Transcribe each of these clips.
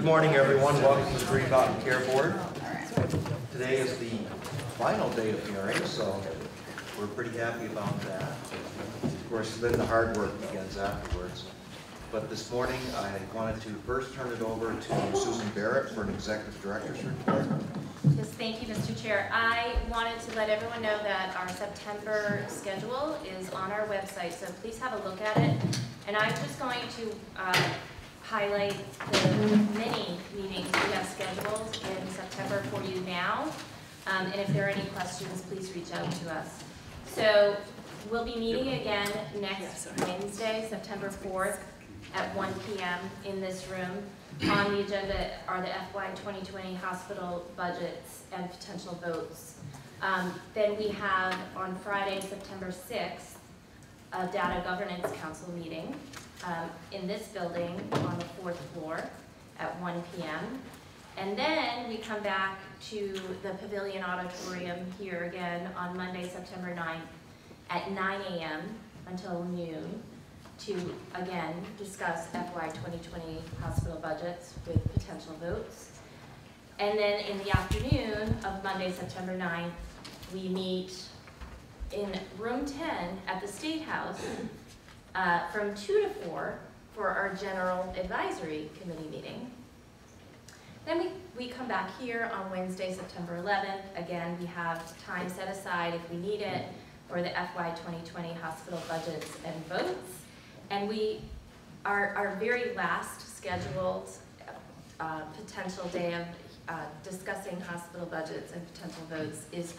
Good morning, everyone. Welcome to the Green Mountain Care Board. Today is the final day of hearing, so we're pretty happy about that. Of course, then the hard work begins afterwards. But this morning, I wanted to first turn it over to Susan Barrett for an executive director's report. Yes, thank you, Mr. Chair. I wanted to let everyone know that our September schedule is on our website, so please have a look at it. And I'm just going to uh, highlight the many meetings we have scheduled in September for you now. Um, And if there are any questions, please reach out to us. So we'll be meeting again next Wednesday, September 4th, at 1 PM in this room. On the agenda are the FY 2020 hospital budgets and potential votes. Um, Then we have on Friday, September 6th, a data governance council meeting um, in this building on the fourth floor at 1 PM. And then we come back to the Pavilion Auditorium here again on Monday, September 9th at 9 AM until noon to, again, discuss FY 2020 hospital budgets with potential votes. And then in the afternoon of Monday, September 9th, we meet in room 10 at the State House uh, from 2 to 4 for our general advisory committee meeting. Then we, we come back here on Wednesday, September 11th. Again, we have time set aside if we need it for the FY 2020 hospital budgets and votes. And we, our, our very last scheduled uh, potential day of uh, discussing hospital budgets and potential votes is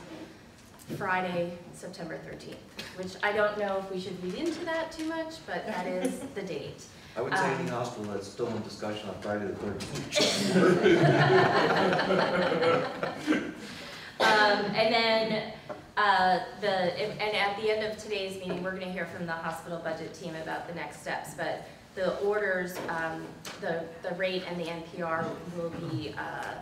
Friday, September 13th, which I don't know if we should read into that too much, but that is the date. I would say any hospital that's still in discussion on Friday the 13th. Um, and then, uh, the, and at the end of today's meeting, we're gonna hear from the hospital budget team about the next steps, but the orders, um, the, the rate and the NPR will be, uh,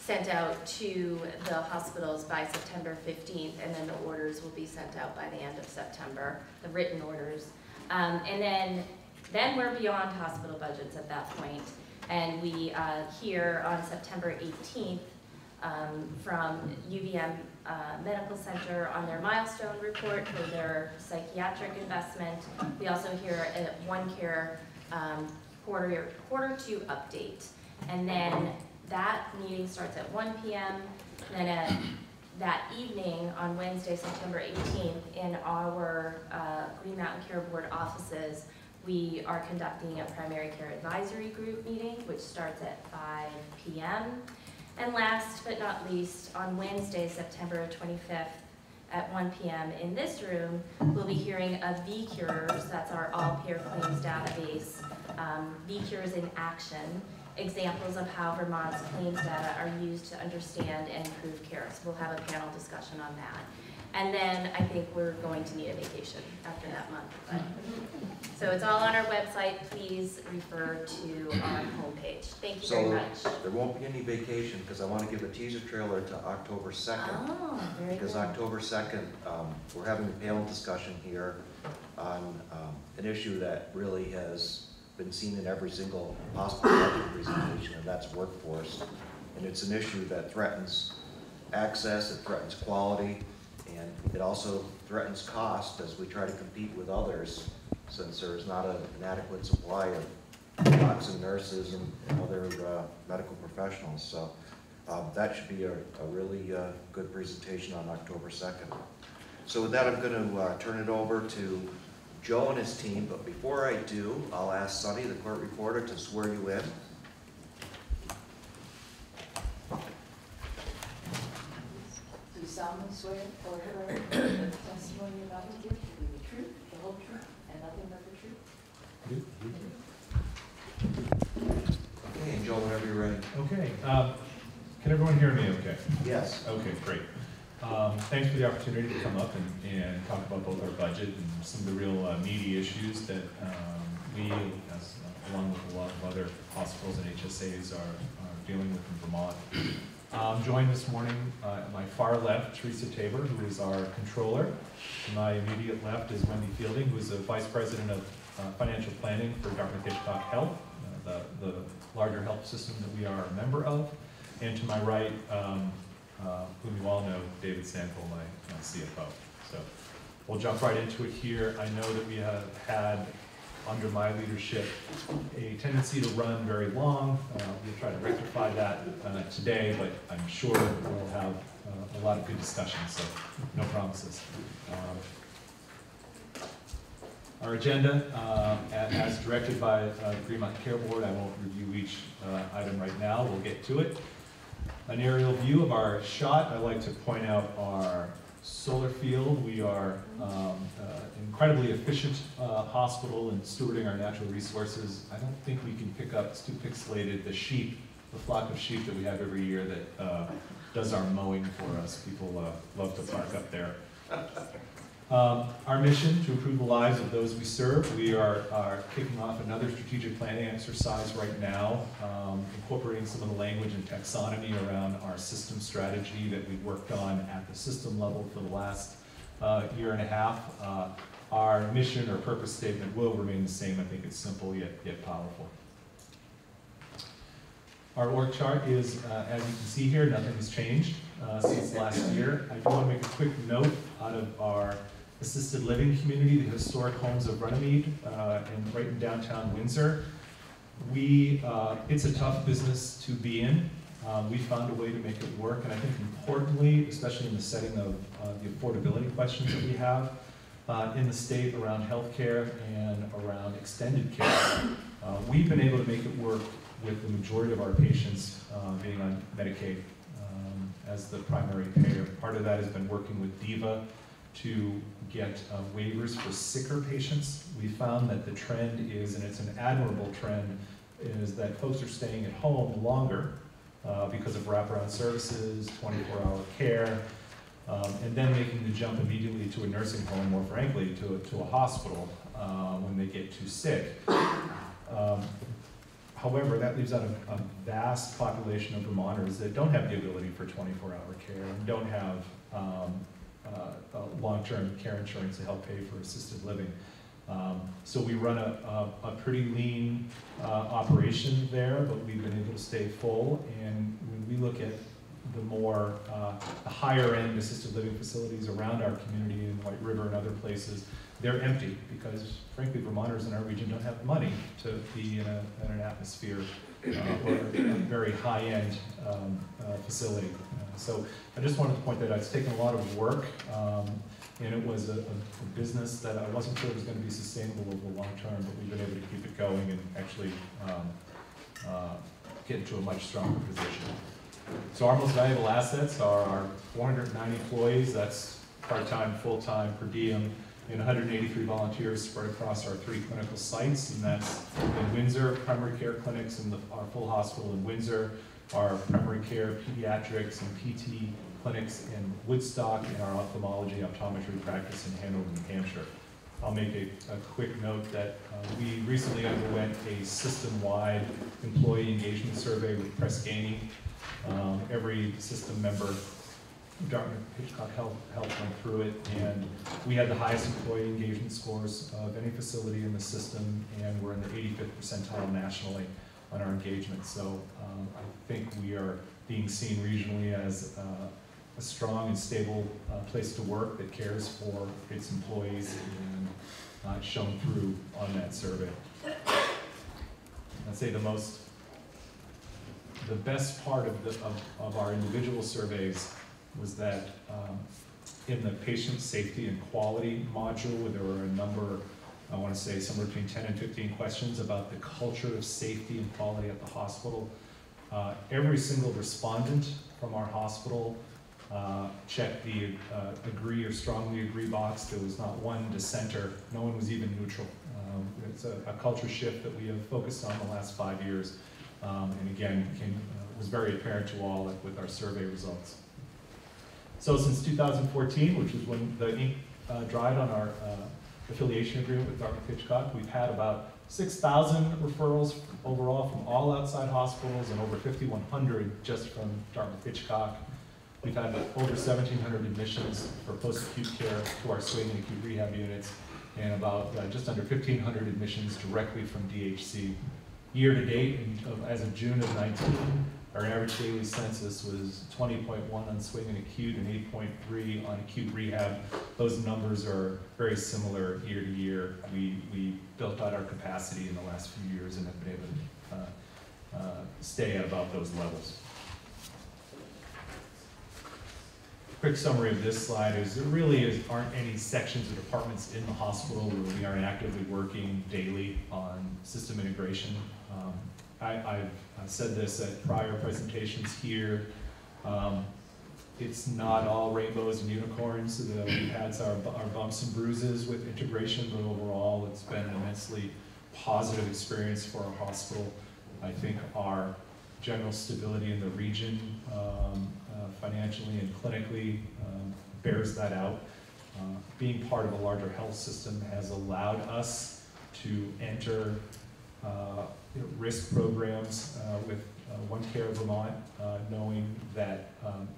sent out to the hospitals by September fifteenth, and then the orders will be sent out by the end of September, the written orders. Um, and then, then we're beyond hospital budgets at that point, and we, uh, hear on September eighteenth, um, from UVM uh, Medical Center on their milestone report for their psychiatric investment. We also hear a One Care um, quarter, quarter two update. And then that meeting starts at one PM. Then at that evening on Wednesday, September 18th, in our uh, Green Mountain Care Board offices, we are conducting a primary care advisory group meeting, which starts at 5 PM. And last but not least, on Wednesday, September 25th, at 1 PM in this room, we'll be hearing of VHCURES, that's our all-payer claims database, um, VHCURES in action, examples of how Vermont's claims data are used to understand and improve care. So we'll have a panel discussion on that. And then I think we're going to need a vacation after that month. but- So it's all on our website, please refer to our homepage. Thank you very So much. there won't be any vacation because I want to give a teaser trailer to October 2nd. Oh, very Because good. October 2nd, um, we're having a panel discussion here on um, an issue that really has been seen in every single hospital budget presentation, and that's workforce. And it's an issue that threatens access, it threatens quality, and it also threatens cost as we try to compete with others, since there is not an adequate supply of docs and nurses and other uh, medical professionals. So um, That should be a, a really uh, good presentation on October 2nd. So with that, I'm going to turn it over to Joe and his team, but before I do, I'll ask Sunny, the court reporter, to swear you in. Do solemnly swear or affirm that the testimony you're about to give will be the truth, the whole truth, and nothing but the truth? Okay, and Joe, whenever you're ready. Okay, um, can everyone hear me okay? Yes. Okay, great. Um, Thanks for the opportunity to come up and, and talk about both our budget and some of the real uh, meaty issues that um, we, as, uh, along with a lot of other hospitals and HSAs, are, are dealing with in Vermont. I'm joined this morning uh, at my far left, Teresa Tabor, who is our controller. To my immediate left is Wendy Fielding, who is the vice president of uh, financial planning for Dartmouth Hitchcock Health. Uh, the, the larger health system that we are a member of. And to my right, um, uh, whom you all know, David Sanford, my, my CFO. So we'll jump right into it here. I know that we have had, under my leadership, a tendency to run very long. Uh, We'll try to rectify that uh, today, but I'm sure we'll have uh, a lot of good discussions, so no promises. Um, Our agenda, uh, as directed by uh, Green Mountain Care Board, I won't review each uh, item right now, we'll get to it. An aerial view of our shot, I'd like to point out our solar field. We are um, uh, incredibly efficient uh, hospital in stewarding our natural resources. I don't think we can pick up, it's too pixelated, the sheep, the flock of sheep that we have every year that uh, does our mowing for us. People uh, love to park up there. Um, Our mission, to improve the lives of those we serve. We are are kicking off another strategic planning exercise right now, um, incorporating some of the language and taxonomy around our system strategy that we've worked on at the system level for the last uh, year and a half. Uh, Our mission or purpose statement will remain the same. I think it's simple yet yet powerful. Our org chart is, uh, as you can see here, nothing has changed uh, since last year. I do want to make a quick note out of our assisted living community, the historic homes of Runnymede, uh, and right in downtown Windsor. We, uh, it's a tough business to be in. Uh, we found a way to make it work, and I think importantly, especially in the setting of uh, the affordability questions that we have uh, in the state around healthcare and around extended care, we've been able to make it work with the majority of our patients being on Medicaid um, as the primary payer. Part of that has been working with DIVA to get uh, waivers for sicker patients. We found that the trend is, and it's an admirable trend, is that folks are staying at home longer uh, because of wraparound services, 24-hour care, um, and then making the jump immediately to a nursing home, or frankly, to, a- to a hospital uh, when they get too sick. Um, However, that leaves out a, a vast population of Vermonters that don't have the ability for 24-hour care don't have um, long-term care insurance to help pay for assisted living. Um, So we run a, a, a pretty lean uh, operation there, but we've been able to stay full. And when we look at the more, uh, the higher-end assisted living facilities around our community in White River and other places, they're empty because frankly, Vermonters in our region don't have the money to be in a, in an atmosphere uh, or a very high-end um, uh, facility. So I just wanted to point that out. It's taken a lot of work, um, and it was a, a business that I wasn't sure was gonna be sustainable over the long term, but we've been able to keep it going and actually um, uh, get into a much stronger position. So our most valuable assets are our 490 employees, that's part-time, full-time, per diem, and 183 volunteers spread across our three clinical sites, and that's in Windsor, primary care clinics in the, our full hospital in Windsor, our primary care pediatrics and PT clinics in Woodstock, and our ophthalmology optometry practice in Hanover, New Hampshire. I'll make a, a quick note that uh, we recently underwent a system-wide employee engagement survey with Press Ganey. Um, Every system member of Dartmouth Hitchcock Health, Health went through it, and we had the highest employee engagement scores of any facility in the system, and we're in the 85th percentile nationally on our engagement. So um, I think we are being seen regionally as uh, a strong and stable uh, place to work that cares for its employees, and uh, shown through on that survey. I'd say the most, the best part of the, of, of our individual surveys was that um, in the patient safety and quality module, where there were a number, I want to say somewhere between 10 and 15 questions about the culture of safety and quality at the hospital. Uh, Every single respondent from our hospital uh, checked the uh, agree or strongly agree box. There was not one dissenter, no one was even neutral. Um, It's a a culture shift that we have focused on the last five years. Um, And again, became, uh, was very apparent to all with our survey results. So since 2014, which is when the ink uh, dried on our uh, affiliation agreement with Dartmouth Hitchcock, we've had about 6,000 referrals overall from all outside hospitals and over 5,100 just from Dartmouth Hitchcock. We've had over 1,700 admissions for post-acute care to our swing and acute rehab units and about uh, just under 1,500 admissions directly from DHC. Year-to-date, in- of- as of June of nineteen, our average daily census was twenty point one on swing and acute and eight point three on acute rehab. Those numbers are very similar year to year. We, we built out our capacity in the last few years and have been able to, uh, uh, stay at about those levels. Quick summary of this slide is there really is, aren't any sections or departments in the hospital where we aren't actively working daily on system integration. Um, I, I've uh, said this at prior presentations here. Um, It's not all rainbows and unicorns. The- We've had our, our bumps and bruises with integration, but overall, it's been an immensely positive experience for our hospital. I think our general stability in the region, um, uh, financially and clinically, um, bears that out. Uh, Being part of a larger health system has allowed us to enter uh, you know, risk programs uh, with uh, One Care Vermont, uh, knowing that um,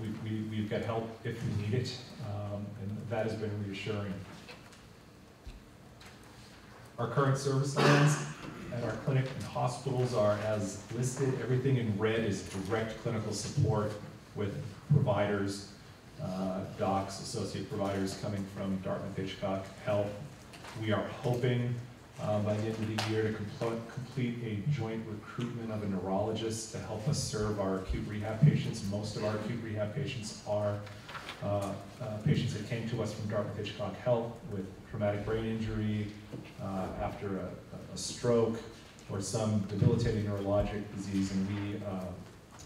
we, we, we've got help if we need it, um, and that has been reassuring. Our current service lines at our clinic and hospitals are as listed. Everything in red is direct clinical support with providers, uh, docs, associate providers coming from Dartmouth Hitchcock Health. We are hoping uh, by the end of the year to compl- complete a joint recruitment of a neurologist to help us serve our acute rehab patients. Most of our acute rehab patients are uh, uh, patients that came to us from Dartmouth Hitchcock Health with traumatic brain injury uh, after a, a stroke or some debilitating neurologic disease, and we uh,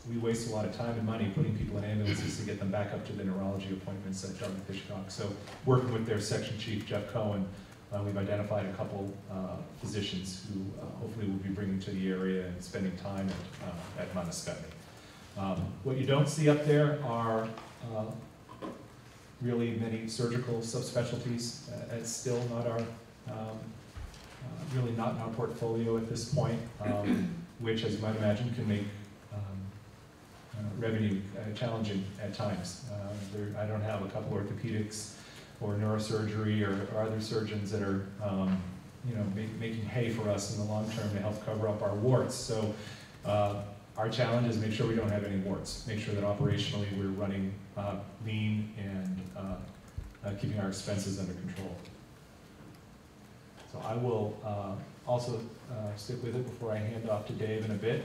we waste a lot of time and money putting people in ambulances to get them back up to the neurology appointments at Dartmouth Hitchcock. So, working with their section chief Jeff Cohen, uh, we've identified a couple uh, physicians who uh, hopefully will be bringing to the area and spending time at, uh, at Mount Ascutney. Um, what you don't see up there are uh, really many surgical subspecialties. Uh, it's still not our, um, uh, really not in our portfolio at this point, um, which, as you might imagine, can make um, uh, revenue uh, challenging at times. Uh, there, I don't have a couple orthopedics or neurosurgery or, or other surgeons that are, um, you know, make, making hay for us in the long term to help cover up our warts. So uh, our challenge is make sure we don't have any warts, make sure that operationally we're running uh, lean and uh, uh, keeping our expenses under control. So I will uh, also uh, stick with it before I hand off to Dave in a bit.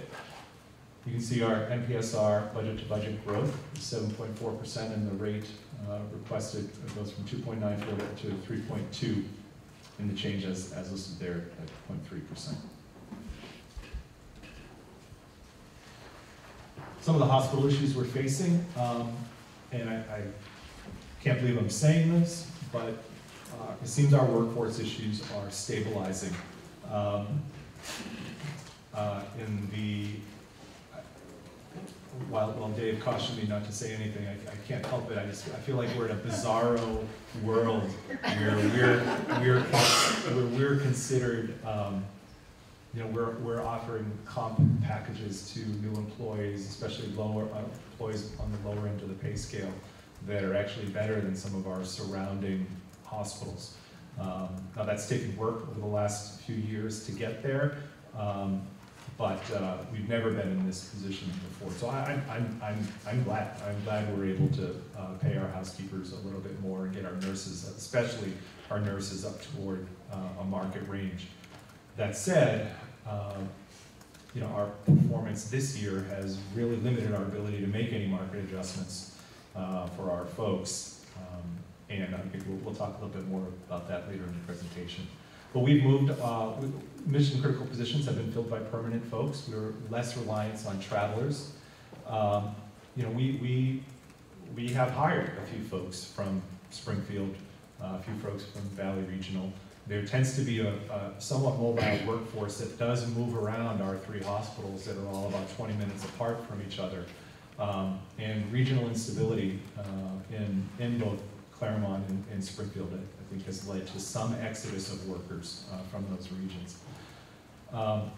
You can see our NPSR budget to budget growth is seven point four percent and the rate uh, requested goes from two point nine four to three point two and the change as, as listed there at 0.3 percent. Some of the hospital issues we're facing, um, and I, I can't believe I'm saying this, but uh, it seems our workforce issues are stabilizing. Um, uh, in the while, while Dave cautioned me not to say anything, I, I can't help it. I just, I feel like we're in a bizarro world where we're, we're, we're considered, um, you know, we're, we're offering comp packages to new employees, especially lower, uh, employees on the lower end of the pay scale, that are actually better than some of our surrounding hospitals. Um, now, that's taken work over the last few years to get there. Um, but uh, we've never been in this position before. So I, I'm, I'm, I'm, I'm glad. I'm glad we're able to uh, pay our housekeepers a little bit more and get our nurses, especially our nurses, up toward uh, a market range. That said, uh, you know, our performance this year has really limited our ability to make any market adjustments uh, for our folks. Um, and I think we'll, we'll talk a little bit more about that later in the presentation. But we've moved, uh, mission critical positions have been filled by permanent folks. We're less reliant on travelers. Um, you know, we, we, we have hired a few folks from Springfield, uh, a few folks from Valley Regional. There tends to be a, a somewhat mobile workforce that does move around our three hospitals that are all about 20 minutes apart from each other. Um, and regional instability uh, in, in both Claremont and, and Springfield, I, think, has led to some exodus of workers uh, from those regions. Um,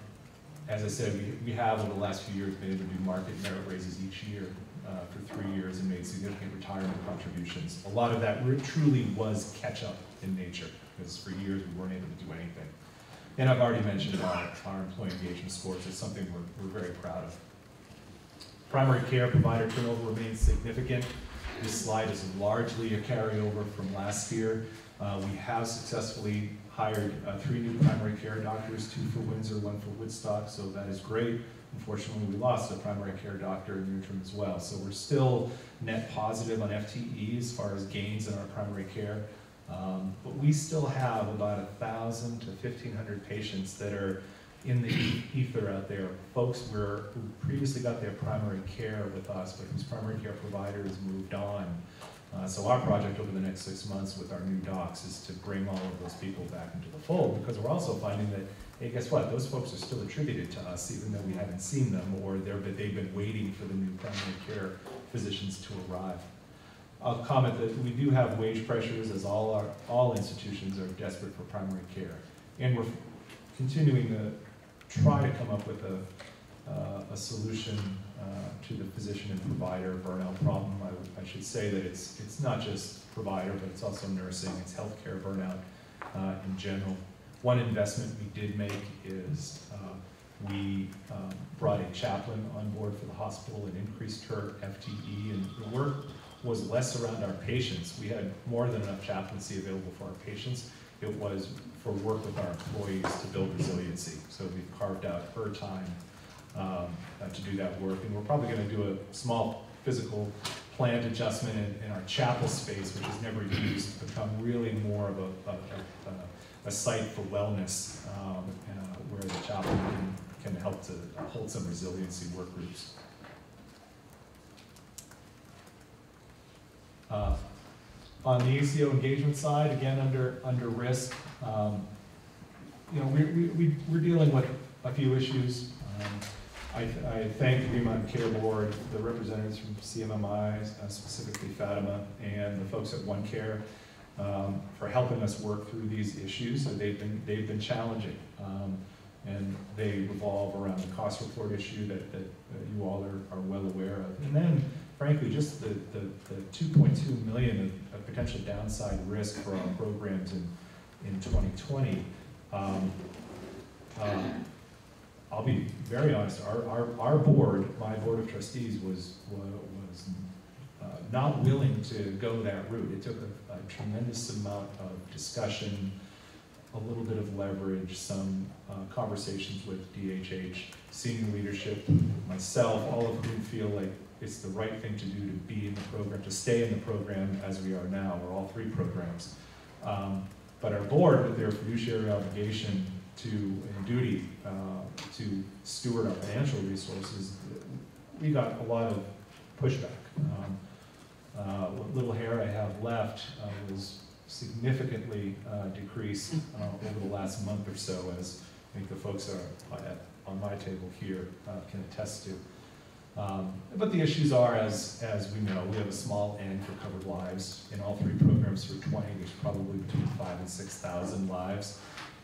as I said, we, we have over the last few years been able to do market merit raises each year uh, for three years and made significant retirement contributions. A lot of that truly was catch up in nature because for years we weren't able to do anything. And I've already mentioned our, our employee engagement scores, it's something we're, we're very proud of. Primary care provider turnover remains significant. This slide is largely a carryover from last year. Uh, we have successfully hired, uh, three new primary care doctors, two for Windsor, one for Woodstock, so that is great. Unfortunately, we lost a primary care doctor in the interim as well, so we're still net positive on FTE as far as gains in our primary care. Um, but we still have about a thousand to fifteen hundred patients that are in the ether out there. Folks were, who previously got their primary care with us, but whose primary care providers moved on. Uh, so our project over the next six months with our new docs is to bring all of those people back into the fold, because we're also finding that, hey, guess what? Those folks are still attributed to us, even though we haven't seen them, or they're, they've been waiting for the new primary care physicians to arrive. I'll comment that we do have wage pressures, as all our, all institutions are desperate for primary care. And we're continuing to try to come up with a, uh, a solution to the physician and provider burnout problem. I, I should say that it's, it's not just provider, but it's also nursing, it's healthcare burnout uh, in general. One investment we did make is uh, we um, brought a chaplain on board for the hospital and increased her FTE, and the work was less around our patients. We had more than enough chaplaincy available for our patients. It was for work with our employees to build resiliency. So we've carved out her time um, uh, to do that work. And we're probably gonna do a small physical plant adjustment in, in our chapel space, which is never used, to become really more of a, a, a, a site for wellness, um, uh, where the chapel can, can help to hold some resiliency work groups. Uh, On the ACO engagement side, again, under, under risk, um, you know, we, we, we- we're dealing with a few issues. Um, I, I thank the Vermont Care Board, the representatives from CMMI, uh, specifically Fatima, and the folks at One Care, um, for helping us work through these issues. So they've been, they've been challenging. Um, and they revolve around the cost report issue that, that uh, you all are, are well aware of. And then frankly, just the, the, the two point two million of, of potential downside risk for our programs in, in twenty twenty. Um, uh, I'll be very honest, our, our, our board, my board of trustees was, was, uh, not willing to go that route. It took a, a tremendous amount of discussion, a little bit of leverage, some, uh, conversations with DHH, senior leadership, myself, all of whom feel like it's the right thing to do to be in the program, to stay in the program as we are now, or all three programs. Um, But our board, with their fiduciary obligation to, and duty uh, to steward our financial resources, we got a lot of pushback. Um, uh, What little hair I have left uh, was significantly uh, decreased uh, over the last month or so, as I think the folks are, at- on my table here uh, can attest to. Um, But the issues are, as, as we know, we have a small end for covered lives. In all three programs for 20, there's probably between five and 6,000 lives.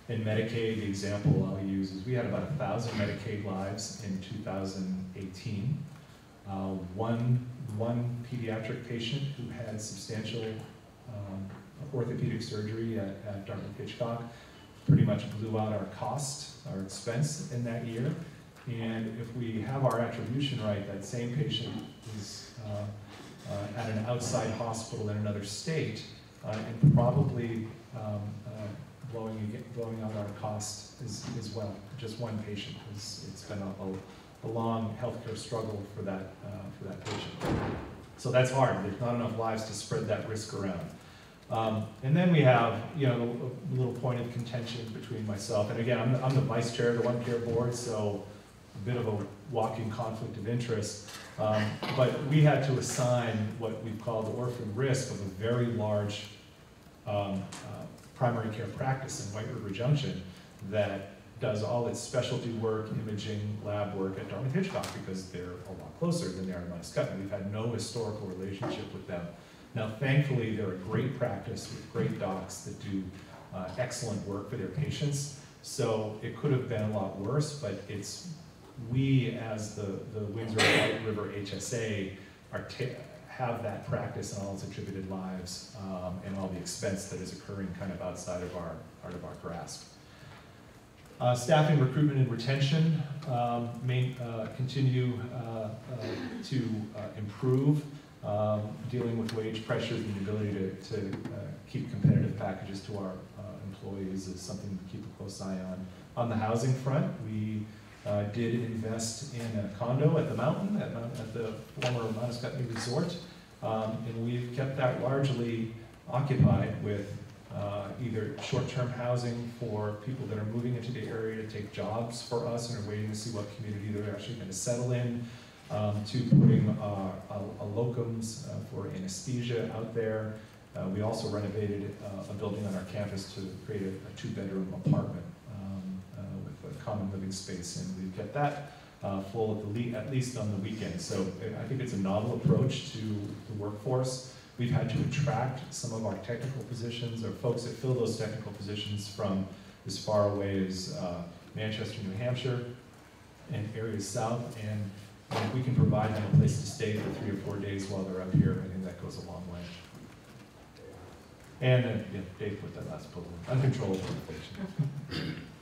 In Medicaid, the example I'll use is we had about 1,000 Medicaid lives in 2018. Uh, One, one pediatric patient who had substantial um, orthopedic surgery at at Dartmouth Hitchcock pretty much blew out our cost, our expense in that year. And if we have our attribution right, that same patient is uh, uh, at an outside hospital in another state uh, and probably um, blowing, blowing out our cost as, as well. Just one patient, it's, it's been a, a- long healthcare struggle for that, uh, for that patient. So that's hard, there's not enough lives to spread that risk around. Um, And then we have, you know, a little point of contention between myself, and again, I'm, I'm the vice chair of the One Care Board, so a bit of a walking conflict of interest. Um, But we had to assign what we've called the orphan risk of a very large um, uh, primary care practice in White River Junction that does all its specialty work, imaging, lab work at Dartmouth Hitchcock because they're a lot closer than they are in Mount Ascutney. We've had no historical relationship with them. Now, thankfully, they're a great practice with great docs that do uh, excellent work for their patients. So it could have been a lot worse, but it's, we as the, the Windsor White River HSA are, have that practice and all its attributed lives, um, and all the expense that is occurring kind of outside of our, out of our grasp. Uh, Staffing, recruitment, and retention um, uh, continue uh, uh, to uh, improve, um, dealing with wage pressures and the ability to, to uh, keep competitive packages to our employees is something to keep a close eye on. On the housing front, we uh, did invest in a condo at the mountain, at, at the former Mount Ascutney Resort. Um, and we've kept that largely occupied with, uh, either short-term housing for people that are moving into the area to take jobs for us and are waiting to see what community they're actually gonna settle in, um, to putting, uh, a, a locums uh, for anesthesia out there. Uh, we also renovated, uh, a building on our campus to create a, a two-bedroom apartment, um, uh, with a common living space, and we've kept that, uh, full at le- at least on the weekends. So I think it's a novel approach to the workforce. We've had to attract some of our technical positions, or folks that fill those technical positions from as far away as uh, Manchester, New Hampshire, and areas south, and and if we can provide them a place to stay for three or four days while they're up here, I think that goes a long way. And, uh, yeah, Dave put that last bullet, uncontrollable inflation.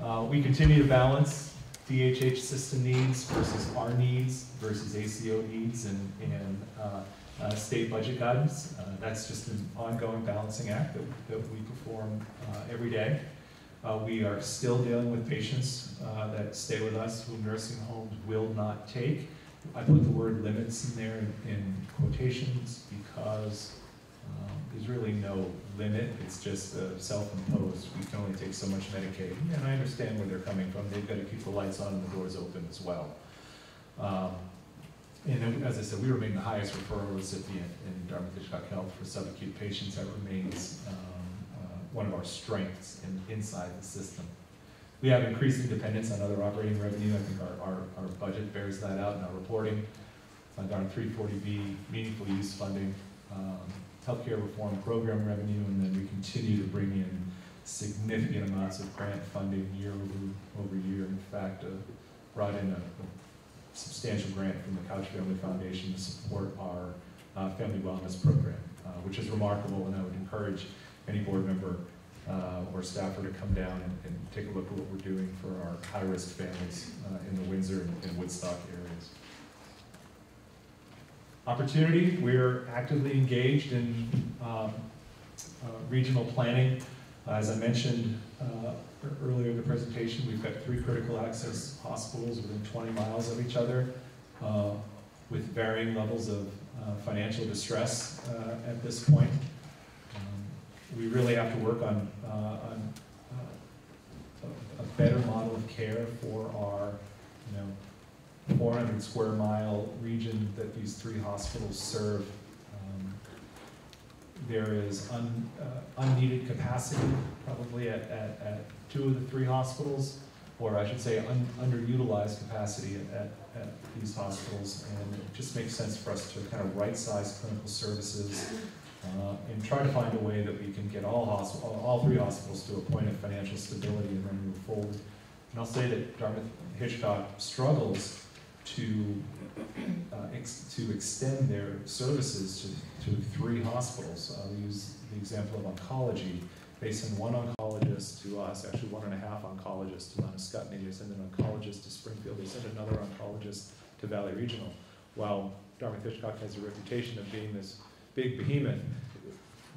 Uh, we continue to balance DHH system needs versus our needs versus ACO needs and, and, uh, uh, state budget guidance. Uh, that's just an ongoing balancing act that, that we perform, uh, every day. Uh, we are still dealing with patients, that stay with us who nursing homes will not take. I put the word limits in there in, in quotations because, um, there's really no limit, it's just uh, self-imposed, we can only take so much Medicaid. And I understand where they're coming from, they've got to keep the lights on and the doors open as well. Um, And then, as I said, we remain the highest referral recipient in Dartmouth Hitchcock Health for subacute patients, that remains um, uh, one of our strengths in, inside the system. We have increasing dependence on other operating revenue, I think our, our, our budget bears that out in our reporting. On our three forty B, meaningful use funding, um, healthcare reform program revenue, and then we continue to bring in significant amounts of grant funding year over, over year. In fact, uh, brought in a a substantial grant from the Couch Family Foundation to support our uh, family wellness program, uh, which is remarkable, and I would encourage any board member uh, or staffer to come down and, and take a look at what we're doing for our high-risk families uh, in the Windsor and- and Woodstock areas. Opportunity, we're actively engaged in um, uh, regional planning. As I mentioned uh, earlier in the presentation, we've got three critical access hospitals within 20 miles of each other uh, with varying levels of uh, financial distress uh, at this point. Um, We really have to work on, uh, on uh, a a better model of care for our, you know, 400 square mile region that these three hospitals serve. Um, There is un- uh, unneeded capacity probably at, at, at two of the three hospitals, or I should say un- underutilized capacity at, at, these hospitals. And it just makes sense for us to kind of right-size clinical services uh, and try to find a way that we can get all hospitals, all three hospitals to a point of financial stability and then move forward. And I'll say that Dartmouth Hitchcock struggles to, uh, ex- to extend their services to, to three hospitals. I'll use the example of oncology. They send one oncologist to us, actually one and a half oncologists to Mount Ascutney. They send an oncologist to Springfield. They send another oncologist to Valley Regional. While Dartmouth Hitchcock has a reputation of being this big behemoth,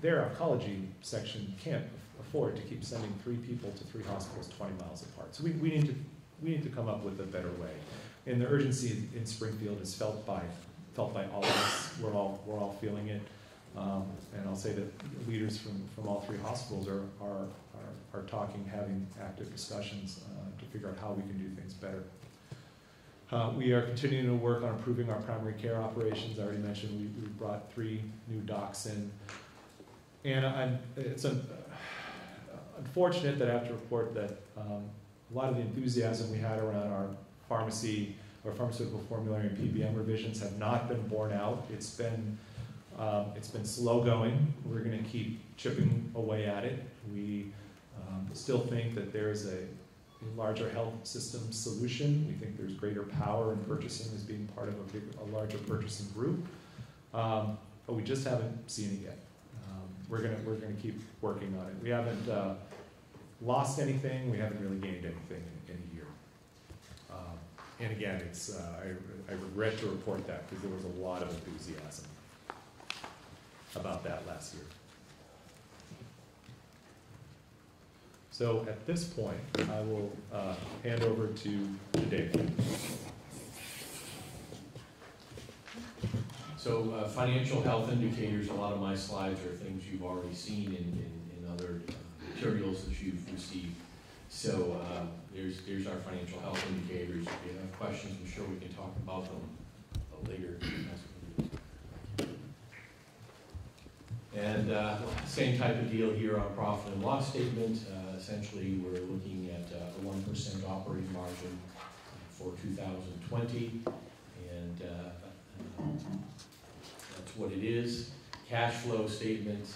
their oncology section can't afford to keep sending three people to three hospitals twenty miles apart. So we, we need to, we need to come up with a better way. And the urgency in Springfield is felt by, felt by all of us, we're all, we're all feeling it. Um, and I'll say that leaders from, from all three hospitals are, are, are, are talking, having active discussions, uh, to figure out how we can do things better. Uh, we are continuing to work on improving our primary care operations, I already mentioned, we, we brought three new docs in. And I'm, it's un- unfortunate that I have to report that, um, a lot of the enthusiasm we had around our pharmacy or pharmaceutical formulary and PBM revisions have not been borne out. It's been, um, it's been slow going. We're gonna keep chipping away at it. We, um, still think that there's a a larger health system solution. We think there's greater power in purchasing as being part of a a larger purchasing group. Um, but we just haven't seen it yet. Um, we're gonna, we're gonna keep working on it. We haven't, uh, lost anything, we haven't really gained anything in, in a year. Um, And again, it's, uh, I, I regret to report that because there was a lot of enthusiasm about that last year. So at this point, I will, uh, hand over to to Dave. So uh, financial health indicators, a lot of my slides are things you've already seen in, in, in other uh, materials that you've received. So uh, there's, there's our financial health indicators. If you have questions, I'm sure we can talk about them uh, later. And uh, same type of deal here on profit and loss statement. Uh, Essentially, we're looking at uh, a one percent operating margin for two thousand twenty. And uh, that's what it is. Cash flow statement,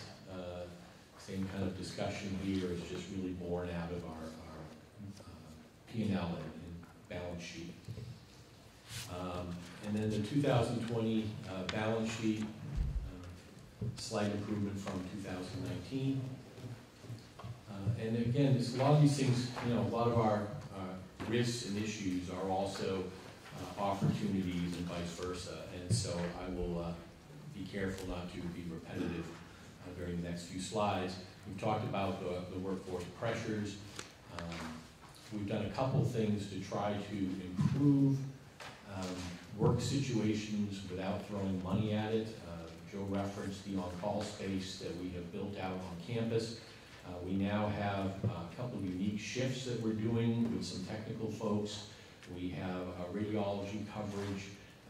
same kind of discussion here, is just really born out of our, our P and L and balance sheet. Um, And then the two thousand twenty uh, balance sheet, uh, slight improvement from two thousand nineteen. Uh, And again, a lot of these things, you know, a lot of our risks and issues are also uh, opportunities and vice versa. And so I will uh, be careful not to be repetitive uh, during the next few slides. We've talked about the, the workforce pressures. Um, We've done a couple things to try to improve um, work situations without throwing money at it. Uh, Joe referenced the on-call space that we have built out on campus. Uh, We now have a couple unique shifts that we're doing with some technical folks. We have radiology coverage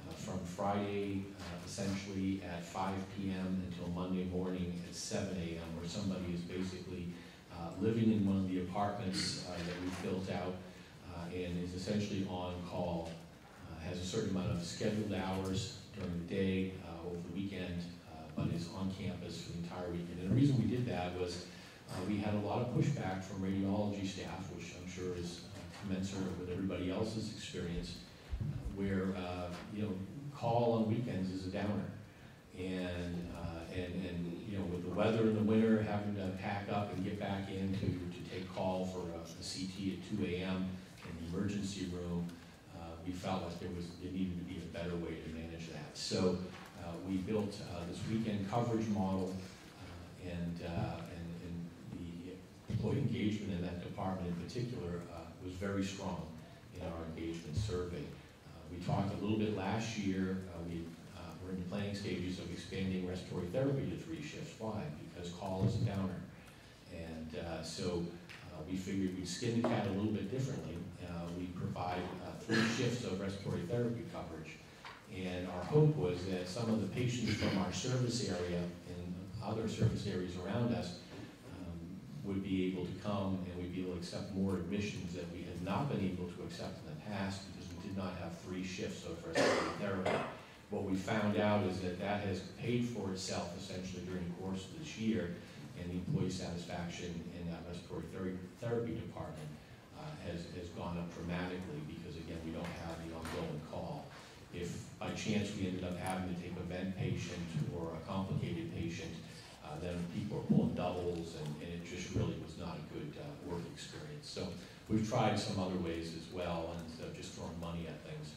uh, from Friday uh, essentially at five PM until Monday morning at seven AM, where somebody is basically living in one of the apartments uh, that we've built out uh, and is essentially on call, uh, has a certain amount of scheduled hours during the day, uh, over the weekend, uh, but is on campus for the entire weekend. And the reason we did that was uh, we had a lot of pushback from radiology staff, which I'm sure is uh, commensurate with everybody else's experience, uh, where, uh, you know, call on weekends is a downer. And, uh, and, and, you know, with the weather in the winter, having to pack up and get back in to, to take call for a a CT at two AM in the emergency room, uh, we felt like there was, there needed to be a better way to manage that. So, uh, we built, uh, this weekend coverage model, uh, and, uh, and, and the employee engagement in that department in particular, was very strong in our engagement survey. We talked a little bit last year, we, in the planning stages of expanding respiratory therapy to three shifts. Why? Because call is a downer. And uh, so uh, we figured we'd skin the cat a little bit differently. Uh, We provide uh, three shifts of respiratory therapy coverage. And our hope was that some of the patients from our service area and other service areas around us um, would be able to come and we'd be able to accept more admissions that we had not been able to accept in the past because we did not have three shifts of respiratory therapy. What we found out is that that has paid for itself essentially during the course of this year, and the employee satisfaction in that respiratory ther- therapy department uh, has, has gone up dramatically because again, we don't have the ongoing call. If by chance we ended up having to take a vent patient or a complicated patient, uh, then people are pulling doubles and, and it just really was not a good uh, work experience. So we've tried some other ways as well instead of just throwing money at things.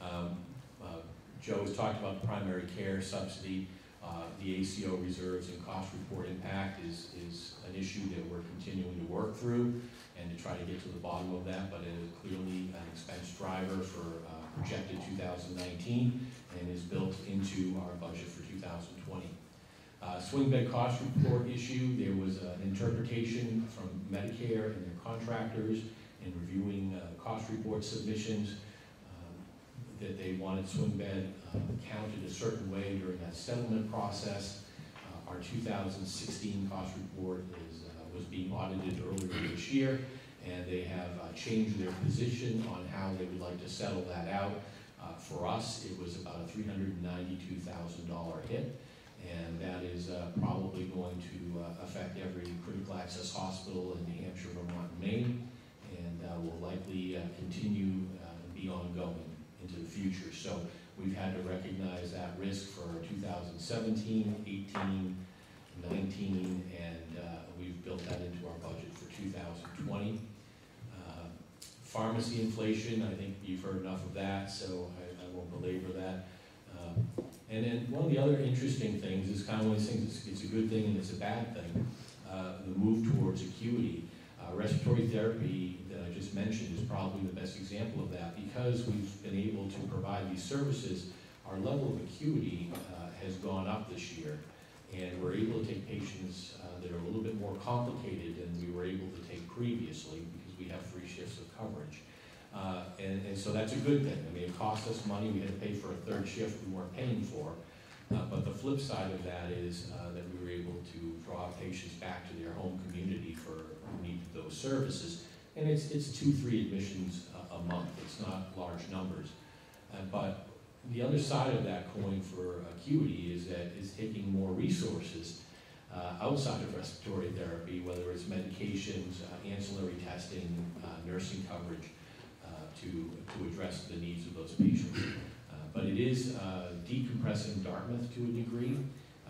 Um, uh, Joe has talked about the primary care subsidy. Uh, The ACO reserves and cost report impact is, is an issue that we're continuing to work through and to try to get to the bottom of that, but it is clearly an expense driver for uh, projected 2019 and is built into our budget for 2020. Uh, Swing bed cost report issue, there was an interpretation from Medicare and their contractors in reviewing uh, cost report submissions that they wanted swing bed uh, counted a certain way during that settlement process. Uh, Our 2016 cost report is, uh, was being audited earlier this year, and they have uh, changed their position on how they would like to settle that out. Uh, For us, it was about a $392,000 hit, and that is probably going to affect every critical access hospital in New Hampshire, Vermont, and Maine, and will likely continue and be ongoing into the future. So we've had to recognize that risk for 2017, 18, nineteen, and uh, we've built that into our budget for two thousand twenty. Uh, Pharmacy inflation, I think you've heard enough of that, so I, I won't belabor that. Um, And then one of the other interesting things is kind of one of these things, it's, it's a good thing and it's a bad thing, uh, the move towards acuity. Uh, respiratory therapy just mentioned is probably the best example of that. Because we've been able to provide these services, our level of acuity uh, has gone up this year. And we're able to take patients uh, that are a little bit more complicated than we were able to take previously because we have three shifts of coverage. Uh, and, and so that's a good thing. I mean, it cost us money, we had to pay for a third shift we weren't paying for. Uh, but the flip side of that is uh, that we were able to draw patients back to their home community for who needed those services. And it's, it's two, three admissions a, a month, it's not large numbers. Uh, but the other side of that coin for acuity is that it's taking more resources uh, outside of respiratory therapy, whether it's medications, uh, ancillary testing, uh, nursing coverage, uh, to, to address the needs of those patients. Uh, But it is decompressing Dartmouth to a degree,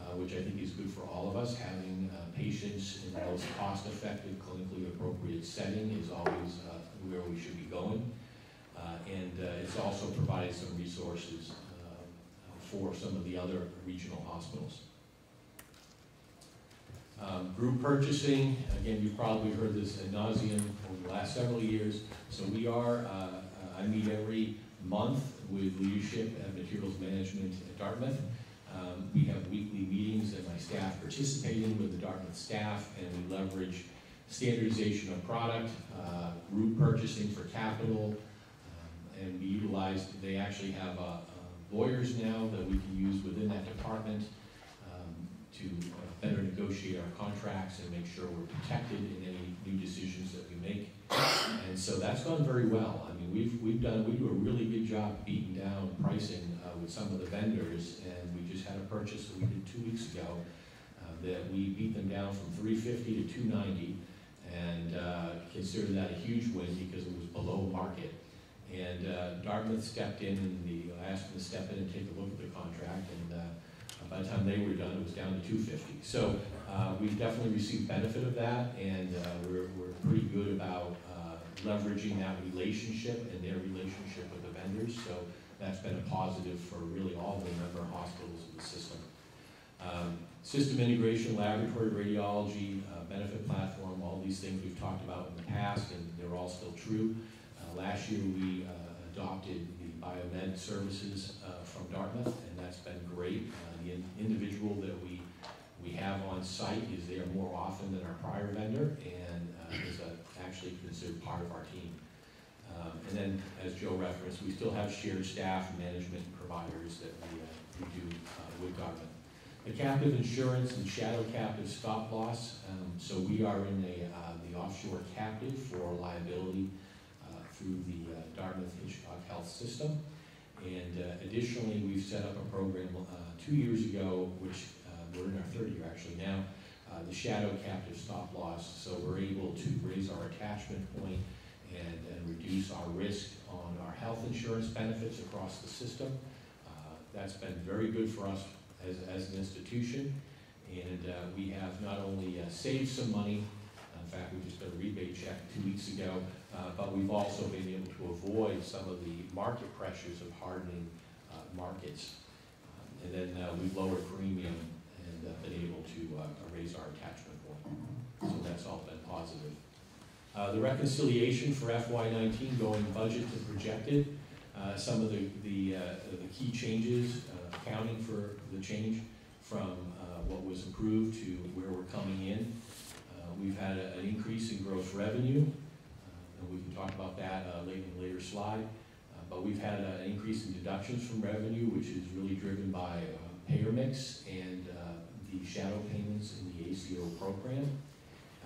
uh, which I think is good for all of us. Having uh, patients in the most cost-effective, clinically appropriate setting is always uh, where we should be going. Uh, And uh, it's also provided some resources for some of the other regional hospitals. Um, Group purchasing, again, you've probably heard this ad nauseum over the last several years. So we are, I meet every month with leadership at Materials Management at Dartmouth. Um, We have weekly meetings and my staff participating with the Dartmouth staff, and we leverage standardization of product, uh, group purchasing for capital, um, and we utilize, they actually have uh, uh, lawyers now that we can use within that department um, to uh, better negotiate our contracts and make sure we're protected in any new decisions that we make. And so that's gone very well. I mean, we've, we've done, we do a really good job beating down pricing uh, with some of the vendors, and we just had a purchase that we did two weeks ago uh, that we beat them down from three fifty to two ninety, and uh, that a huge win because it was below market. And uh, Dartmouth stepped in and the, I asked them to step in and take a look at the contract, and uh, by the time they were done, it was down to two fifty. So uh, we've definitely received benefit of that, and uh, we're, we're pretty good about uh, leveraging that relationship and their relationship with the vendors. So that's been a positive for really all the member hospitals in the system. Um, System integration, laboratory radiology, uh, benefit platform, all these things we've talked about in the past, and they're all still true. Uh, Last year, we uh, adopted the biomed services uh, from Dartmouth, and that's been great. Uh, The in- individual that we, we have on site is there more often than our prior vendor, and uh, is actually considered part of our team. Um, And then, as Joe referenced, we still have shared staff, management, providers that we, uh, we do uh, with Dartmouth. The captive insurance and shadow captive stop loss, um, so we are in the, uh, the offshore captive for liability uh, through the uh, Dartmouth Hitchcock Health System. And uh, additionally, we've set up a program two years ago, which we're in our third year actually now, the shadow captive stop loss. So we're able to raise our attachment point and, and reduce our risk on our health insurance benefits across the system. Uh, That's been very good for us as, as an institution. And uh, we have not only uh, saved some money, in fact, we just got a rebate check two weeks ago, uh, but we've also been able to avoid some of the market pressures of hardening uh, markets. Um, And then uh, we've lowered premium and been able to raise our attachment point. So that's all been positive. Uh, The reconciliation for FY nineteen going budget to projected, uh, some of the, the, uh, the key changes, uh, accounting for the change from what was approved to where we're coming in. We've had a- an increase in gross revenue, and we can talk about that later in a later slide. But we've had an increase in deductions from revenue, which is really driven by payer mix and the shadow payments in the ACO program.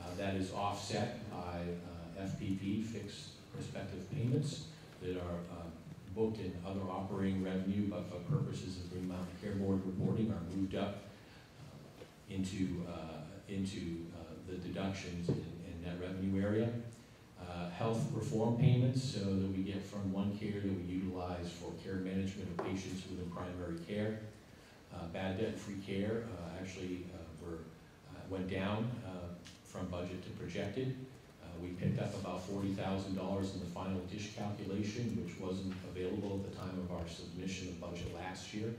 Uh, That is offset by uh, FPP, fixed prospective payments, that are uh, booked in other operating revenue, but for purposes of Green Mountain Care Board reporting are moved up into, into the deductions in, in that revenue area. Uh, Health reform payments, so that we get from one care that we utilize for care management of patients within primary care. Uh, Bad debt-free care, uh, actually, we're went down from budget to projected. Uh, We picked up about forty thousand dollars in the final DSH calculation, which wasn't available at the time of our submission of budget last year.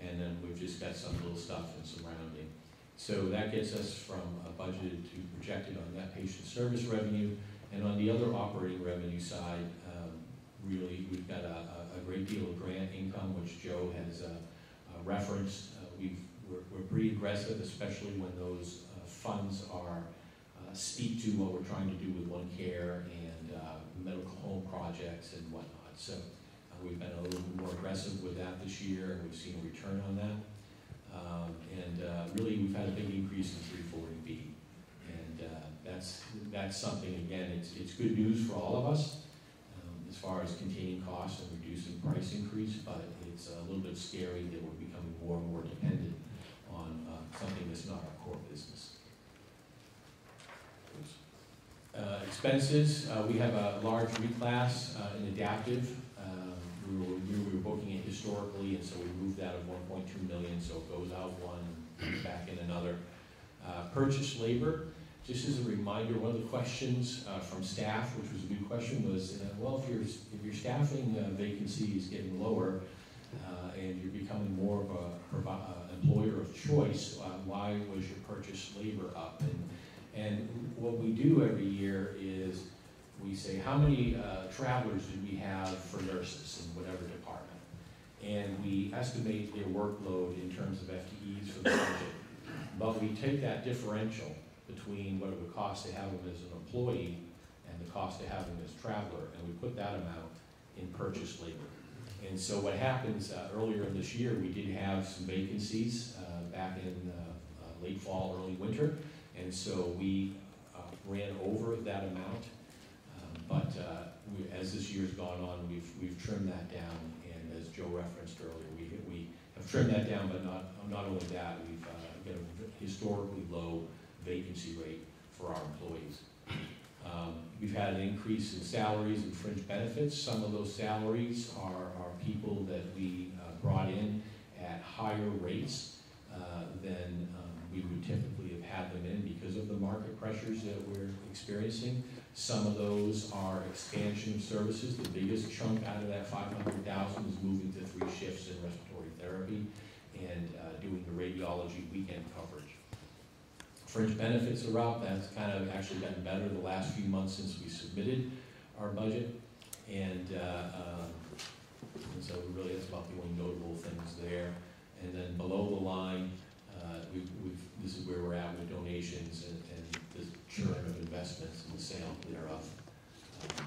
And then we've just got some little stuff and some rounding. So that gets us from uh, budgeted to projected on that patient service revenue. And on the other operating revenue side, um, really, we've got a, a- a great deal of grant income, which Joe has uh, uh, referenced. Uh, We've, we're, we're pretty aggressive, especially when those funds are, uh, speak to what we're trying to do with One Care and uh, medical home projects and whatnot. So uh, we've been a little more aggressive with that this year, and we've seen a return on that. Um, And uh, really, we've had a big increase in three forty B. And uh, that's, that's something, again, it's, it's good news for all of us um, as far as containing costs and reducing price increase, but it's a little bit scary that we're becoming more and more dependent on uh, something that's not our core business. Uh, Expenses, uh, we have a large reclass uh, in adaptive. Um, We were, we were booking it historically, and so we moved that of one point two million, so it goes out one, back in another. Uh, Purchase labor, just as a reminder, one of the questions uh, from staff, which was a good question, was, uh, well, if your, if your staffing uh, vacancy is getting lower, uh, and you're becoming more of a uh, employer of choice, uh, why was your purchase labor up? And, and what we do every year is, we say, how many uh, travelers do we have for nurses in whatever department? And we estimate their workload in terms of FTEs for the budget. But we take that differential between what it would cost to have them as an employee and the cost to have them as traveler, and we put that amount in purchase labor. And so what happens, uh, earlier in this year, we did have some vacancies uh, back in uh, uh, late fall, early winter, and so we uh, ran over that amount. Um, But uh, we, as this year's gone on, we've, we've trimmed that down, and as Joe referenced earlier, we, we have trimmed that down, but not, not only that, we've uh, got a historically low vacancy rate for our employees. Um, We've had an increase in salaries and fringe benefits. Some of those salaries are, are people that we uh, brought in at higher rates uh, than um, we would typically had them in because of the market pressures that we're experiencing. Some of those are expansion of services. The biggest chunk out of that five hundred thousand is moving to three shifts in respiratory therapy and uh, doing the radiology weekend coverage. Fringe benefits are up, that's kind of actually gotten better the last few months since we submitted our budget. And, uh, um, and so really that's about the only notable things there. And then below the line, uh, we've, we've, this is where we're at with donations and, and the churn of investments and the sale thereof. Um,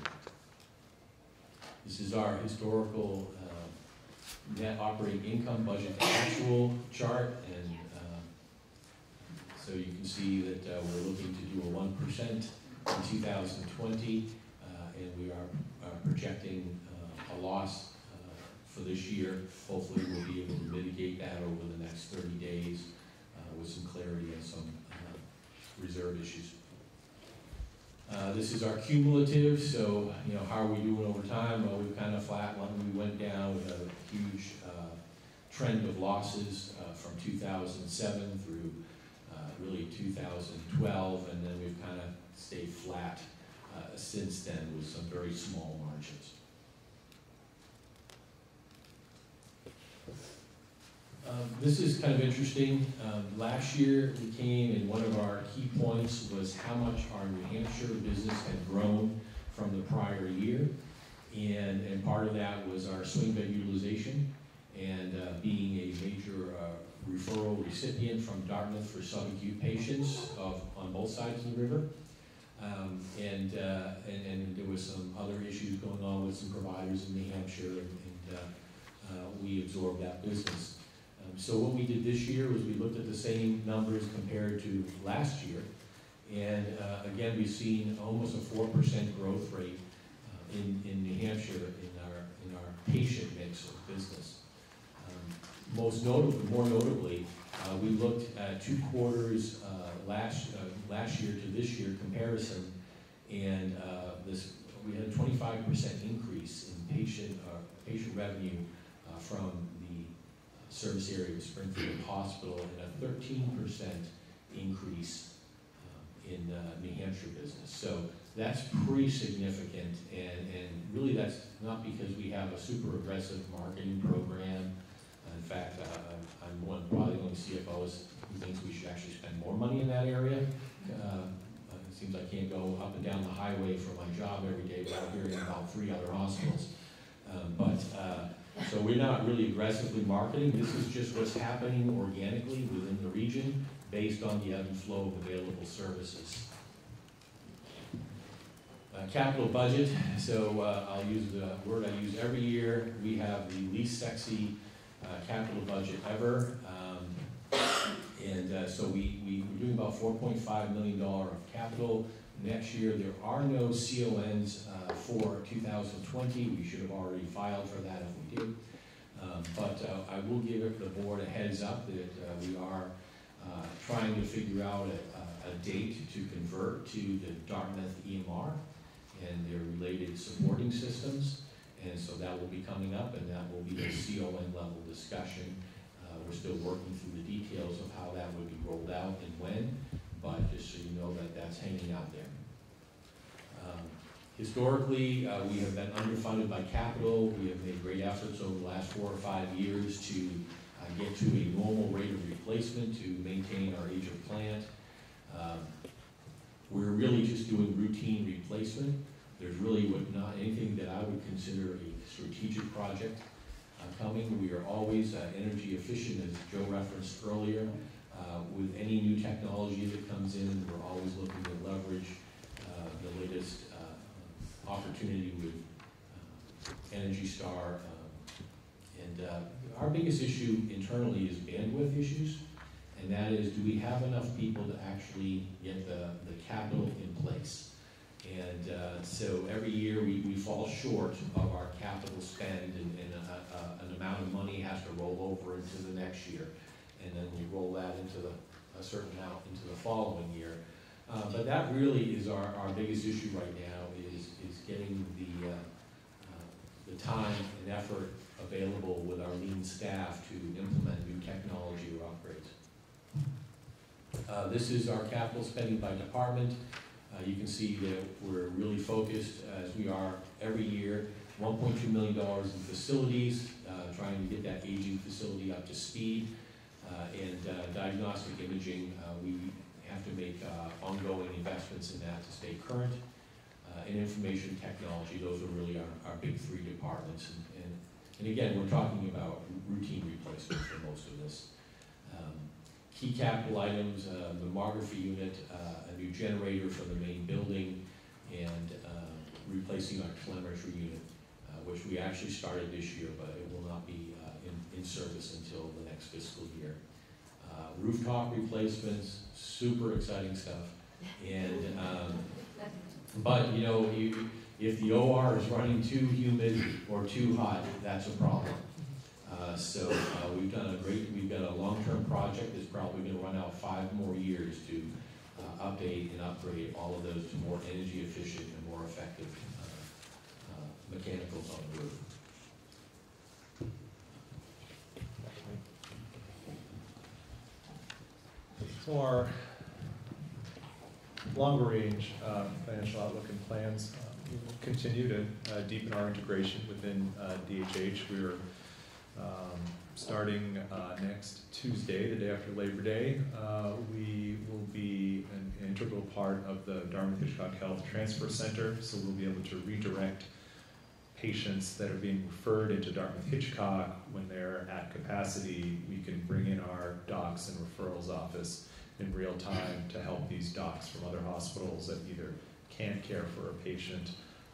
This is our historical, uh, net operating income budget actual chart, and, um, so you can see that uh, we're looking to do a one percent in two thousand twenty, uh, and we are are projecting uh, a loss uh, for this year. Hopefully, we'll be able to mitigate that over the next thirty days uh, with some clarity and some uh, reserve issues. Uh, This is our cumulative, so, you know, how are we doing over time? Well, we've kind of flatlined, we went down, had a huge uh, trend of losses uh, from 2007 through uh, really 2012, and then we've kind of stayed flat uh, since then with some very small margins. Um, This is kind of interesting. Um, Last year, we came, and one of our key points was how much our New Hampshire business had grown from the prior year. And, and part of that was our swing bed utilization, and uh, being a major uh, referral recipient from Dartmouth for subacute patients of, on both sides of the river. Um, And, uh, and, and there was some other issues going on with some providers in New Hampshire, and and, uh, uh, we absorbed that business. So what we did this year was we looked at the same numbers compared to last year. And uh, again, we've seen almost a four percent growth rate uh, in, in New Hampshire in our, in our patient mix of business. Um, Most notably, more notably, uh, we looked at two quarters uh, last, uh, last year to this year comparison. And uh, this, we had a twenty-five percent increase in patient, patient revenue from service area of Springfield Hospital and a thirteen percent increase um, in uh, New Hampshire business. So that's pretty significant, and, and really that's not because we have a super aggressive marketing program. In fact, uh, I'm one, probably the only CFOs who thinks we should actually spend more money in that area. Uh, It seems I can't go up and down the highway for my job every day without hearing about three other hospitals. Um, But, uh, so we're not really aggressively marketing, this is just what's happening organically within the region based on the ebb and flow of available services. Uh, Capital budget, so uh, I'll use the word I use every year, we have the least sexy uh, capital budget ever. Um, And uh, so we, we, we're doing about four point five million dollar of capital. Next year, there are no CONs uh, for two thousand twenty, we should have already filed for that did. Um, But uh, I will give the board a heads up that uh, we are uh, trying to figure out a, a- date to convert to the Dartmouth EMR and their related supporting systems. And so that will be coming up, and that will be a CON level discussion. Uh, We're still working through the details of how that would be rolled out and when, but just so you know that that's hanging out there. Um, Historically, uh, we have been underfunded by capital. We have made great efforts over the last four or five years to uh, get to a normal rate of replacement to maintain our age of plant. Um, We're really just doing routine replacement. There's really not, anything that I would consider a strategic project uh, coming. We are always uh, energy efficient, as Joe referenced earlier. Uh, With any new technology that comes in, we're always looking to leverage uh, the latest opportunity with uh, Energy Star. um, And uh, our biggest issue internally is bandwidth issues. And that is, do we have enough people to actually get the, the capital in place? And uh, so every year, we, we fall short of our capital spend, and, and a, a, an amount of money has to roll over into the next year. And then we roll that into the, a certain amount into the following year. Uh, But that really is our, our biggest issue right now, getting the, uh, uh, the time and effort available with our lean staff to implement new technology or upgrades. Uh, This is our capital spending by department. Uh, You can see that we're really focused, as we are every year, $1.2 million in facilities, uh, trying to get that aging facility up to speed. Uh, And uh, diagnostic imaging, we have to make ongoing investments in that to stay current. And information technology, those are really our, our big three departments. And- And, and again, we're talking about routine replacements for most of this. Um, Key capital items, uh, mammography unit, uh, a new generator for the main building, and uh, replacing our telemetry unit, uh, which we actually started this year, but it will not be uh, in, in service until the next fiscal year. Uh, Rooftop replacements, super exciting stuff. And, um, but, you know, you, if the OR is running too humid or too hot, that's a problem. Uh, So uh, we've done a great, we've got a long-term project that's probably gonna run out five more years to uh, update and upgrade all of those to more energy efficient and more effective uh, uh, mechanicals on the roof. Our longer range uh, financial outlook and plans, we will continue to uh, deepen our integration within uh, DHH. We're um, starting uh, next Tuesday, the day after Labor Day. We will be an integral part of the Dartmouth Hitchcock Health Transfer Center, so we'll be able to redirect patients that are being referred into Dartmouth Hitchcock when they're at capacity. We can bring in our docs and referrals office in real time to help these docs from other hospitals that either can't care for a patient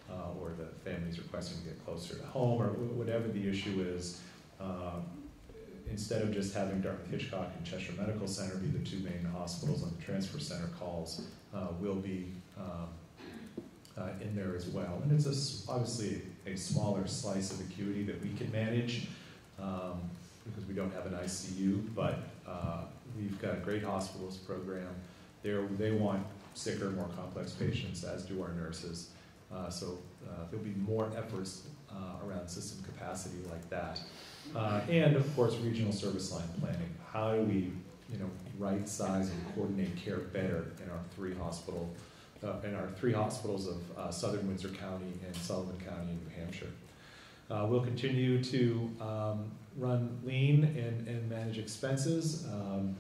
uh, or the family's requesting to get closer to home or wh- whatever the issue is. Um, Instead of just having Dartmouth Hitchcock and Cheshire Medical Center be the two main hospitals on the transfer center calls, uh, will be um, uh, in there as well. And it's a obviously a smaller slice of acuity that we can manage um, because we don't have an ICU, but uh, we've got a great hospitals program. They're, they want sicker, more complex patients, as do our nurses. Uh, so uh, there'll be more efforts uh, around system capacity like that. Uh, and of course, regional service line planning. How do we you know, right size and coordinate care better in our three hospital, uh, in our three hospitals of uh, southern Windsor County and Sullivan County in New Hampshire. We'll continue to um, run lean and, and manage expenses. Um,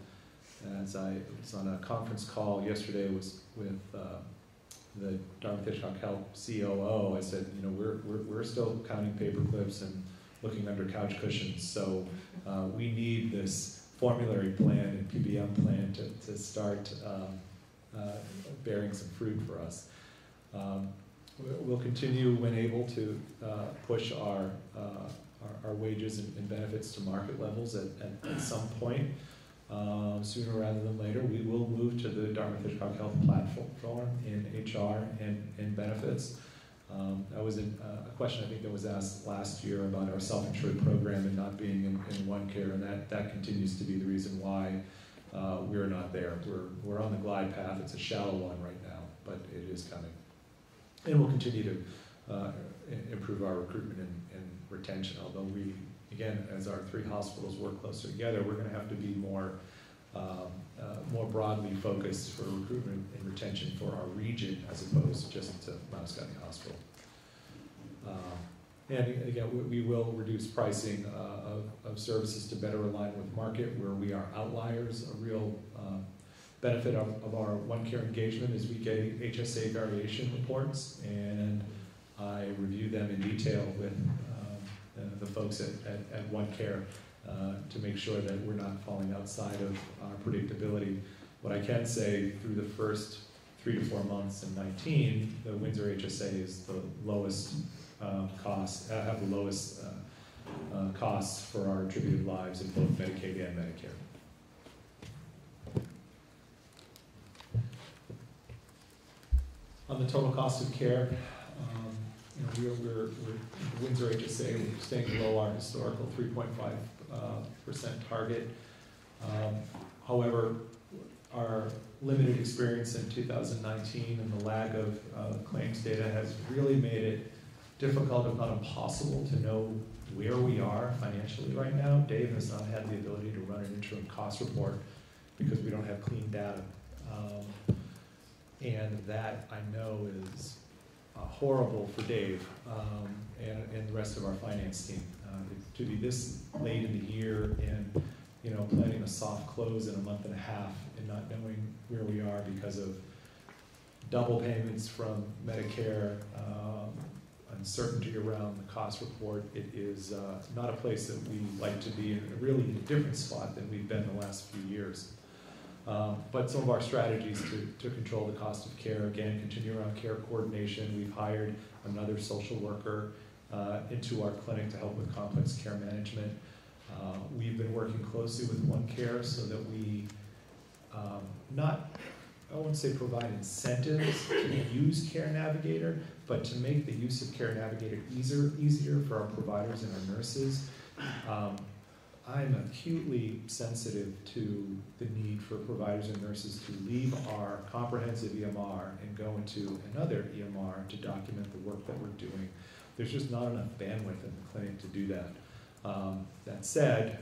as I was on a conference call yesterday was with uh, the Dartmouth Hitchcock Health COO, I said, you know, we're, we're, we're still counting paper clips and looking under couch cushions. So uh, we need this formulary plan and PBM plan to, to start um, uh, bearing some fruit for us. Um, we- we'll continue, when able, to uh, push our, uh, our, our wages and, and benefits to market levels at, at, at some point. Um, sooner rather than later, we will move to the Dartmouth Hitchcock Health platform in HR and, and benefits. Um, that was a, a question I think that was asked last year about our self-insured program and not being in, in one care, and that, that continues to be the reason why uh, we're not there. We're, we're on the glide path. It's a shallow one right now, but it is coming. And we'll continue to uh, improve our recruitment and, and retention, although we, again, as our three hospitals work closer together, we're gonna have to be more, um, uh, more broadly focused for recruitment and retention for our region as opposed to just to Mount Hospital. Um, And again, we, we will reduce pricing uh, of, of services to better align with market where we are outliers. A real uh, benefit of, of our one care engagement is we get HSA variation reports and I review them in detail with um, the, folks at, at, at one care uh, to make sure that we're not falling outside of our predictability. What I can say through the first three to four months in 19, the Windsor HSA is the lowest uh, cost, uh, have the lowest uh, uh, costs for our attributed lives in both Medicaid and Medicare. On the total cost of care, um, you know, we're, we're, we're, Windsor HSA, we're staying below our historical three point five, uh, percent target. Um, However, our limited experience in two thousand nineteen and the lag of, uh, claims data has really made it difficult, if not impossible, to know where we are financially right now. Dave has not had the ability to run an interim cost report because we don't have clean data. Um, and that I know is uh, horrible for Dave um, and, and the rest of our finance team. Uh, to be this late in the year and, you know, planning a soft close in a month and a half and not knowing where we are because of double payments from Medicare, um, uncertainty around the cost report, it is uh, not a place that we like to be in, a really different spot than we've been the last few years. Um, But some of our strategies to, to control the cost of care, again, continue around care coordination. We've hired another social worker into our clinic to help with complex care management. Uh, We've been working closely with One Care so that we um, not, I wouldn't say provide incentives to use Care Navigator, but to make the use of Care Navigator easier, easier for our providers and our nurses. Um, I'm acutely sensitive to the need for providers and nurses to leave our comprehensive EMR and go into another EMR to document the work that we're doing. There's just not enough bandwidth in the clinic to do that. Um, that said,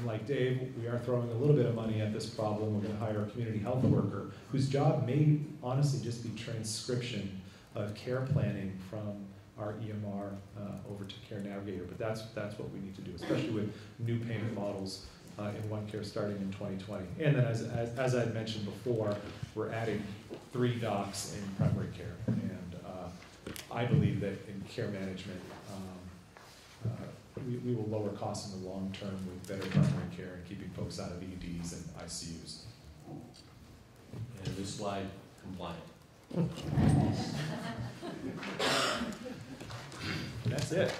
unlike, Dave, we are throwing a little bit of money at this problem. We're gonna hire a community health worker whose job may honestly just be transcription of care planning from our EMR uh, over to Care Navigator, but that's, that's what we need to do, especially with new payment models uh, in One Care starting in 2020. And then as, as, as I mentioned before, we're adding three docs in primary care. And I believe that in care management, um, uh, we, we will lower costs in the long term with better primary care and keeping folks out of EDs and ICUs. And this slide compliant. That's it.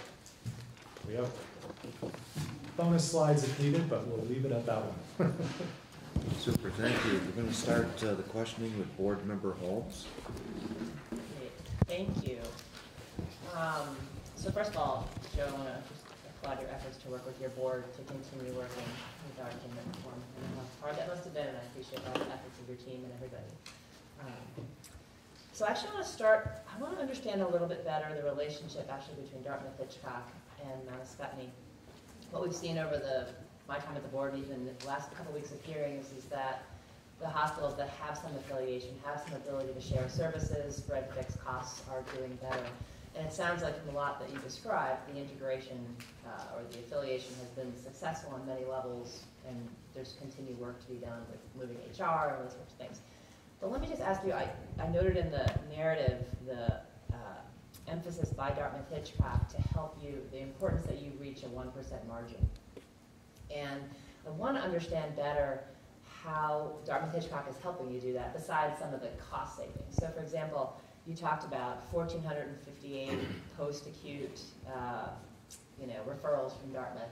We have bonus slides if needed, but we'll leave it at that one. Super, thank you. We're gonna start uh, the questioning with Board Member Holmes. Thank you. Um, So first of all, Joe, I want to just applaud your efforts to work with your board to continue working with our kingdom reform. Know how hard that must have been, and I appreciate all the efforts of your team and everybody. Um, So I actually want to start, I want to understand a little bit better the relationship actually between Dartmouth Hitchcock and Mount Ascutney. What we've seen over the my time at the board, even the last couple weeks of hearings, is that the hospitals that have some affiliation, have some ability to share services, spread fixed costs, are doing better. And it sounds like from a lot that you described, the integration uh, or the affiliation has been successful on many levels, and there's continued work to be done with moving HR and those sorts of things. But let me just ask you, I, I noted in the narrative the uh, emphasis by Dartmouth Hitchcock to help you, the importance that you reach a one percent margin. And I want to understand better how Dartmouth Hitchcock is helping you do that, besides some of the cost savings. So for example, you talked about fourteen hundred and fifty-eight post-acute, uh, you know, referrals from Dartmouth,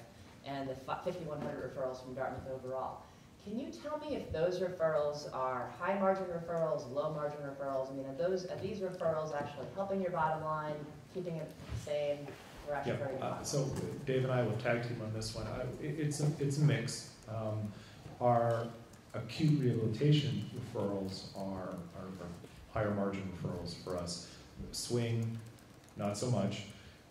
and the fifty-one hundred referrals from Dartmouth overall. Can you tell me if those referrals are high margin referrals, low margin referrals? I mean, are those, are these referrals actually helping your bottom line, keeping it the same, or Yeah, uh, so Dave and I will tag team on this one. I- it- It's, a it's a mix. Um, Our acute rehabilitation referrals are, are higher margin referrals for us. Swing, not so much.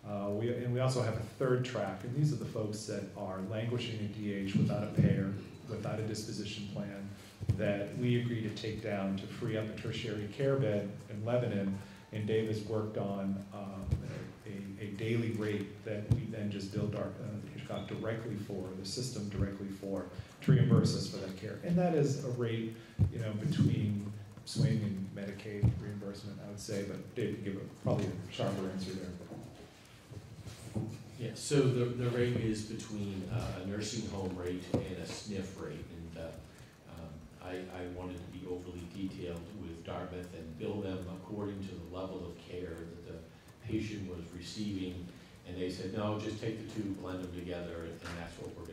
Uh, We, and we also have a third track, and these are the folks that are languishing in DH without a payer, without a disposition plan, that we agree to take down to free up a tertiary care bed in Lebanon. And Dave has worked on um, a, a daily rate that we then just build our, uh, Hitchcock directly for, the system directly for, to reimburse us for that care. And that is a rate, you know, between swing and Medicaid reimbursement, I would say, but Dave can give a, probably a sharper answer there. Yeah, so the, the rate is between uh, a nursing home rate and a SNF rate, and uh, um, I, I wanted to be overly detailed with Dartmouth and bill them according to the level of care that the patient was receiving, and they said, no, just take the two, blend them together, and that's what we're.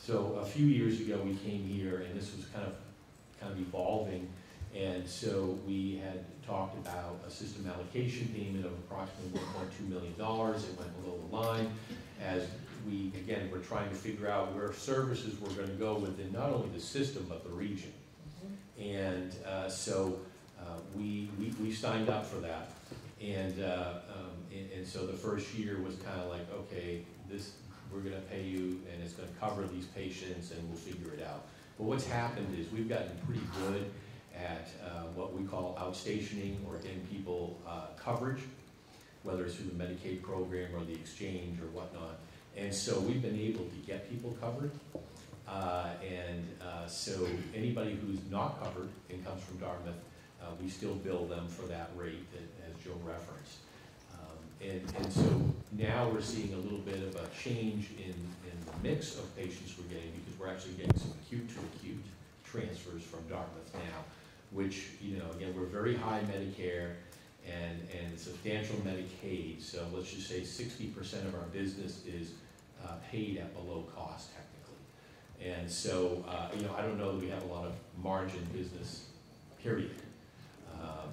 So a few years ago, we came here, and this was kind of, kind of evolving, and so we had talked about a system allocation payment of approximately one point two million dollars. It went below the line as we, again, we're trying to figure out where services were gonna go within not only the system, but the region. And uh, so uh, we, we, we signed up for that. And, uh, um, and, and so the first year was kind of like, okay, this, we're gonna pay you and it's gonna cover these patients and we'll figure it out. But what's happened is we've gotten pretty good at uh, what we call outstationing or getting people uh, coverage, whether it's through the Medicaid program or the exchange or whatnot. And so we've been able to get people covered. Uh, And uh, so anybody who's not covered and comes from Dartmouth, uh, we still bill them for that rate that, as Joe referenced. And, and so now we're seeing a little bit of a change in, in the mix of patients we're getting because we're actually getting some acute to acute transfers from Dartmouth now, which, you know, again, we're very high Medicare and, and substantial Medicaid. So let's just say sixty percent of our business is uh, paid at below cost technically. And so, uh, you know, I don't know that we have a lot of margin business, period. Um,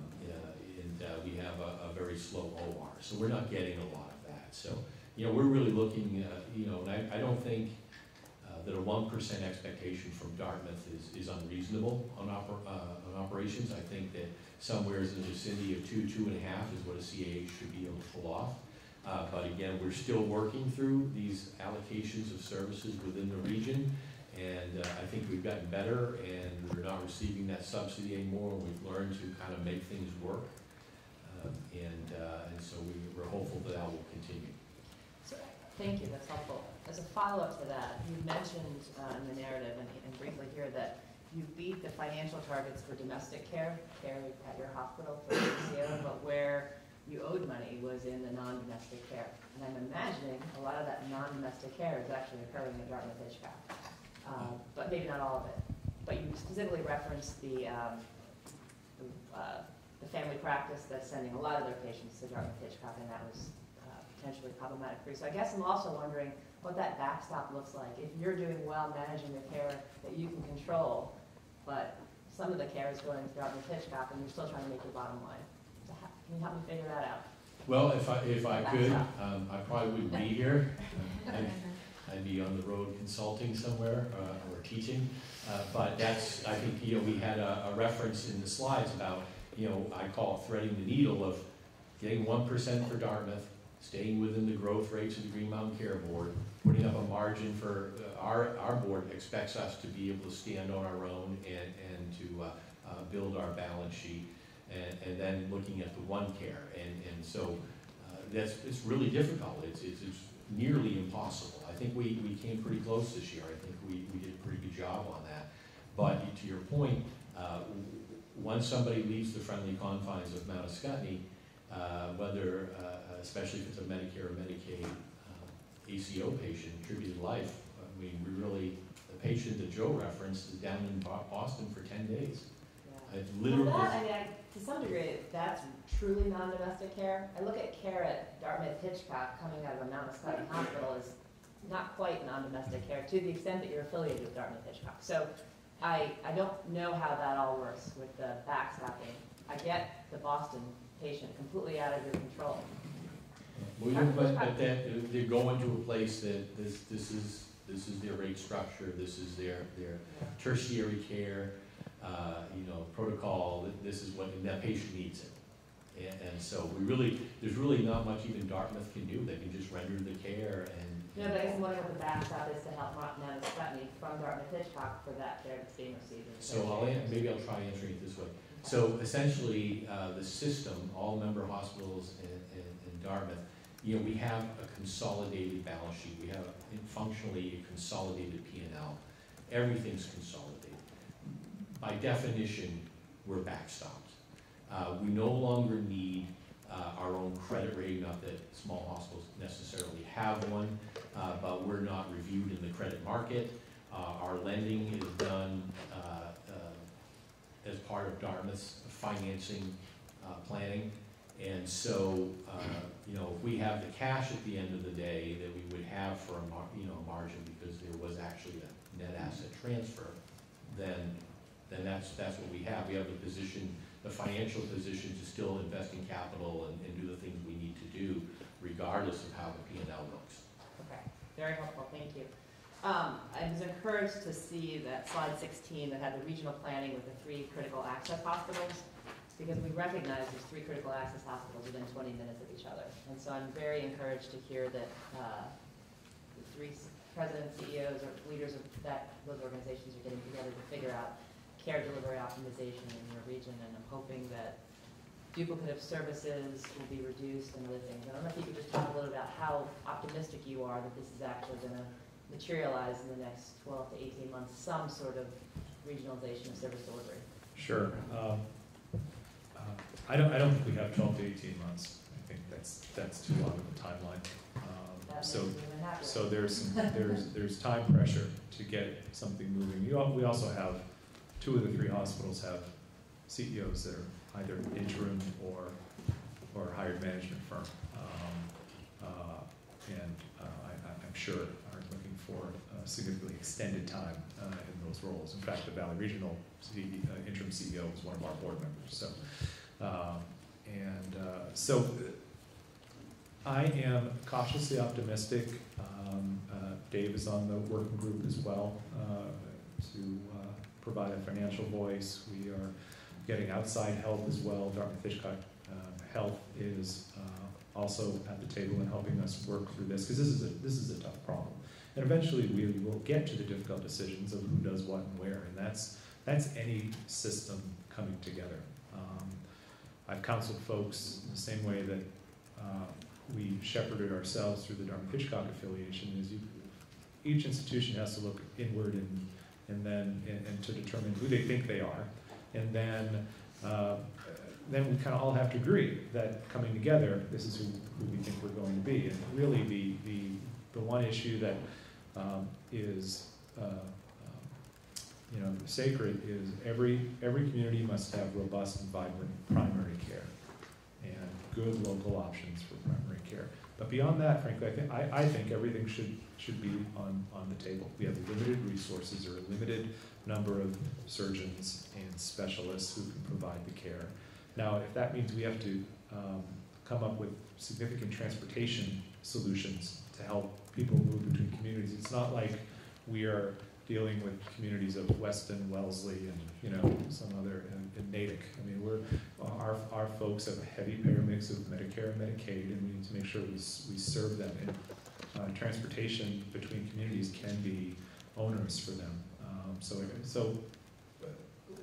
Uh, we have a, a very slow OR, so we're not getting a lot of that. So, you know, we're really looking, uh, you know, I, I don't think uh, that a one percent expectation from Dartmouth is, is unreasonable on oper, uh, on operations. I think that somewhere in the vicinity of two, two and a half is what a CAH should be able to pull off. Uh, but again, we're still working through these allocations of services within the region. And uh, I think we've gotten better and we're not receiving that subsidy anymore. We've learned to kind of make things work. And, uh, and so we, we're hopeful that that will continue. So, Thank you, that's helpful. As a follow-up to that, you mentioned uh, in the narrative and and briefly here that you beat the financial targets for domestic care, care at your hospital for ACO, but where you owed money was in the non-domestic care. And I'm imagining a lot of that non-domestic care is actually occurring at Dartmouth Hitchcock, Uh, but maybe not all of it. But you specifically referenced the, um, the, uh, the family practice that's sending a lot of their patients to Dartmouth Hitchcock, and that was uh, potentially problematic for you. So I guess I'm also wondering what that backstop looks like. If you're doing well managing the care that you can control, but some of the care is going to Dartmouth Hitchcock, and you're still trying to make your bottom line. So how- Can you help me figure that out? Well, if I, if I could, um, I probably wouldn't be here. I'd, I'd be on the road consulting somewhere, uh, or teaching. Uh, but that's, I think, you know, we had a, a reference in the slides about, you know, I call it threading the needle of getting one percent for Dartmouth, staying within the growth rates of the Green Mountain Care Board, putting up a margin for, uh, our, our board expects us to be able to stand on our own and, and to, uh, uh, build our balance sheet, and, and then looking at the one care, and, and so, uh, that's, it's really difficult, it's, it's, it's nearly impossible. I think we, we came pretty close this year, I think we, we did a pretty good job on that. But to your point, uh, once somebody leaves the friendly confines of Mount Ascutney, uh, whether, uh, especially if it's a Medicare or Medicaid uh, ACO patient, attributed life, I mean, we really, the patient that Joe referenced is down in Boston for ten days. Yeah. It's Well, literally, that, I mean, I, to some degree, that's truly non-domestic care. I look at care at Dartmouth Hitchcock coming out of a Mount Ascutney hospital is not quite non-domestic care to the extent that you're affiliated with Dartmouth Hitchcock. So I, I don't know how that all works with the backstopping. I get the Boston patient completely out of your control. we don't- but, but that, they're going to a place that this, this is, this is their rate structure, this is their, their tertiary care, uh, you know, protocol, this is what, and that patient needs it. And, and so we really, there's really not much even Dartmouth can do, they can just render the care and. No, but I guess I'm wondering what the backstop is to help Mount Ascutney from Dartmouth Hitchcock for that care that's being received. So I'll, an- maybe I'll try answering it this way. So essentially, uh, the system, all member hospitals in, in in Dartmouth, you know, we have a consolidated balance sheet, we have functionally a consolidated P and L. Everything's consolidated. By definition, we're backstopped. Uh, we no longer need, uh, our own credit rating, not that small hospitals necessarily have one, uh, but we're not reviewed in the credit market. Uh, our lending is done, uh, uh, as part of Dartmouth's financing, uh, planning. And so, uh, you know, if we have the cash at the end of the day that we would have for a you know, margin because there was actually a net asset transfer, then, then that's, that's what we have. We have the position, the financial position to still invest in capital and, and do the things we need to do regardless of how the P and L looks. Okay, very helpful, thank you. Um, I was encouraged to see that slide sixteen that had the regional planning with the three critical access hospitals, because we recognize there's three critical access hospitals within twenty minutes of each other. And so I'm very encouraged to hear that, uh, the three presidents, CEOs, or leaders of that, those organizations are getting together to figure out care delivery optimization in your region, and I'm hoping that duplicative services will be reduced and other things. I don't know if you could just talk a little about how optimistic you are that this is actually gonna materialize in the next twelve to eighteen months, some sort of regionalization of service delivery. Sure. Um, uh, I don't, I don't think we have twelve to eighteen months. I think that's, that's too long of a timeline. Um, So, me even happier. so there's, some- there's, there's time pressure to get something moving. You, al- we also have, two of the three hospitals have CEOs that are either interim or, or hired management firm. Um, uh, And uh, I, I'm sure are looking for significantly extended time uh, in those roles. In fact, the Valley Regional C- uh, interim CEO was one of our board members, so. um, And uh, so I am cautiously optimistic. Um, Dave is on the working group as well to provide a financial voice. We are getting outside help as well. Dartmouth Hitchcock uh, Health is uh, also at the table and helping us work through this because this is a this is a tough problem. And eventually we will get to the difficult decisions of who does what and where, and that's that's any system coming together. Um, I've counseled folks in the same way that uh, we shepherded ourselves through the Dartmouth Hitchcock affiliation. Is you, each institution has to look inward and and then and, and to determine who they think they are, and then uh, then we kind of all have to agree that coming together, this is who, who we think we're going to be. And really, the the the one issue that um, is uh, um, you know sacred is every every community must have robust and vibrant primary care and good local options for primary. But beyond that, frankly, I think I, I think everything should should be on, on the table. We have limited resources or a limited number of surgeons and specialists who can provide the care. Now, if that means we have to um, come up with significant transportation solutions to help people move between communities, it's not like we are dealing with communities of Weston, Wellesley, and, you know, some other, and and Natick. I mean, we're, our, our folks have a heavy payer mix of Medicare and Medicaid, and we need to make sure we, we serve them. And, uh, transportation between communities can be onerous for them. Um, so, so,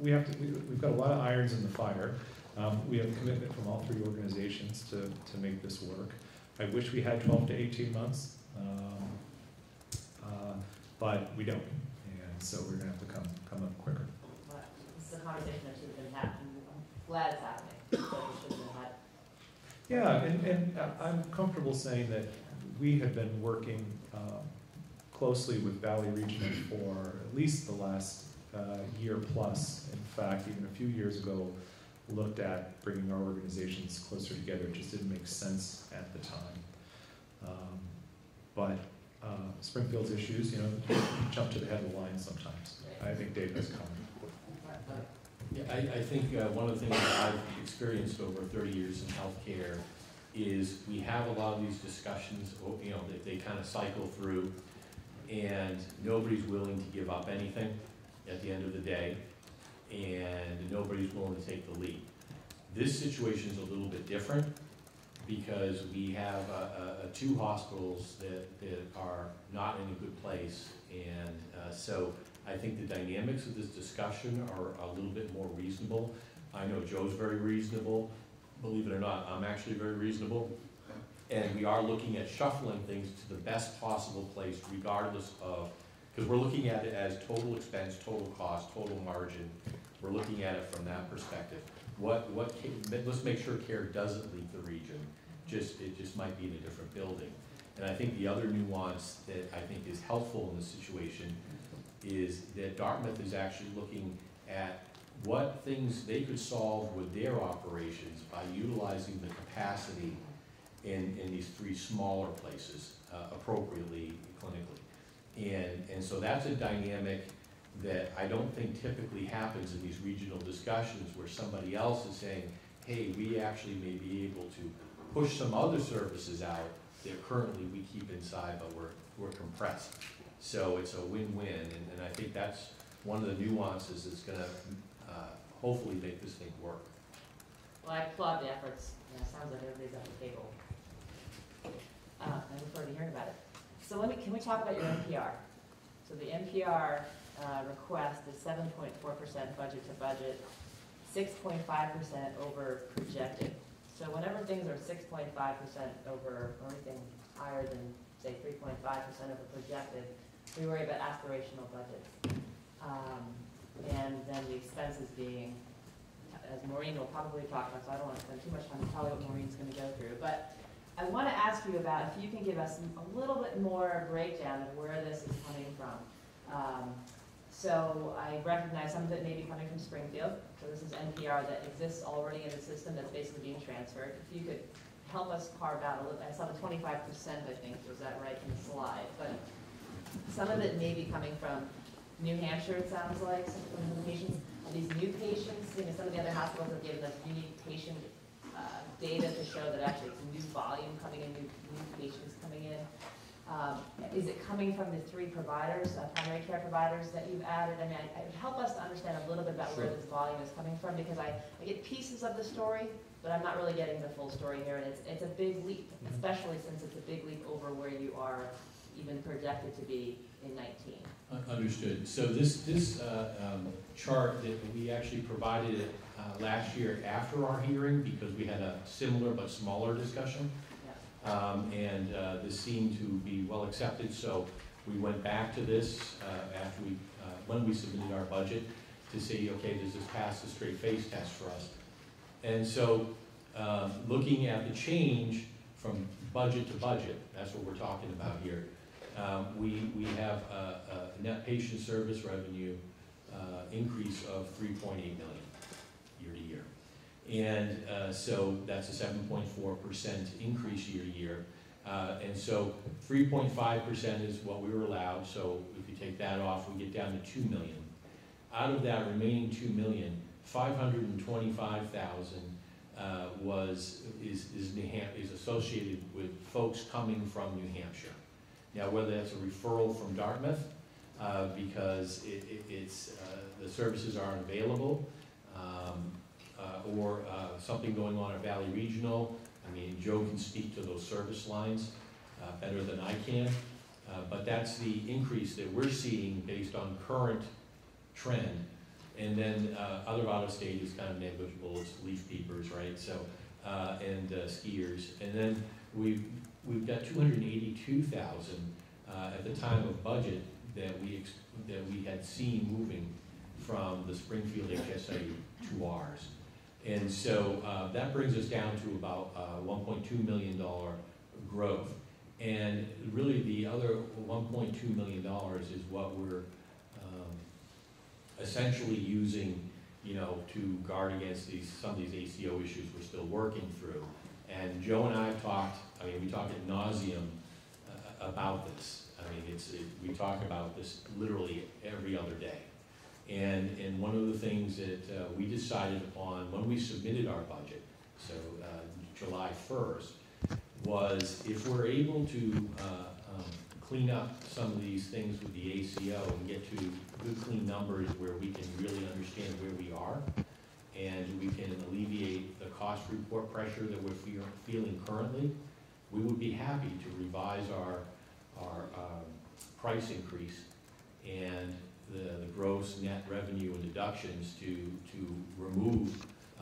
we have to, we, we've got a lot of irons in the fire. Um, we have a commitment from all three organizations to, to make this work. I wish we had twelve to eighteen months, um, uh, but we don't. So we're gonna have to come, come up quicker. But This is a conversation that should have been happening, I'm glad it's happening, it should have been had. Yeah, and, and I- I'm comfortable saying that we have been working um, closely with Valley Regional for at least the last uh, year plus. In fact, even a few years ago, looked at bringing our organizations closer together. It just didn't make sense at the time. Um, But uh, Springfield's issues, you know, jump to the head of the line sometimes. I think Dave has comment. Yeah, I, I think uh, one of the things that I've experienced over thirty years in healthcare is we have a lot of these discussions, you know, that they kind of cycle through, and nobody's willing to give up anything at the end of the day, and nobody's willing to take the lead. This situation is a little bit different, because we have uh, uh, two hospitals that, that are not in a good place, and uh, so I think the dynamics of this discussion are a little bit more reasonable. I know Joe's very reasonable, believe it or not, I'm actually very reasonable. And we are looking at shuffling things to the best possible place regardless of, because we're looking at it as total expense, total cost, total margin. We're looking at it from that perspective. What, what, let's make sure care doesn't leave the region, just, it just might be in a different building. And I think the other nuance that I think is helpful in this situation is that Dartmouth is actually looking at what things they could solve with their operations by utilizing the capacity in, in these three smaller places uh, appropriately clinically. And, and so that's a dynamic that I don't think typically happens in these regional discussions where somebody else is saying, hey, we actually may be able to push some other services out that currently we keep inside, but we're, we're compressed. So it's a win-win, and, and I think that's one of the nuances that's gonna, uh, hopefully make this thing work. Well, I applaud the efforts, it sounds like everybody's at the table. Uh, I look forward to hearing about it. So let me, can we talk about your NPR? So the NPR, uh, request is seven point four percent budget to budget, six point five percent over projected. So whenever things are six point five percent over, or anything higher than, say, three point five percent over projected, we worry about aspirational budgets. Um, and then the expenses being as Maureen will probably talk about, so I don't want to spend too much time telling what Maureen's going to go through. But I want to ask you about if you can give us a little bit more breakdown of where this is coming from. Um, so I recognize some of it may be coming from Springfield. So this is NPR that exists already in the system that's basically being transferred. If you could help us carve out a little, I saw the twenty-five percent, I think, was that right in the slide? But some of it may be coming from New Hampshire, it sounds like, some of the patients. These new patients, you know, some of the other hospitals have given us unique patient uh, data to show that actually it's new volume coming in, new, new patients coming in. Um, Is it coming from the three providers, uh, primary care providers that you've added? I mean, I- I- help us to understand a little bit about where this volume is coming from, because I, I get pieces of the story, but I'm not really getting the full story here, and it's, it's a big leap, Mhm. especially since it's a big leap over where you are even projected to be in nineteen. Understood. So this, this uh, um, chart that we actually provided it uh, last year after our hearing because we had a similar but smaller discussion. Um, And uh, this seemed to be well accepted, so we went back to this uh, after we, uh, when we submitted our budget to see, okay, does this pass the straight face test for us? And so, um, looking at the change from budget to budget, that's what we're talking about here. Um, We, we have a, a net patient service revenue uh, increase of three point eight million. And uh, so that's a seven point four percent increase year to year. Uh, And so three point five percent is what we were allowed, so if you take that off, we get down to two million. Out of that remaining two million, five hundred and twenty-five thousand uh, was, is, is New Ham, is associated with folks coming from New Hampshire. Now, whether that's a referral from Dartmouth, uh, because it, it, it's, uh, the services aren't available, um, or, uh, something going on at Valley Regional. I mean, Joe can speak to those service lines, uh, better than I can. Uh, but that's the increase that we're seeing based on current trend. And then, uh, other out of state is kind of negligible, it's leaf peepers, right, so, uh, and uh, skiers. And then we've, we've got two hundred and eighty-two thousand, uh, at the time of budget that we, that we had seen moving from the Springfield HSA to ours. And so, uh, that brings us down to about, uh, one point two million dollar growth. And really, the other one point two million dollars is what we're, um, essentially using, you know, to guard against these, some of these ACO issues we're still working through. And Joe and I talked, I mean, we talk at nauseum uh, about this. I mean, it's, it, we talk about this literally every other day. And, and one of the things that uh, we decided upon when we submitted our budget, so uh, July first, was if we're able to uh, um, clean up some of these things with the ACO and get to good, clean numbers where we can really understand where we are, and we can alleviate the cost report pressure that we're feel- feeling currently, we would be happy to revise our, our um, price increase and the, the gross net revenue and deductions to, to remove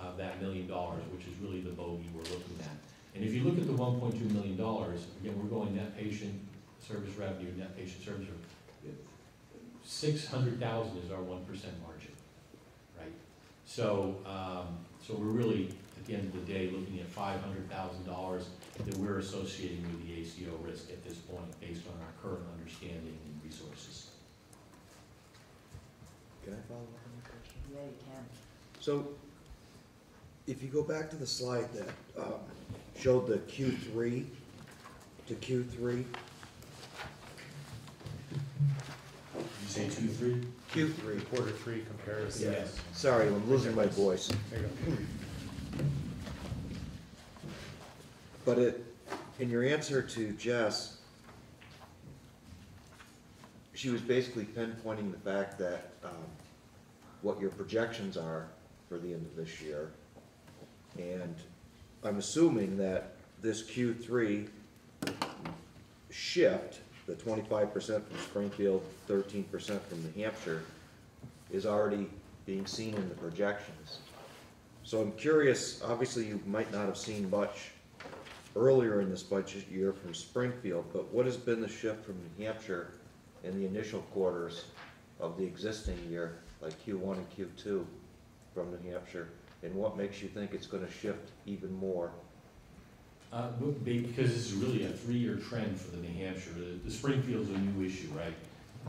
uh, that million dollars, which is really the bogey we're looking at. And if you look at the one point two million dollars, again, we're going net patient service revenue, net patient service revenue. Six hundred thousand is our one percent margin, right? So, um, so we're really, at the end of the day, looking at five hundred thousand dollars that we're associating with the ACO risk at this point, based on our current understanding and resources. Can I follow up on your question? Yeah, you can. So, if you go back to the slide that um, showed the Q three to Q three, you say two, three? Q three, Quarter three comparison. Yes. sorry, I'm losing my voice. There you go. But it, in your answer to Jess, she was basically pinpointing the fact that, um, what your projections are for the end of this year. And I'm assuming that this Q three shift, the twenty-five percent from Springfield, thirteen percent from New Hampshire, is already being seen in the projections. So I'm curious, obviously you might not have seen much earlier in this budget year from Springfield, but what has been the shift from New Hampshire in the initial quarters of the existing year, like Q one and Q two from New Hampshire? And what makes you think it's gonna shift even more? Uh, be- because this is really a three-year trend for the New Hampshire. The- The Springfield's a new issue, right?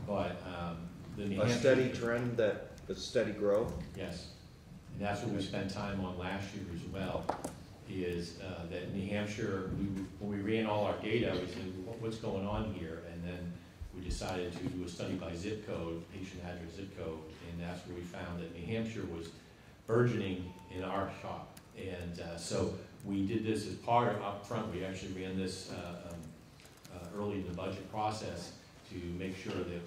But, um, the New A Hampshire. steady trend that, a steady growth? Yes, and that's what we spent time on last year as well, is uh, that New Hampshire, we, when we ran all our data, we said, what's going on here? And then we decided to do a study by zip code, patient address zip code, and that's where we found that New Hampshire was burgeoning in our shop. And uh, so we did this as part of, upfront, we actually ran this uh, um, uh, early in the budget process to make sure that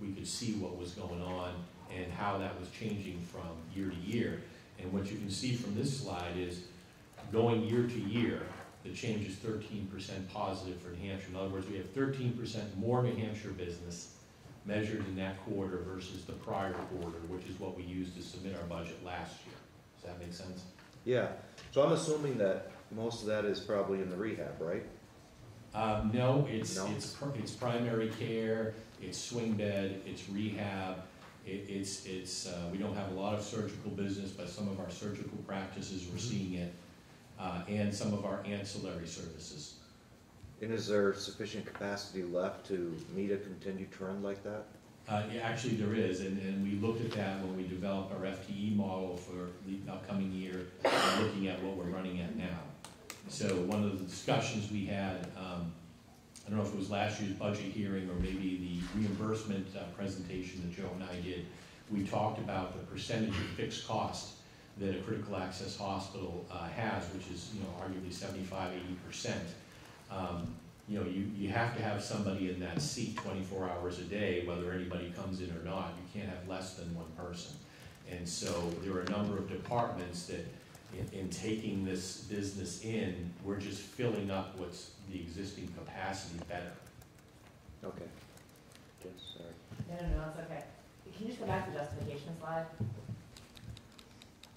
we could see what was going on and how that was changing from year to year. And what you can see from this slide is, going year to year, the change is thirteen percent positive for New Hampshire. In other words, we have thirteen percent more New Hampshire business measured in that quarter versus the prior quarter, which is what we used to submit our budget last year. Does that make sense? Yeah, so I'm assuming that most of that is probably in the rehab, right? Um, no, it's, No? it's, pr- it's primary care, it's swing bed, it's rehab, it, it's, it's, uh, we don't have a lot of surgical business, but some of our surgical practices, we're seeing it, uh, and some of our ancillary services. And is there sufficient capacity left to meet a continued trend like that? Uh, yeah, actually, there is, and, and we looked at that when we developed our FTE model for the upcoming year, and looking at what we're running at now. So one of the discussions we had, um, I don't know if it was last year's budget hearing or maybe the reimbursement uh, presentation that Joe and I did, we talked about the percentage of fixed cost that a critical access hospital uh, has, which is, you know, arguably 75, 80 percent. Um, you know, you, you have to have somebody in that seat twenty-four hours a day, whether anybody comes in or not. You can't have less than one person. And so there are a number of departments that, in, in taking this business in, we're just filling up what's the existing capacity better. Okay. Yes, sorry. No, no, no, it's okay. Can you just go back to the justification slide?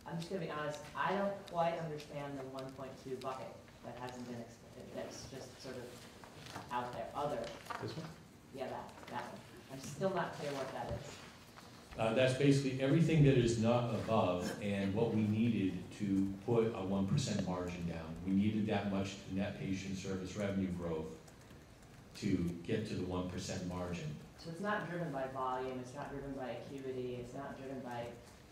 I'm just gonna be honest, I don't quite understand the one point two bucket that hasn't been, ex- that's just sort of out there, other, This one? yeah, that, that one. I'm still not clear what that is. Uh, that's basically everything that is not above and what we needed to put a one percent margin down. We needed that much net patient service revenue growth to get to the one percent margin. So it's not driven by volume, it's not driven by acuity, it's not driven by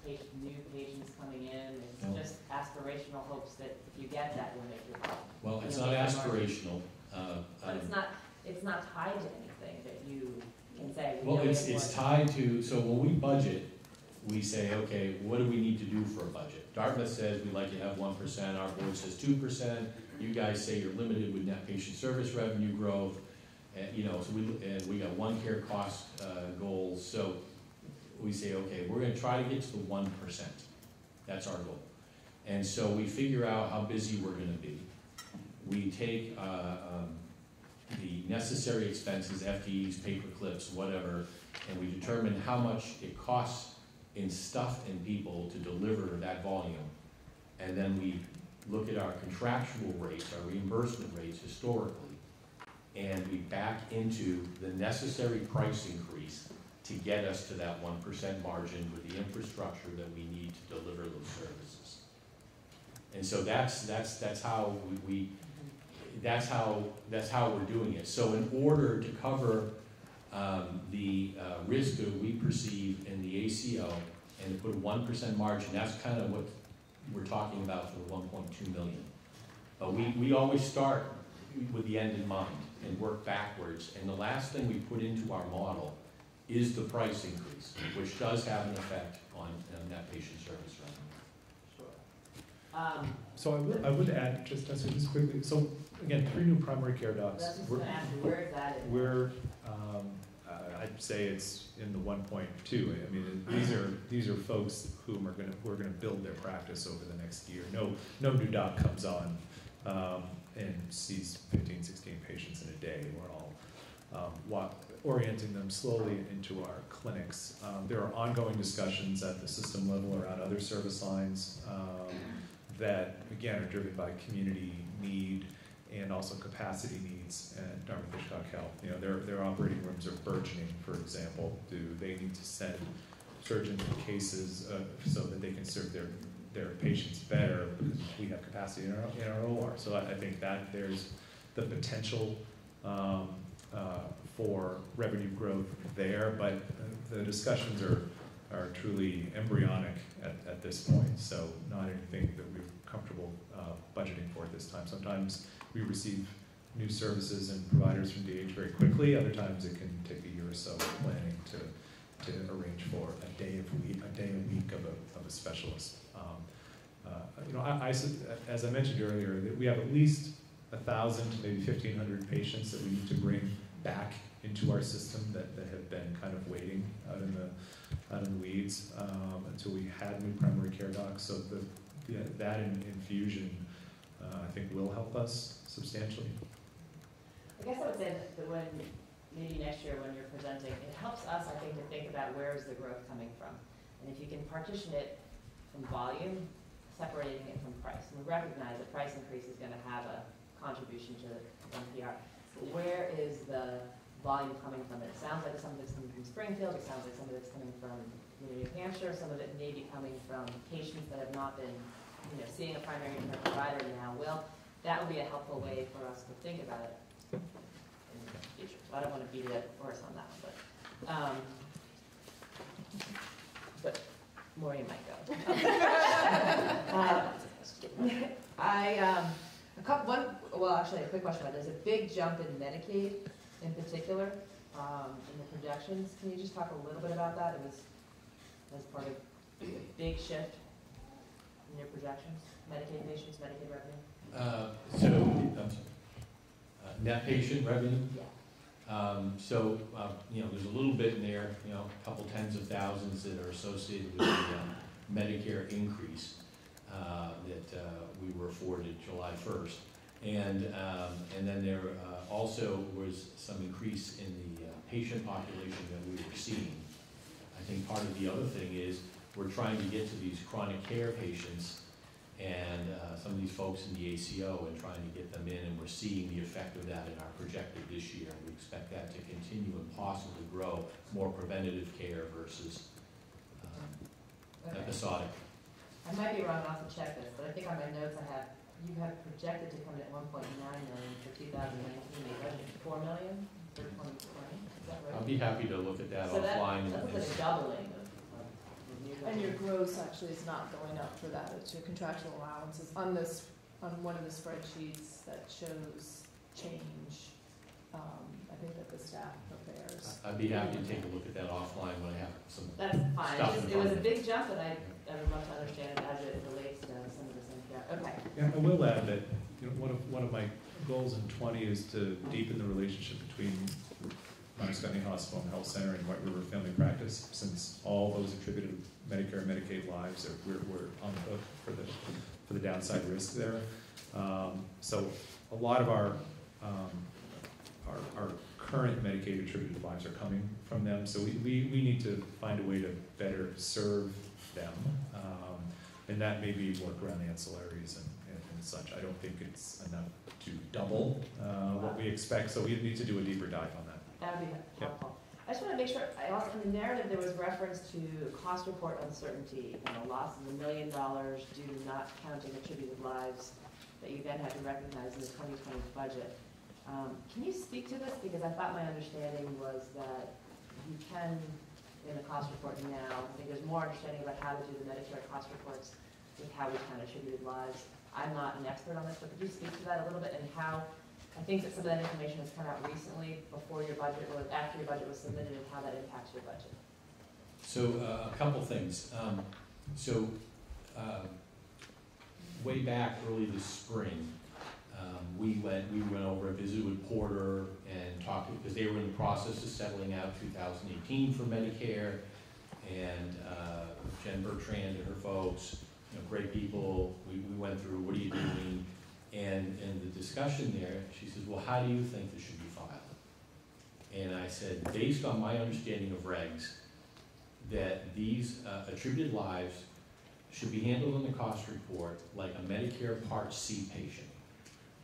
patient, new patients coming in, No. it's just aspirational hopes that if you get that, you'll make your volume. Well, it's not make the margin. aspirational, uh, But it's um, not, it's not tied to anything that you can say. we well, know it's, it's tied to, so when we budget, we say, okay, what do we need to do for a budget? Dartmouth says we'd like to have one percent, our board says two percent, you guys say you're limited with net patient service revenue growth. And, you know, so we, and we got one care cost, uh, goals, so we say, okay, we're gonna try to get to the one percent. That's our goal. And so we figure out how busy we're gonna be. We take, uh, um, the necessary expenses, FTEs, paper clips, whatever, and we determine how much it costs in stuff and people to deliver that volume. And then we look at our contractual rates, our reimbursement rates historically, and we back into the necessary price increase to get us to that one percent margin with the infrastructure that we need to deliver those services. And so that's, that's, that's how we, we, that's how, that's how we're doing it. So in order to cover um, the uh, risk that we perceive in the ACO and to put a one percent margin, that's kind of what we're talking about for the one point two million. But we, we always start with the end in mind and work backwards, and the last thing we put into our model is the price increase, which does have an effect on uh, net patient service revenue. Um, So I would, I would add, just, just just quickly, so again, three new primary care docs. that's just We're- gonna ask you, where is that? We're, um, uh, I'd say it's in the one point two. I mean, these are, these are folks whom are gonna, who are gonna build their practice over the next year. No, no new doc comes on, um, and sees 15, 16 patients in a day. We're all, um, wa- orienting them slowly into our clinics. Um, there are ongoing discussions at the system level around other service lines, um, that, again, are driven by community need and also capacity needs at Dartmouth Hitchcock Health. You know, their, their operating rooms are burgeoning, for example. Do they need to send surgeons cases uh, so that they can serve their, their patients better because we have capacity in our, in our OR? So I, I think that there's the potential um, uh, for revenue growth there, but the discussions are, are truly embryonic at, at this point, so not anything that we're comfortable uh, budgeting for at this time. Sometimes we receive new services and providers from DH very quickly, other times it can take a year or so of planning to, to arrange for a day of week, a day a week of a, of a specialist. Um, uh, You know, I, I as I mentioned earlier, we have at least a thousand to maybe fifteen hundred patients that we need to bring back into our system that, that have been kind of waiting out in the, out in the weeds, um, until we had new primary care docs. So the, yeah, that in- infusion, uh, I think will help us substantially. I guess I would say that when, maybe next year when you're presenting, it helps us, I think, to think about where is the growth coming from. And if you can partition it from volume, separating it from price. And we recognize that price increase is gonna have a contribution to the NPR. Where is the volume coming from? It sounds like some of it's coming from Springfield, it sounds like some of it's coming from New Hampshire, some of it may be coming from patients that have not been, you know, seeing a primary care provider now. Well, that would be a helpful way for us to think about it in the future. So I don't want to beat dead horse on that, but, um, but Maureen might go. Uh, I, um, couple, one, well, actually, a quick question about, there's a big jump in Medicaid in particular, um, in the projections. Can you just talk a little bit about that? It was, as part of a big shift in your projections, Medicaid patients, Medicaid revenue? Uh, So, I'm sorry. Uh, net patient revenue. Yeah. Um, so, uh, you know, there's a little bit in there, you know, a couple tens of thousands that are associated with the um, Medicare increase that uh, we were afforded July first. And, um, and then there uh, also was some increase in the uh, patient population that we were seeing. I think part of the other thing is, we're trying to get to these chronic care patients and uh, some of these folks in the ACO and trying to get them in, and we're seeing the effect of that in our projected this year. We expect that to continue and possibly grow, more preventative care versus um, Okay. episodic. I might be wrong, I'll have to check this, but I think on my notes I have, you have projected to come in at one point nine million for two thousand nineteen, you budgeted four million for twenty twenty, is that right? I'll be happy to look at that So that, offline. that and- looks like a doubling of, of revenue. And your gross actually is not going up for that, it's your contractual allowances. On this, on one of the spreadsheets that shows change, um, I think that the staff prepares. I'd be happy to take a look at that offline when I have some, That's fine, Stuff just, in it was a front. big jump, and I, I would love to understand it as it relates to some of this NPR, okay. Yeah, I will add that, you know, one of, one of my goals in twenty is to deepen the relationship between Mount Ascutney Hospital and Health Center and White River Family Practice, since all those attributed Medicare and Medicaid lives are, we're, we're on the hook for the, for the downside risk there. Um, so a lot of our, um, our, our current Medicaid attributed lives are coming from them, so we, we, we need to find a way to better serve them. Um, and that may be work around ancillaries and, and and such. I don't think it's enough to double, uh, what we expect, so we need to do a deeper dive on that. That would be Yeah. helpful. I just want to make sure, I also, in the narrative, there was reference to cost report uncertainty, and know, loss of a million dollars due to not counting attributed lives that you then had to recognize in the twenty twenty budget. Um, Can you speak to this? Because I thought my understanding was that you can, in the cost report now, I think there's more understanding about how to do the Medicare cost reports with how we count attributed lives. I'm not an expert on this, but could you speak to that a little bit and how, I think that some of that information has come out recently before your budget, or after your budget was submitted, and how that impacts your budget. So, uh, a couple things. Um, so, um, way back early this spring, um, we went, we went over, visited with Porter and talked, because they were in the process of settling out two thousand eighteen for Medicare. And, uh, Jen Bertrand and her folks, you know, great people, we, we went through, what are you doing? And, and the discussion there, she says, well, how do you think this should be filed? And I said, based on my understanding of regs, that these uh, attributed lives should be handled in the cost report like a Medicare Part C patient,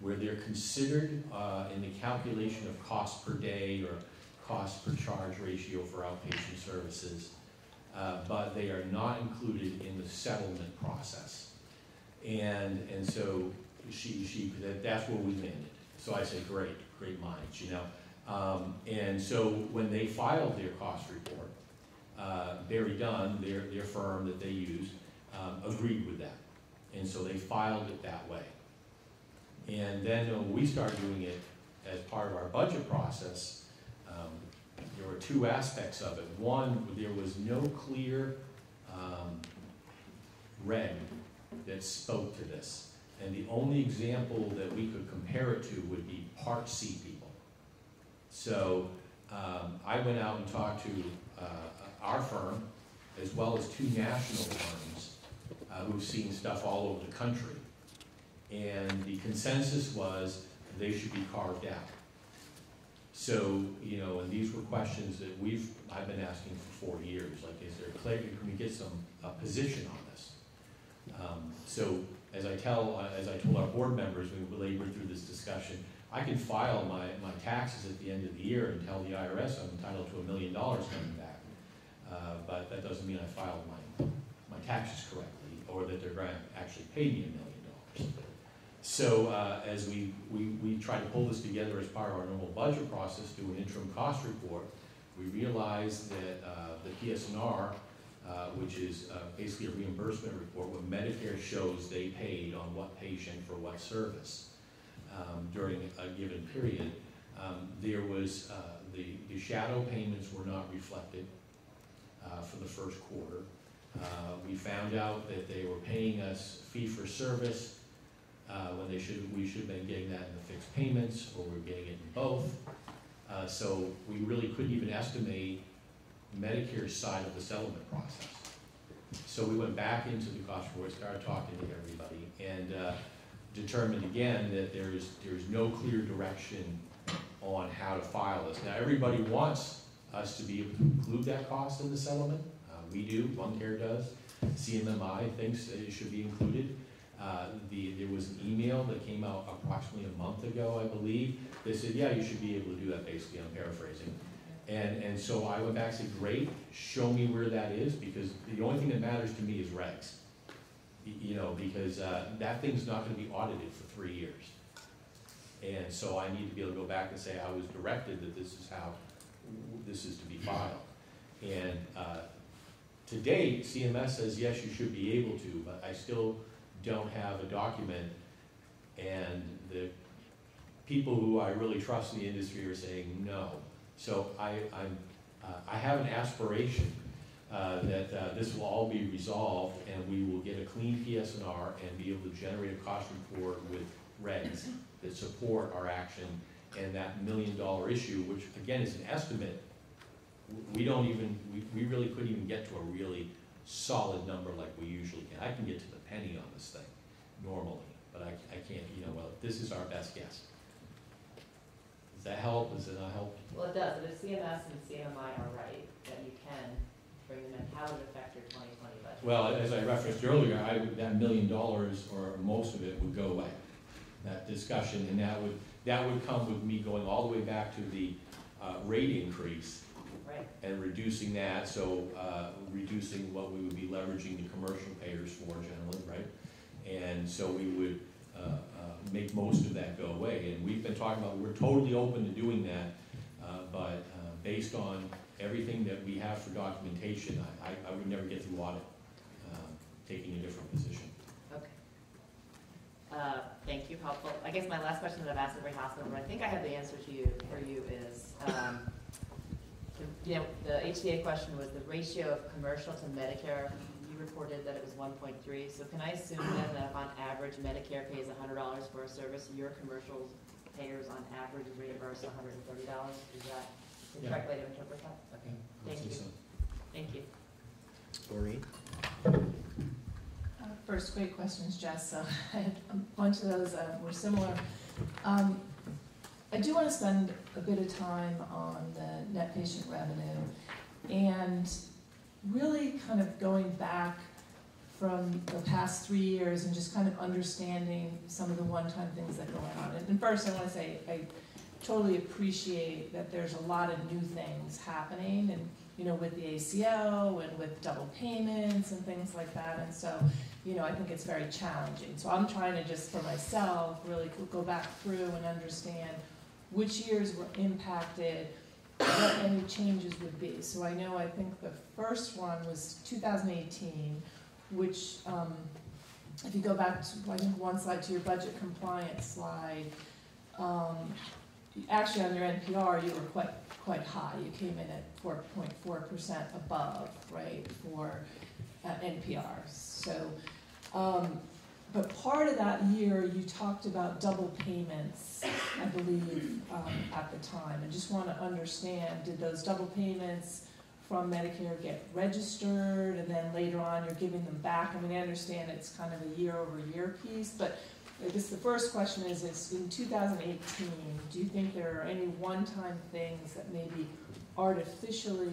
where they're considered uh, in the calculation of cost per day or cost per charge ratio for outpatient services, uh, but they are not included in the settlement process. And, and so she, she, that, that's where we landed. So I say, great, great minds, you know? Um, and so when they filed their cost report, uh, BerryDunn, their, their firm that they used, um, agreed with that. And so they filed it that way. And then when we started doing it as part of our budget process, um, there were two aspects of it. One, there was no clear um, reg that spoke to this. And the only example that we could compare it to would be Part C people. So um, I went out and talked to uh, our firm, as well as two national firms uh, who've seen stuff all over the country. And the consensus was they should be carved out. So, you know, and these were questions that we've, I've been asking for four years, like, is there clarity, can we get some, position on this? Um, So, as I tell, uh, as I told our board members, we labored through this discussion, I can file my, my taxes at the end of the year and tell the IRS I'm entitled to a million dollars coming back. Uh, but that doesn't mean I filed my, my taxes correctly, or that they're going to actually pay me a million dollars. So, uh, as we, we, we try to pull this together as part of our normal budget process, do an interim cost report, we realized that, uh, the PS&R, uh, which is, uh, basically a reimbursement report, where Medicare shows they paid on what patient for what service, um, during a given period, um, there was, uh, the, the shadow payments were not reflected, uh, for the first quarter. We found out that they were paying us fee for service, uh, when they should, we should have been getting that in the fixed payments, or we're getting it in both. Uh, so we really couldn't even estimate Medicare's side of the settlement process. So we went back into the cost report, started talking to everybody, and, uh, determined again that there's, there's no clear direction on how to file this. Now, everybody wants us to be able to include that cost in the settlement. Uh, we do, OneCare does. CMMI thinks that it should be included. Uh, the, there was an email that came out approximately a month ago, I believe. They said, yeah, you should be able to do that, basically, I'm paraphrasing. And, and so I went back and said, great, show me where that is, because the only thing that matters to me is regs. You know, because, uh, that thing's not gonna be audited for three years. And so I need to be able to go back and say, I was directed that this is how this is to be filed. And, uh, to date, CMS says, yes, you should be able to, but I still don't have a document. And the people who I really trust in the industry are saying no. So I, I'm, uh, I have an aspiration, uh, that, uh, this will all be resolved and we will get a clean PS&R and be able to generate a cost report with regs that support our action and that million dollar issue, which again is an estimate. We don't even, we, we really couldn't even get to a really solid number like we usually can. I can get to the penny on this thing normally, but I, I can't, you know, well, this is our best guess. Does that help? Does it not help? Well, it does, but if CMS and CMI are right, that you can bring them in, how would it affect your twenty twenty budget? Well, as I referenced earlier, I, would- that million dollars or most of it would go away. That discussion, and that would, that would come with me going all the way back to the, uh, rate increase Right, and reducing that, so, uh, reducing what we would be leveraging the commercial payers for generally, right? And so we would, uh, uh, make most of that go away, and we've been talking about, we're totally open to doing that, uh, but, uh, based on everything that we have for documentation, I, I, I would never get through audit, um, taking a different position. okay. Uh, thank you, helpful. I guess my last question that I've asked every hospital, but I think I have the answer to you, for you is, um, you know, the HCA question was the ratio of commercial to Medicare. You reported that it was one point three, so can I assume then that if on average Medicare pays hundred dollars for a service, your commercial payers on average reimburse hundred and thirty dollars? Is that the Yeah. correct way to interpret that? Okay, I would Thank you. so. thank you. Maureen? Uh, First, great questions, Jess. So I had a bunch of those uh, were similar. Um, I do want to spend a bit of time on the net patient revenue and really kind of going back from the past three years and just kind of understanding some of the one-time things that go on. And first, I want to say, I totally appreciate that there's a lot of new things happening and, you know, with the ACO and with double payments and things like that. And so, you know, I think it's very challenging. So I'm trying to just, for myself, really go back through and understand which years were impacted, what any changes would be. So I know, I think the first one was 2018, which, um, if you go back to, I think, one slide to your budget compliance slide, um, actually on your NPR, you were quite, quite high. You came in at four point four percent above, right, for uh, NPR. So, um, but part of that year, you talked about double payments, I believe, um, at the time. I just want to understand, did those double payments from Medicare get registered, and then later on, you're giving them back? I mean, I understand it's kind of a year-over-year piece, but I guess the first question is, is in 2018, do you think there are any one-time things that maybe artificially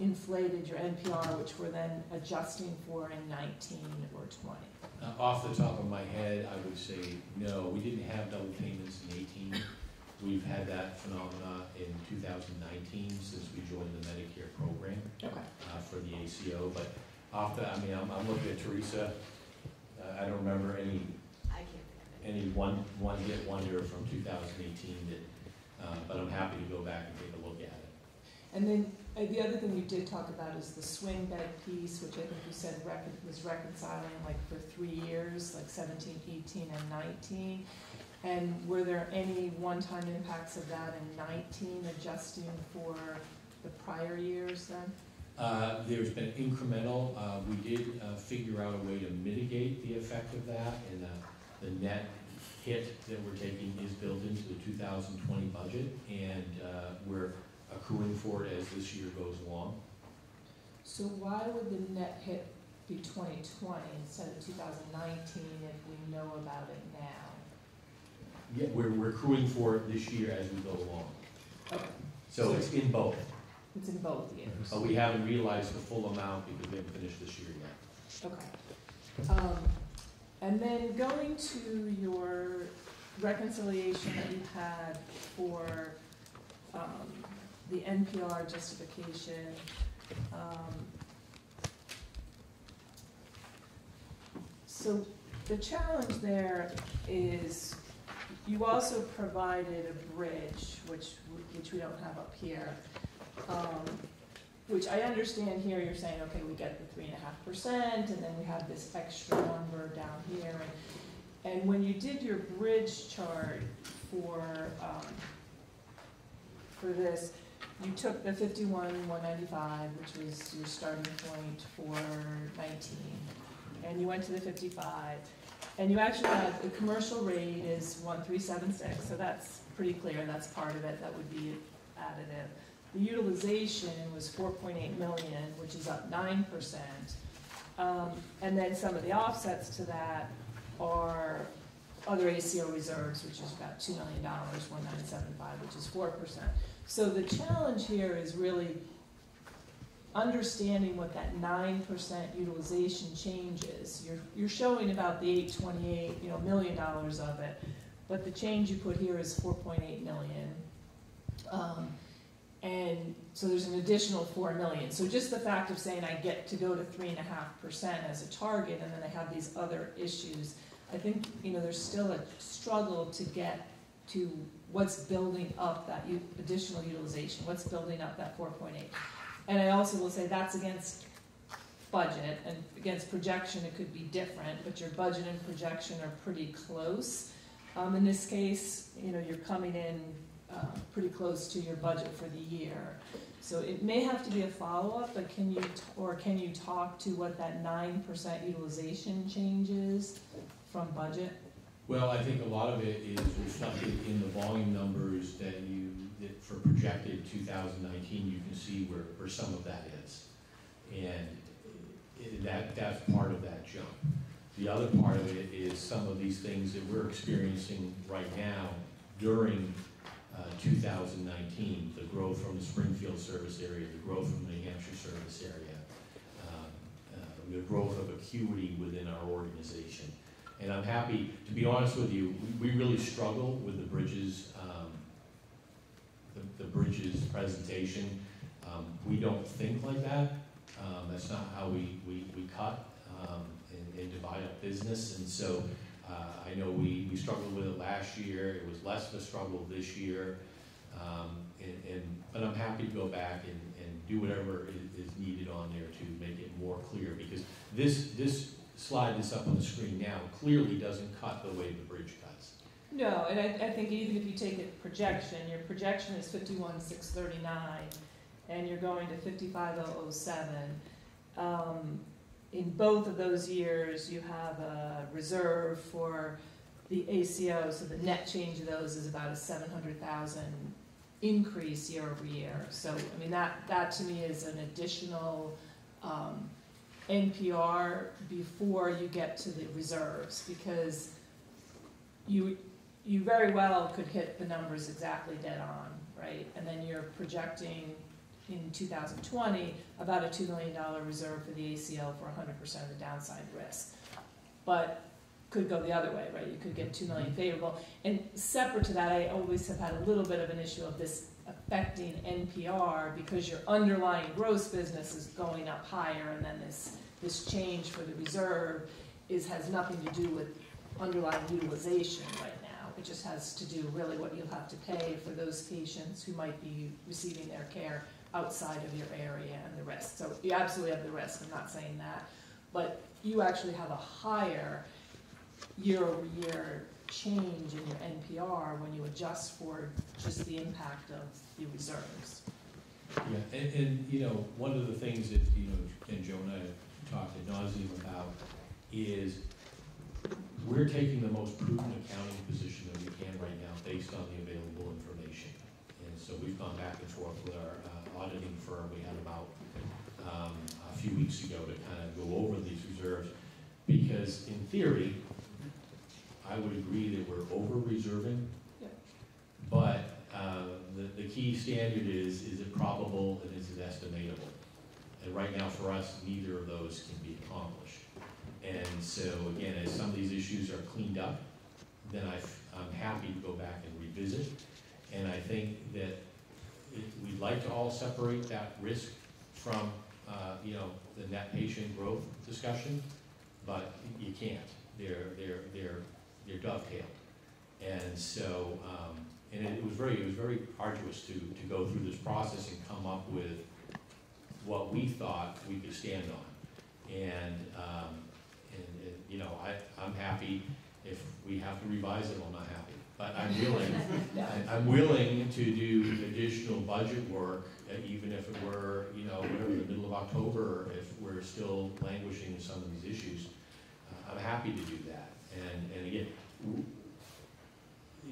inflated your NPR, which we're then adjusting for in 19 or 20? Uh, Off the top of my head, I would say, no, we didn't have double payments in eighteen. We've had that phenomena in two thousand nineteen since we joined the Medicare program Okay. uh, for the ACO. But off the, I mean, I'm, I'm looking at Teresa. Uh, I don't remember any, I can't think any one, one hit wonder from two thousand eighteen that, uh, but I'm happy to go back and take a look at it. And then uh, the other thing you did talk about is the swing bed piece, which I think you said was reconciling like for three years, like 17, 18, and 19. And were there any one-time impacts of that in 19, adjusting for the prior years then? Uh, There's been incremental, uh, we did uh, figure out a way to mitigate the effect of that, and uh, The net hit that we're taking is built into the two thousand twenty budget, and uh, we're accruing for it as this year goes along. So why would the net hit be twenty twenty instead of two thousand nineteen if we know about it now? Yeah, we're, we're accruing for it this year as we go along. Okay. So it's in both, It's in both years. but we haven't realized the full amount because we haven't finished this year yet. Okay. Um, and then going to your reconciliation that you had for, um, the NPR justification, um, so the challenge there is you also provided a bridge, which, which we don't have up here. Um, which I understand here, you're saying, okay, we get the three and a half percent, and then we have this extra number down here. And, and when you did your bridge chart for, um, for this, you took the fifty-one, one ninety-five, which was your starting point for nineteen, and you went to the fifty-five. And you actually have, the commercial rate is one three seven six, so that's pretty clear, and that's part of it, that would be additive. The utilization was four point eight million, which is up nine percent. Um, and then some of the offsets to that are other ACO reserves, which is about two million dollars, one nine seven five, which is four percent. So the challenge here is really understanding what that nine percent utilization change is. You're, you're showing about the eight twenty-eight, you know, million dollars of it, but the change you put here is four point eight million. Um, and so there's an additional four million. So just the fact of saying I get to go to three and a half percent as a target, and then I have these other issues, I think, you know, there's still a struggle to get to what's building up that additional utilization, what's building up that four point eight. And I also will say that's against budget, and against projection, it could be different, but your budget and projection are pretty close. Um, in this case, you know, you're coming in, uh, pretty close to your budget for the year. So it may have to be a follow-up, but can you, or can you talk to what that nine percent utilization change is from budget? Well, I think a lot of it is reflected in the volume numbers that you, that for projected two thousand nineteen, you can see where, where some of that is. And that, that's part of that jump. The other part of it is some of these things that we're experiencing right now during uh, 2019, the growth from the Springfield service area, the growth from the New Hampshire service area, um, uh, the growth of acuity within our organization. And I'm happy, to be honest with you, we really struggle with the bridges, um, the the bridges presentation. Um, We don't think like that. Um, That's not how we, we, we cut um, and and divide up business. And so uh, I know we, we struggled with it last year. It was less of a struggle this year. Um, And, and, but I'm happy to go back and, and do whatever is, is needed on there to make it more clear. Because this, this slide this up on the screen now clearly doesn't cut the way the bridge cuts. No, and I, I think even if you take a projection, your projection is fifty-one, six thirty-nine, and you're going to fifty-five oh oh seven. Um, in both of those years, you have a reserve for the ACO, so the net change of those is about a seven hundred thousand increase year over year. So, I mean, that, that to me is an additional, um, NPR before you get to the reserves, because you, you very well could hit the numbers exactly dead on, right? And then you're projecting in two thousand twenty, about a two million dollar reserve for the ACO for hundred percent of the downside risk. But could go the other way, right? You could get two million mm-hmm. favorable. And separate to that, I always have had a little bit of an issue of this affecting NPR because your underlying gross business is going up higher and then this, this change for the reserve is, has nothing to do with underlying utilization right now. It just has to do really what you'll have to pay for those patients who might be receiving their care outside of your area and the risk. So you absolutely have the risk, I'm not saying that. But you actually have a higher year-over-year change in your NPR when you adjust for just the impact of reserves. Yeah, and, and, you know, one of the things that, you know, and Joe and I have talked ad nauseam about is we're taking the most prudent accounting position that we can right now based on the available information. And so we've gone back and forth with our uh, auditing firm, we had about, um, a few weeks ago to kind of go over these reserves. Because in theory, I would agree that we're over-reserving. Yep. But, uh, the, the key standard is, is it probable and is it estimatable? And right now, for us, neither of those can be accomplished. And so, again, as some of these issues are cleaned up, then I, I'm happy to go back and revisit. And I think that it, we'd like to all separate that risk from, uh, you know, the net patient growth discussion, but you can't. They're, they're, they're, they're dovetailed. And so, um, and it was very, it was very arduous to, to go through this process and come up with what we thought we could stand on. And, um, and, and, you know, I, I'm happy if we have to revise it, I'm not happy. But I'm willing, I- I'm willing to do additional budget work, uh, even if it were, you know, whatever, the middle of October, if we're still languishing in some of these issues. Uh, I'm happy to do that. And, and again,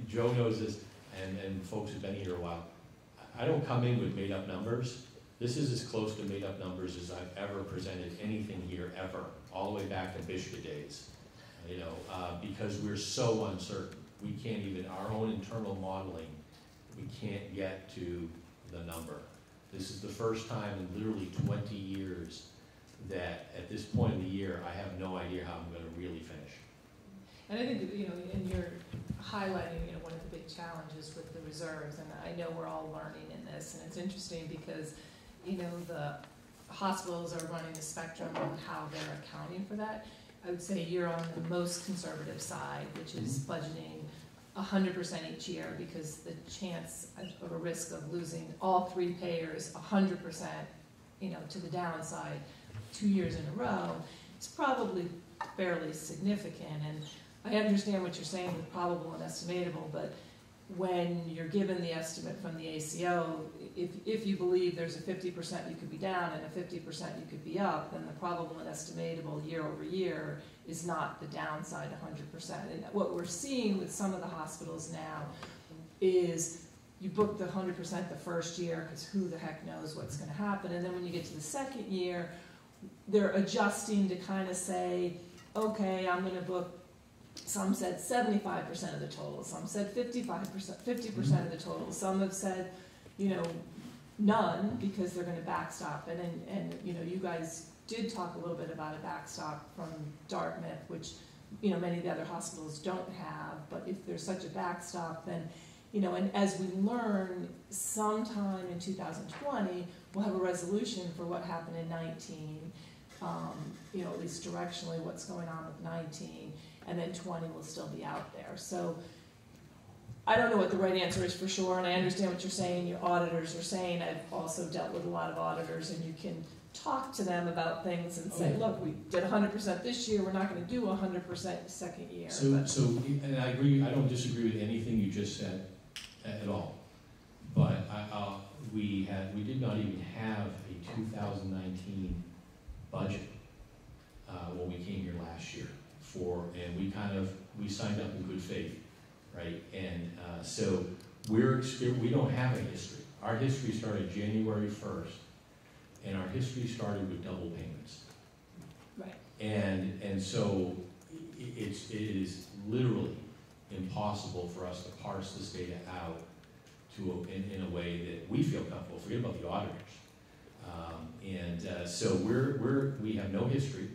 Joe knows this, and, and folks have been here a while. I don't come in with made-up numbers. This is as close to made-up numbers as I've ever presented anything here, ever, all the way back to BISHCA days. You know, uh, because we're so uncertain. We can't even, our own internal modeling, we can't get to the number. This is the first time in literally twenty years that at this point in the year, I have no idea how I'm gonna really finish. And I think, you know, and you're highlighting, big challenges with the reserves, and I know we're all learning in this, and it's interesting because, you know, the hospitals are running the spectrum on how they're accounting for that. I would say you're on the most conservative side, which is mm-hmm. budgeting hundred percent each year, because the chance of a risk of losing all three payers hundred percent, you know, to the downside, two years in a row, is probably fairly significant, and I understand what you're saying with probable and estimatable, but when you're given the estimate from the ACO, if, if you believe there's a fifty percent you could be down and a fifty percent you could be up, then the probable and estimatable year over year is not the downside hundred percent. And what we're seeing with some of the hospitals now is you book the hundred percent the first year, because who the heck knows what's gonna happen, and then when you get to the second year, they're adjusting to kind of say, okay, I'm gonna book some said seventy-five percent of the total, some said fifty-five percent, fifty percent of the total, some have said, you know, none, because they're gonna backstop. It, and, and, you know, you guys did talk a little bit about a backstop from Dartmouth, which, you know, many of the other hospitals don't have, but if there's such a backstop, then, you know, and as we learn, sometime in two thousand twenty, we'll have a resolution for what happened in nineteen, um, you know, at least directionally, what's going on with nineteen, and then twenty will still be out there. So I don't know what the right answer is for sure, and I understand what you're saying, your auditors are saying, I've also dealt with a lot of auditors, and you can talk to them about things and say, Okay. look, we did hundred percent this year, we're not gonna do hundred percent second year. So, but- so, and I agree, I don't disagree with anything you just said a- at all. But I, uh, we had, we did not even have a two thousand nineteen budget, uh, when we came here last year for, and we kind of, we signed up in good faith, right? And, uh, so we're, we don't have a history. Our history started January first, and our history started with double payments. Right, And, and so it's, it is literally impossible for us to parse this data out to, a- in, in a way that we feel comfortable, forget about the auditors. Um, and, uh, so we're, we're, we have no history.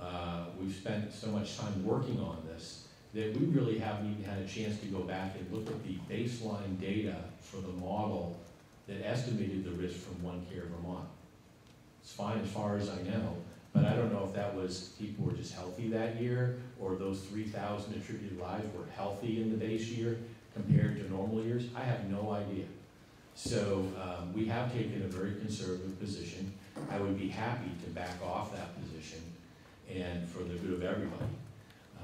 Uh, we've spent so much time working on this that we really haven't even had a chance to go back and look at the baseline data for the model that estimated the risk from One Care Vermont. It's fine as far as I know, but I don't know if that was, people were just healthy that year, or those three thousand attributed lives were healthy in the base year compared to normal years. I have no idea. So, um, we have taken a very conservative position. I would be happy to back off that position and for the good of everybody.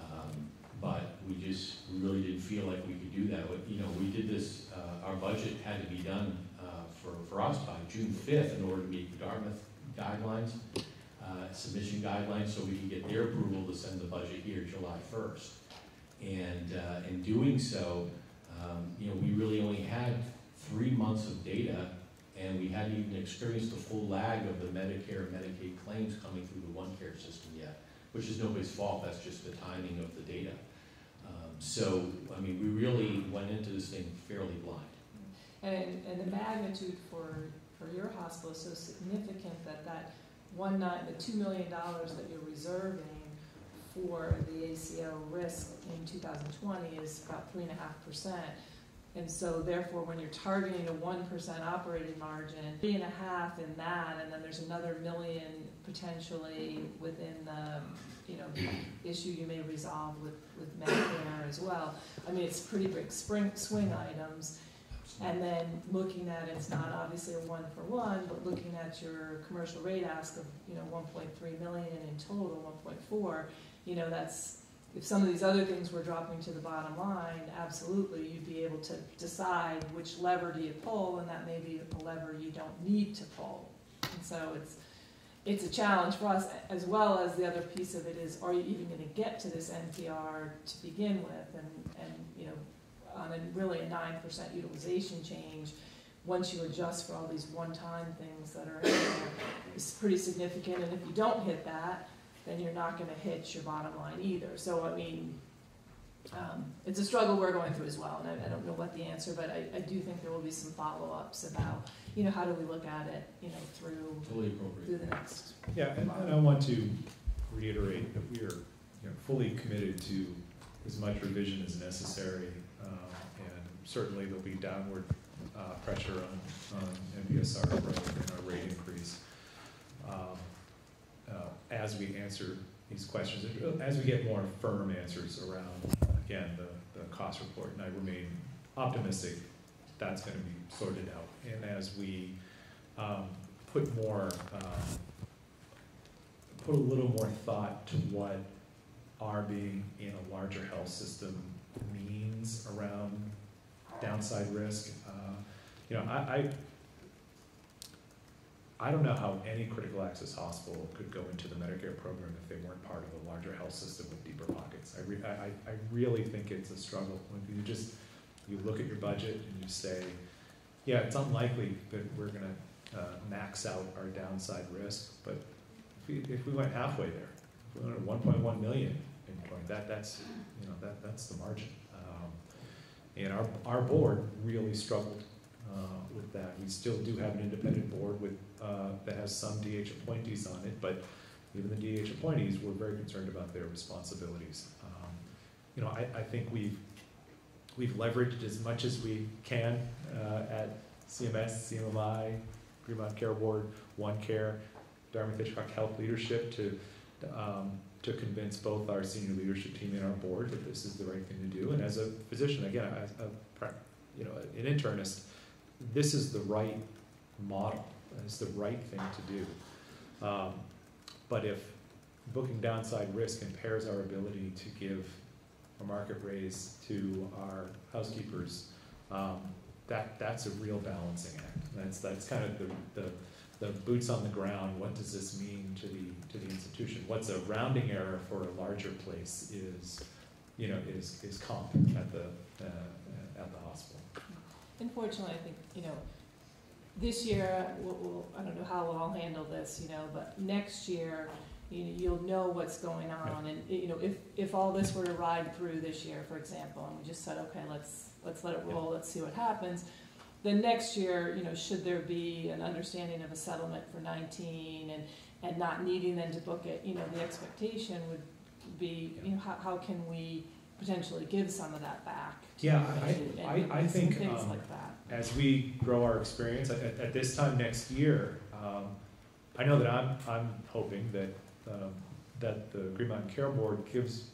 Um, But we just, really didn't feel like we could do that. You know, we did this, uh, our budget had to be done uh, for, for us by June fifth in order to meet the Dartmouth guidelines. Uh, submission guidelines so we could get their approval to send the budget here July first. And, uh, in doing so, um, you know, we really only had three months of data and we hadn't even experienced the full lag of the Medicare and Medicaid claims coming through the one care system which is nobody's fault, that's just the timing of the data. Um, So, I mean, we really went into this thing fairly blind. And, and the magnitude for, for your hospital is so significant that that one nine, the two million dollars that you're reserving for the ACO risk in two thousand twenty is about three and a half percent. And so therefore, when you're targeting a one percent operating margin, three and a half in that, and then there's another million potentially within the, you know, issue you may resolve with, with Medicare as well. I mean, it's pretty big spring, swing items. And then looking at, it's not obviously a one for one, but looking at your commercial rate ask of, you know, one point three million in total, one point four, you know, that's, if some of these other things were dropping to the bottom line, absolutely, you'd be able to decide which lever do you pull, and that may be a lever you don't need to pull. And so it's, it's a challenge for us, as well as the other piece of it is, are you even gonna get to this NPR to begin with? And, and, you know, on a really a nine percent utilization change, once you adjust for all these one-time things that are in there, is pretty significant, and if you don't hit that, then you're not gonna hit your bottom line either. So, I mean, um, it's a struggle we're going through as well, and I, I don't know what the answer, but I, I do think there will be some follow-ups about, you know, how do we look at it, you know, through, Totally through the next. Yeah, and, and I want to reiterate that we are, you know, fully committed to as much revision as necessary. um, And certainly there'll be downward, uh, pressure on, on NPSR growth and our rate increase. As we answer these questions, as we get more firm answers around, again, the, the cost report, and I remain optimistic that's gonna be sorted out. And as we, um, put more, um, put a little more thought to what our being in a larger health system means around downside risk. Uh, You know, I, I, I don't know how any critical access hospital could go into the Medicare program if they weren't part of a larger health system with deeper pockets. I re, I, I- really think it's a struggle. When you just, you look at your budget and you say, yeah, it's unlikely that we're gonna uh, max out our downside risk, but if we, if we went halfway there, if we went at one point one million in twenty, that, that's, you know, that, that's the margin. Um, And our, our board really struggled with that. We still do have an independent board with, uh, that has some DH appointees on it, but even the DH appointees were very concerned about their responsibilities. Um, You know, I, I think we've, we've leveraged as much as we can uh, at CMS, CMMI, Fremont Care Board, One Care, Dartmouth Hitchcock Health Leadership to, um, to convince both our senior leadership team and our board that this is the right thing to do. And as a physician, again, you know, an internist, this is the right model, it's the right thing to do. Um, But if booking downside risk impairs our ability to give a market raise to our housekeepers, um, that, that's a real balancing act. That's, that's kind of the, the, the boots on the ground, what does this mean to the, to the institution? What's a rounding error for a larger place is, you know, is, is comp at the, uh. Unfortunately, I think, you know, this year, we'll, we'll, I don't know how we'll all handle this, you know, but next year, you know, you'll know what's going on, and, you know, if, if all this were to ride through this year, for example, and we just said, okay, let's, let's let it roll, let's see what happens, then next year, you know, should there be an understanding of a settlement for nineteen and, and not needing then to book it, you know, the expectation would be, you know, how, how can we potentially give some of that back? to Yeah, the I- I- I and think, Things um, like that. as we grow our experience, at, at, at this time next year, um, I know that I'm, I'm hoping that, um, that the Green Mountain Care Board gives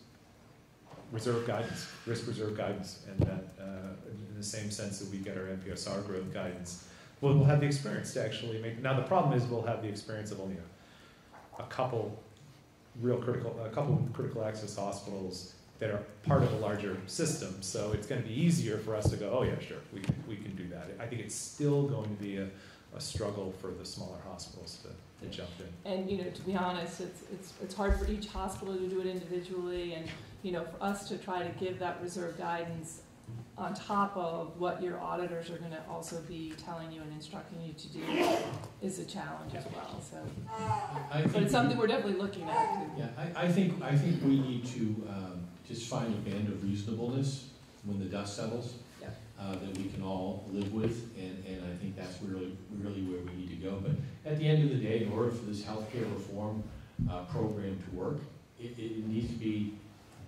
reserve guidance, risk reserve guidance, and that, uh, in the same sense that we get our NPSR growth guidance, we'll, we'll have the experience to actually make, now the problem is we'll have the experience of only a, a couple real critical, a couple critical access hospitals that are part of a larger system, so it's gonna be easier for us to go, oh yeah, sure, we can, we can do that. I think it's still going to be a, a struggle for the smaller hospitals to, that jumped in. And, you know, to be honest, it's, it's, it's hard for each hospital to do it individually, and, you know, for us to try to give that reserve guidance on top of what your auditors are gonna also be telling you and instructing you to do is a challenge as well, so. I- I But it's something we're definitely looking at, too. Yeah, I, I think, I think we need to, um, just find a band of reasonableness when the dust settles. Yeah. Uh, that we can all live with, and, and I think that's really, really where we need to go. But at the end of the day, in order for this healthcare reform, uh, program to work, it, it needs to be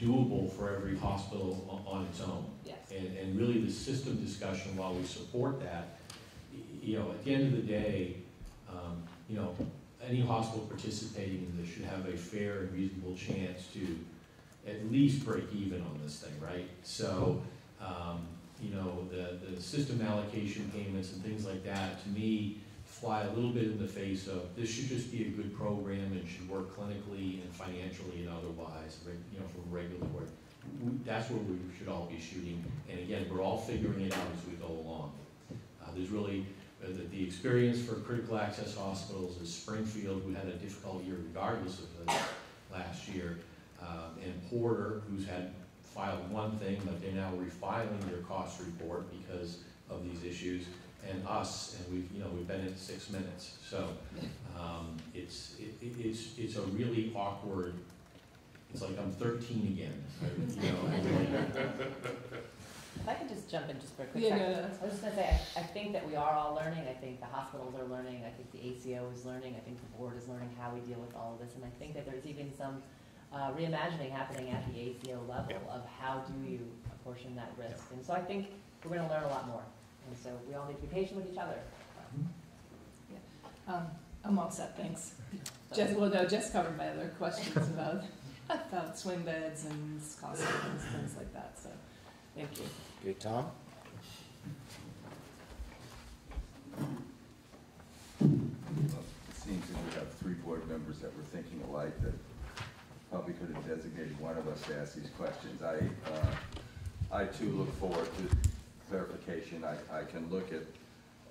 doable for every hospital on, on its own. Yes. And, and really the system discussion, while we support that, you know, at the end of the day, um, you know, any hospital participating in this should have a fair and reasonable chance to at least break even on this thing, right? So, um, you know, the, the system allocation payments and things like that, to me, fly a little bit in the face of, this should just be a good program and should work clinically and financially and otherwise, you know, for regular work. That's where we should all be shooting, and again, we're all figuring it out as we go along. Uh, there's really, uh, the, the experience for critical access hospitals is Springfield, who had a difficult year regardless of the last year, um, and Porter, who's had filed one thing, but they're now refiling their cost report because of these issues, and us, and we've, you know, we've been in six minutes, so, um, it's, it, it- it's, it's a really awkward, it's like I'm thirteen again, I- you know, If I could just jump in just for a quick Yeah, second. no, no, I was just gonna say, I, I think that we are all learning, I think the hospitals are learning, I think the ACO is learning, I think the board is learning how we deal with all of this, and I think that there's even some uh, reimagining happening at the ACO level of how do you apportion that risk, and so I think we're gonna learn a lot more, and so we all need to be patient with each other. Um, I'm all set, thanks. Jess, well, no, Jess covered my other questions about, about swing beds and cost savings, things like that, so, thank you. Okay, Tom? It seems that we have three board members that were thinking alike that probably could have designated one of us to ask these questions. I, uh, I too look forward to clarification. I, I can look at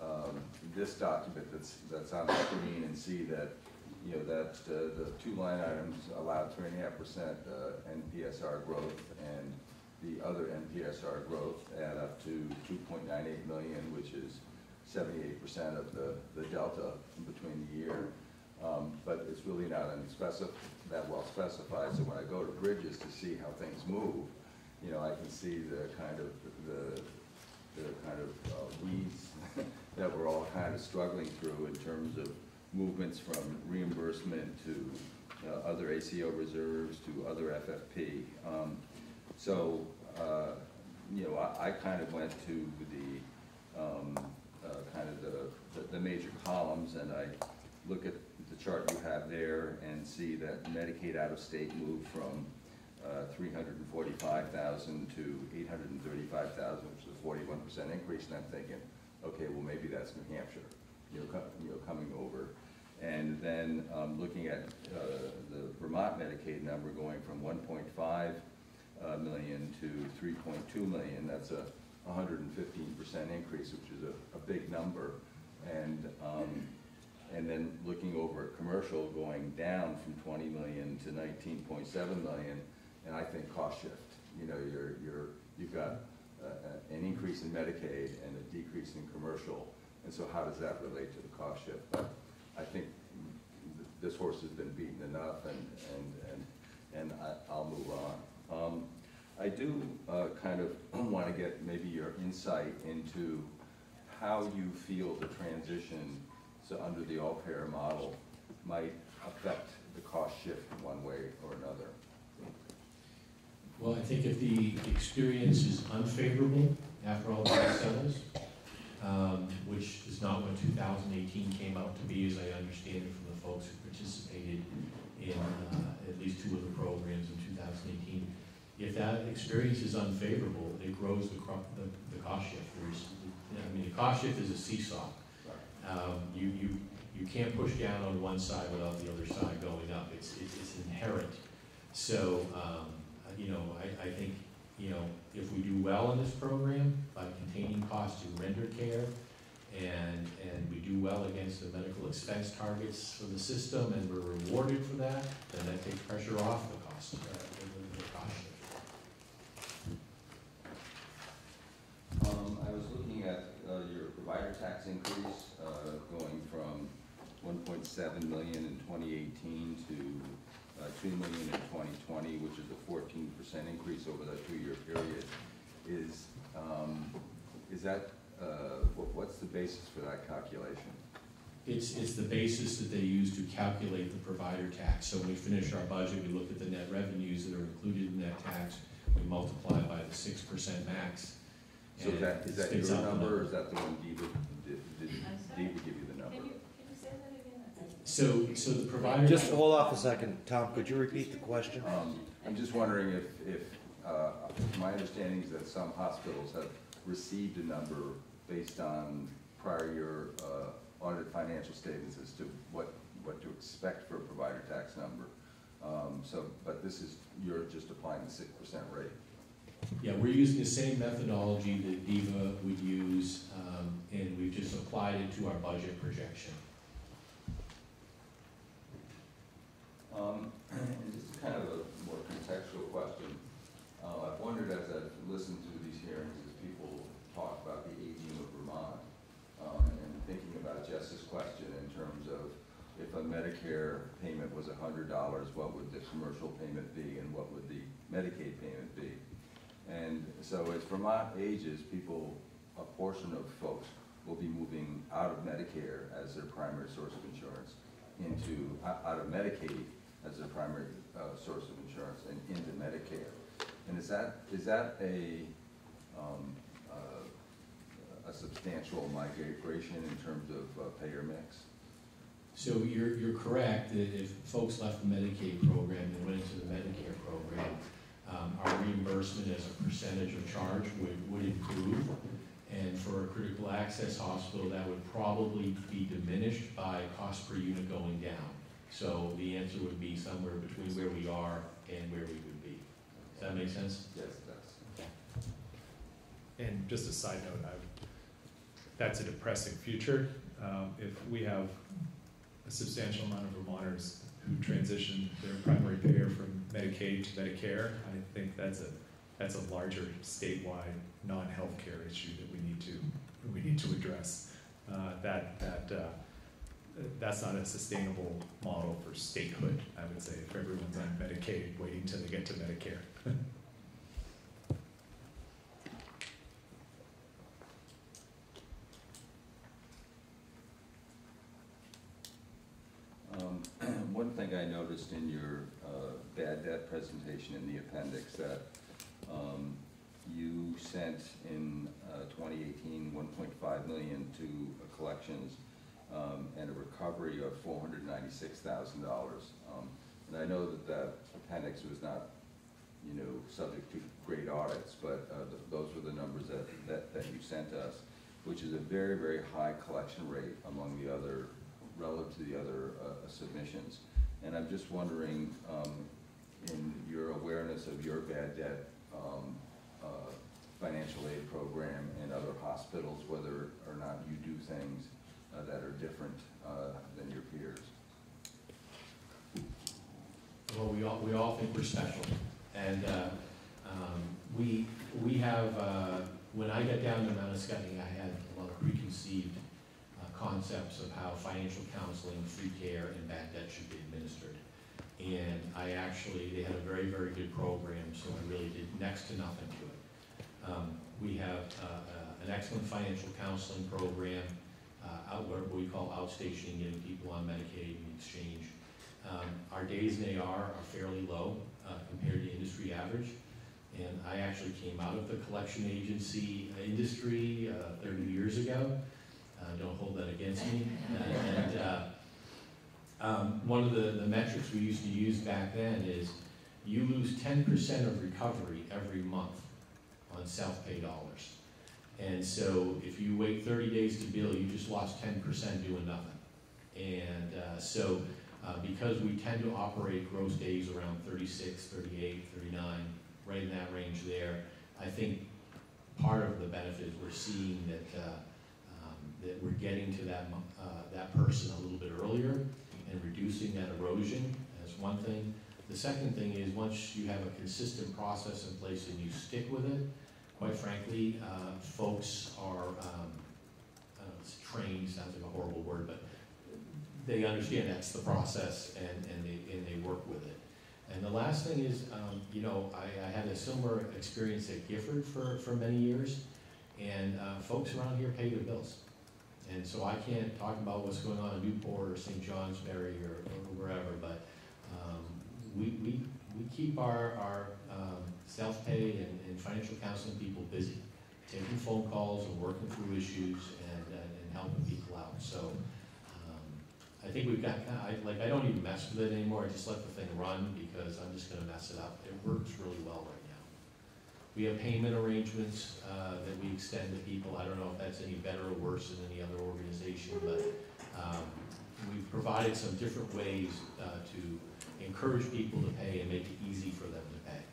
um, this document that's, that's on the screen and see that, you know, that uh, the two line items allowed three and a half percent uh, NPSR growth and the other NPSR growth add up to two point nine eight million, which is seventy-eight percent of the, the delta between the year. Um, But it's really not that well specified, so when I go to bridges to see how things move, you know, I can see the kind of, the, the kind of uh, weeds that we're all kind of struggling through in terms of movements from reimbursement to uh, other ACO reserves to other FFP. Um, So, uh, you know, I, I kind of went to the, um, uh, kind of the, the- the major columns, and I look at chart you have there and see that Medicaid out-of-state moved from uh, three hundred and forty-five thousand to eight hundred and thirty-five thousand, which is a forty-one percent increase, and I'm thinking, okay, well, maybe that's New Hampshire, you know, you know, coming over. And then, um, looking at, uh, the Vermont Medicaid number going from one point five uh, million to three point two million, that's a hundred and fifteen percent increase, which is a, a big number. And, um, and then looking over at commercial going down from twenty million to nineteen point seven million, and I think cost shift. You know, you're, you're, you've got uh, an increase in Medicaid and a decrease in commercial, and so how does that relate to the cost shift? But I think th- this horse has been beaten enough, and, and, and, and I, I'll move on. Um, I do, uh, kind of want to get maybe your insight into how you feel the transition to under the all-payer model might affect the cost shift one way or another. Well, I think if the experience is unfavorable after all that settles, um, which is not what two thousand eighteen came out to be, as I understand it from the folks who participated in, uh, at least two of the programs in two thousand eighteen. If that experience is unfavorable, it grows the the, the cost shift. There's, I mean, the cost shift is a seesaw. Um, you, you, you can't push down on one side without the other side going up. It's, it's, it's inherent. So, um, you know, I, I think, you know, if we do well in this program by containing costs to render care And, and we do well against the medical expense targets for the system, and we're rewarded for that, then that takes pressure off the cost, uh, the, the cost. Um, I was looking at, provider tax increase, uh, going from one point seven million in twenty eighteen to, uh, two million in twenty twenty, which is a fourteen percent increase over that two-year period. Is, um, is that, uh, what, what's the basis for that calculation? It's, it's the basis that they use to calculate the provider tax. So when we finish our budget, we look at the net revenues that are included in that tax, we multiply by the six percent max. So is that, is that your number, or is that the one DVHA, did, did I'm sorry? DVHA give you the number? Can you, can you say that again? So, so the provider. Just hold off a second, Tom, could you repeat the question? Um, I'm just wondering if, if, uh, my understanding is that some hospitals have received a number based on prior year, uh, audited financial statements as to what, what to expect for a provider tax number. Um, so, but this is, you're just applying the six percent rate. Yeah, we're using the same methodology that DVHA would use, um, and we've just applied it to our budget projection. Um, this is kind of a more contextual question. Uh, I've wondered as I've listened to these hearings, as people talk about the aging of Vermont, um, and thinking about Jess's question in terms of if a Medicare payment was a hundred dollars, what would the commercial payment be and what would the Medicaid payment be? And so as Vermont ages, people, a portion of folks will be moving out of Medicare as their primary source of insurance into, out of Medicaid as their primary uh, source of insurance and into Medicare. And is that, is that a, um, uh, a substantial migration in terms of uh, payer mix? So you're, you're correct, that if folks left the Medicaid program and went into the Medicare program, um, our reimbursement as a percentage of charge would, would improve. And for a critical access hospital, that would probably be diminished by cost per unit going down. So the answer would be somewhere between where we are and where we would be. Does that make sense? Yes, that's. And just a side note, I, that's a depressing future. Um, if we have a substantial amount of Vermonters who transition their primary payer from Medicaid to Medicare, I think that's a, that's a larger statewide, non-healthcare issue that we need to, we need to address. Uh, that, that, uh, that's not a sustainable model for statehood, I would say, if everyone's on Medicaid, waiting till they get to Medicare. Um, One thing I noticed in your bad debt presentation in the appendix, that um, you sent in uh, 2018, 1.5 million to collections um, and a recovery of $496,000. Um, And I know that that appendix was not, you know, subject to great audits, but uh, th- those were the numbers that, that that you sent us, which is a very, very high collection rate among the other relative to the other uh, submissions. And I'm just wondering, um, in your awareness of your bad debt um, uh, financial aid program and other hospitals, whether or not you do things uh, that are different uh, than your peers. Well, we all, we all think we're special. And uh, um, we, we have, uh, when I got down to Mount Ascutney, I had a lot of preconceived concepts of how financial counseling, free care, and bad debt should be administered. And I actually, they had a very, very good program, so I really did next to nothing to it. Um, We have uh, uh, an excellent financial counseling program, uh, out what we call outstationing, getting people on Medicaid in exchange. Um, Our days in AR are fairly low uh, compared to industry average. And I actually came out of the collection agency industry uh, 30 years ago. Uh, Don't hold that against me. Uh, And uh, um, one of the the metrics we used to use back then is you lose 10% of recovery every month on self-pay dollars. And so if you wait 30 days to bill, you just lost 10% doing nothing. And uh, so uh, because we tend to operate gross days around 36, 38, 39, right in that range there, I think part of the benefit we're seeing that uh, um, that we're getting to that, uh, that person a little bit earlier and reducing that erosion, that's one thing. The second thing is, once you have a consistent process in place and you stick with it, quite frankly, uh, folks are, um, it's trained, sounds like a horrible word, but they understand that's the process and, and they, and they work with it. And the last thing is, um, you know, I, I had a similar experience at Gifford for, for many years, and, uh, folks around here pay their bills. And so I can't talk about what's going on in Newport or St. Johnsbury or, or wherever, but, um, we, we, we keep our, our, um, self-pay and, and financial counseling people busy, taking phone calls and working through issues and, and and helping people out, so, um, I think we've got, kind of- I, like, I don't even mess with it anymore, I just let the thing run, because I'm just gonna mess it up, it works really well right. We have payment arrangements, uh, that we extend to people, I don't know if that's any better or worse than any other organization, but, um, we've provided some different ways, uh, to encourage people to pay and make it easy for them to pay.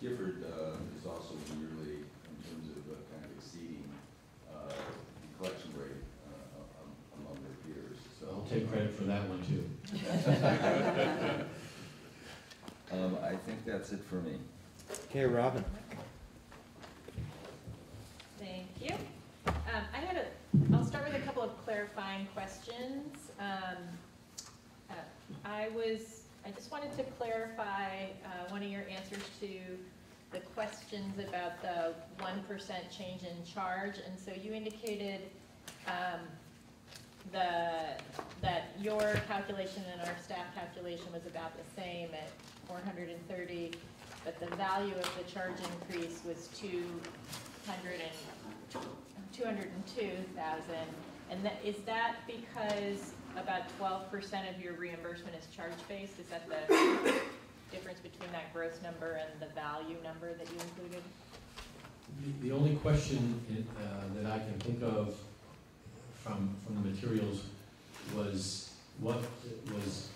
Gifford uh, is also yearly in terms of uh, kind of exceeding uh, the collection rate uh, among their peers, so. I'll take credit for that one too. Um, I think that's it for me. Okay, Robin. Thank you. Um, I had a, I'll start with a couple of clarifying questions. Um, uh, I was, I just wanted to clarify, uh, one of your answers to the questions about the one percent change in charge. And so you indicated, um, the, that your calculation and our staff calculation was about the same at four hundred and thirty, but the value of the charge increase was two hundred and, two hundred and that, is that because about twelve percent of your reimbursement is charge-based? Is that the difference between that gross number and the value number that you included? The- only question uh, that I can think of from, from the materials was, what was,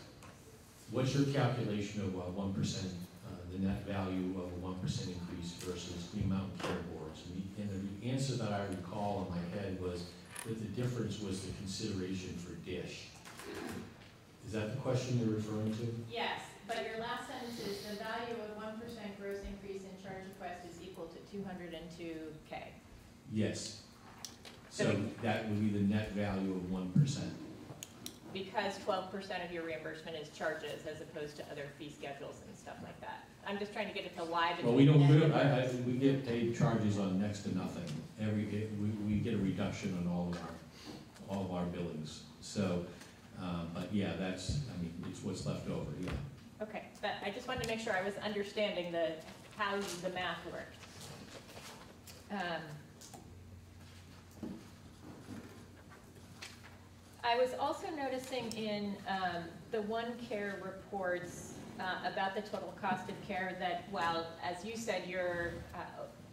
what's your calculation of uh, one percent, the net value of a one percent increase versus Green Mountain Care Boards? And the, and the answer that I recall in my head was that the difference was the consideration for DSH. Is that the question you're referring to? Yes, but your last sentence is the value of one percent gross increase in charge request is equal to two hundred and two K. Yes. So that would be the net value of one percent. Because twelve percent of your reimbursement is charges as opposed to other fee schedules and stuff like that. I'm just trying to get at the why. Well, we don't, we I, I, we get paid charges on next to nothing. Every, it- we, we get a reduction on all of our, all of our billings. So, uh, but yeah, that's, I mean, it's what's left over, yeah. Okay, but I just wanted to make sure I was understanding the, how the math worked. Um, I was also noticing in um, the One Care reports uh, about the total cost of care that while, as you said, your uh,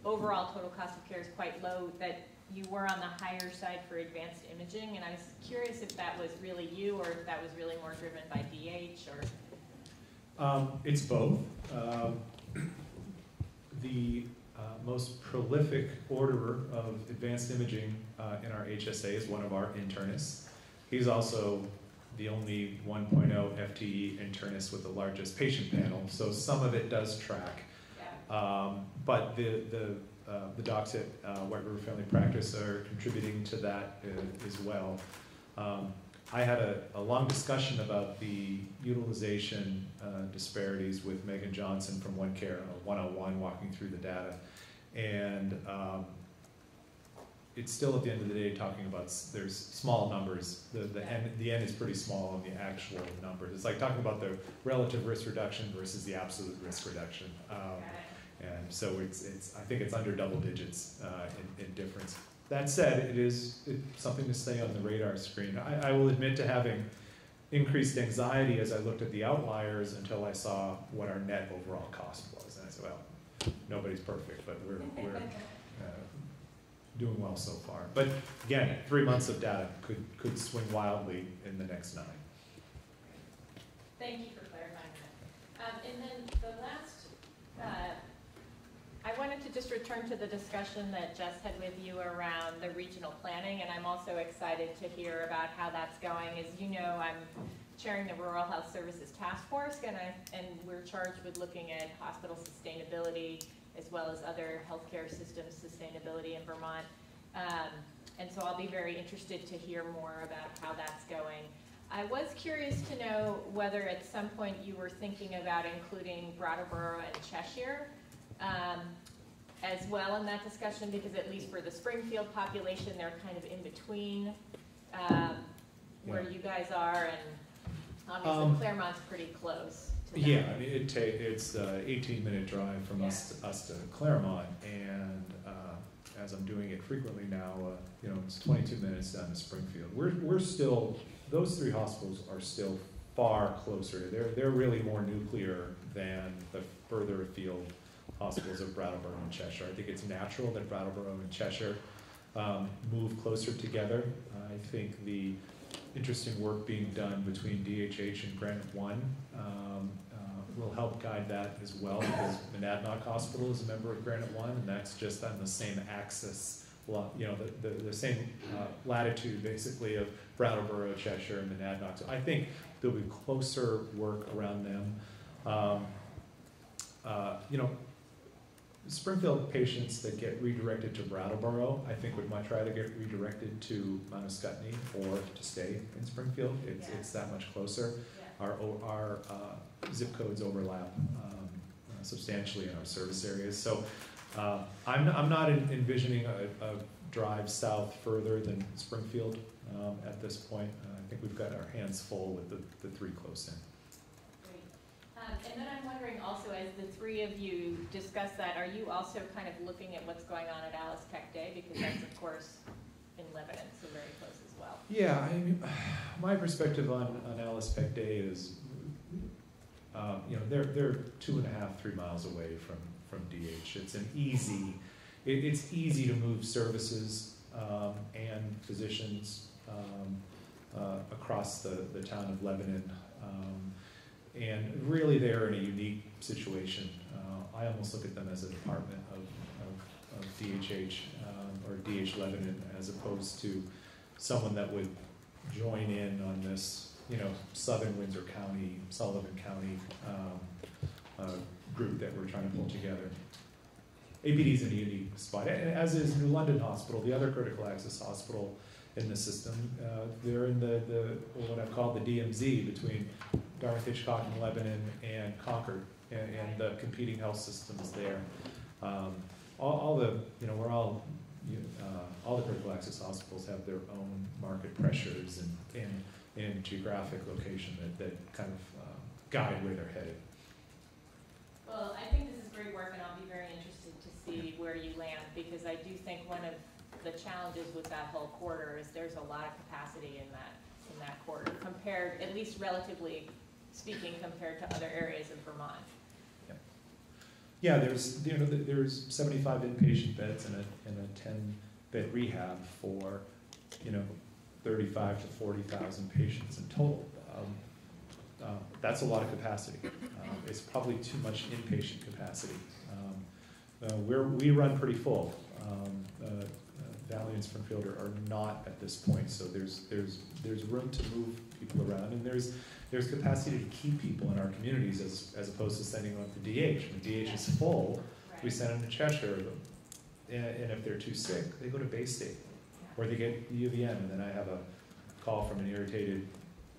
overall total cost of care is quite low, that you were on the higher side for advanced imaging, and I was curious if that was really you, or if that was really more driven by DH, or Um, it's both. Um, The uh, most prolific orderer of advanced imaging uh, in our HSA is one of our internists. He's also the only 1.0 FTE internist with the largest patient panel, so some of it does track. Um, But the, the, uh, the docs at uh, White River Family Practice are contributing to that uh, as well. Um, I had a, a long discussion about the utilization uh, disparities with Megan Johnson from One Care, uh, 101, walking through the data. And um, it's still at the end of the day talking about, s- there's small numbers. The, the N, the N is pretty small on the actual numbers. It's like talking about the relative risk reduction versus the absolute risk reduction. Um, and so it's, it's, I think it's under double digits uh, in, in difference. That said, it is something to stay on the radar screen. I, I will admit to having increased anxiety as I looked at the outliers until I saw what our net overall cost was. And I said, well, nobody's perfect, but we're, we're doing well so far. But again, three months of data could, could swing wildly in the next nine. Thank you for clarifying that. Um, and then the last, uh, I wanted to just return to the discussion that Jess had with you around the regional planning, and I'm also excited to hear about how that's going. As you know, I'm chairing the Rural Health Services Task Force, and I, and we're charged with looking at hospital sustainability as well as other healthcare system sustainability in Vermont. Um, and so I'll be very interested to hear more about how that's going. I was curious to know whether at some point you were thinking about including Brattleboro and Cheshire um, as well in that discussion, because at least for the Springfield population, they're kind of in between um, where Yeah. you guys are, and Um, obviously Claremont's pretty close. Yeah, I mean, it ta, it's a eighteen minute drive from us, us to Claremont, and, uh, as I'm doing it frequently now, uh, you know, it's twenty-two minutes down to Springfield. We're, we're still, those three hospitals are still far closer, they're, they're really more nuclear than the further afield hospitals of Brattleboro and Cheshire. I think it's natural that Brattleboro and Cheshire, um, move closer together. I think the, interesting work being done between DHH and Granite One um, uh, will help guide that as well, because Monadnock Hospital is a member of Granite One, and that's just on the same axis, you know, the, the, the same uh, latitude, basically, of Brattleboro, Cheshire, and Monadnock. So I think there'll be closer work around them. Um, uh, You know, Springfield patients that get redirected to Brattleboro, I think would much rather get redirected to Mount or to stay in Springfield. It's, Yeah. it's that much closer. Our, our uh, zip codes overlap um, uh, substantially in our service areas. So uh, I'm, I'm not en- envisioning a, a drive south further than Springfield um, at this point. I think we've got our hands full with the, the three close in. Um, and then I'm wondering also, as the three of you discuss that, are you also kind of looking at what's going on at Alice Peck Day? Because that's of course in Lebanon, so very close. Yeah, I mean, my perspective on, on Alice Peck Day is, um, you know, they're, they're two and a half, three miles away from, from DH. It's an easy, it, it's easy to move services, um, and physicians, um, uh, across the, the town of Lebanon. Um, and really, they're in a unique situation. Uh, I almost look at them as a department of, of, of DHH, um, or DH Lebanon, as opposed to someone that would join in on this, you know, Southern Windsor County, Sullivan County, um, uh, group that we're trying to pull together. APD's in a unique spot, as is New London Hospital, the other critical access hospital in the system. Uh, they're in the, the, what I've called the DMZ between Dartmouth Hitchcock and Lebanon and Concord, and, and the competing health systems there. Um, all, all the, you know, we're all, you, uh, all the critical access hospitals have their own market pressures and, and, and geographic location that, that kind of, uh, guide where they're headed. Well, I think this is great work, and I'll be very interested to see where you land, because I do think one of the challenges with that whole quarter is there's a lot of capacity in that, in that quarter, compared, at least relatively speaking, compared to other areas of Vermont. Yeah, there's, you know, there's seventy-five inpatient beds and a, and a ten-bed rehab for, you know, thirty-five to forty thousand patients in total. Um, uh, That's a lot of capacity. Um, It's probably too much inpatient capacity. Um, uh, we run pretty full. Um, uh, uh, Valley and Springfield are are not at this point, so there's, there's, there's room to move people around, and there's, there's capacity to keep people in our communities as, as opposed to sending them to DH. When DH is full, we send them to Cheshire, and, and if they're too sick, they go to Baystate, or they get U V M, and then I have a call from an irritated,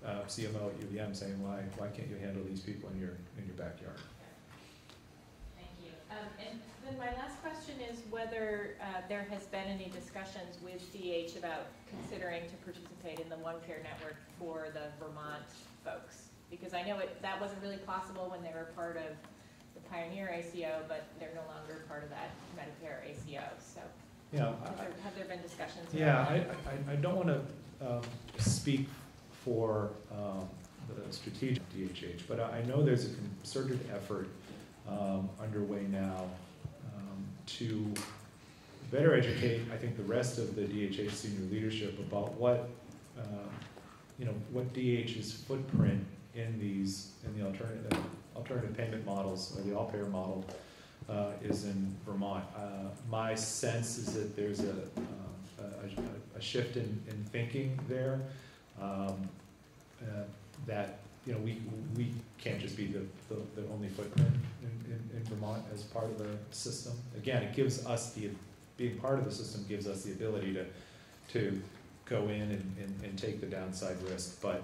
uh, CMO at U V M saying, why, why can't you handle these people in your, in your backyard? Thank you. Um, and then my last question is whether, uh, there has been any discussions with DH about considering to participate in the One Care Network for the Vermont folks? Because I know it, that wasn't really possible when they were part of the Pioneer ACO, but they're no longer part of that Medicare ACO, so Yeah, have I- there, have there been discussions Yeah. I, I, I don't wanna, um, speak for, um, the strategic DHH, but I know there's a concerted effort, um, underway now, um, to better educate, I think, the rest of the DHH senior leadership about what, um, you know, what DH's footprint in these, in the alternative, alternative payment models, or the all-payer model, uh, is in Vermont. Uh, My sense is that there's a, um, a, a shift in, in thinking there. um, uh, That, you know, we, we can't just be the, the, the only footprint in, in, in Vermont as part of the system. Again, it gives us the, being part of the system gives us the ability to, to go in and, and, and take the downside risk, but,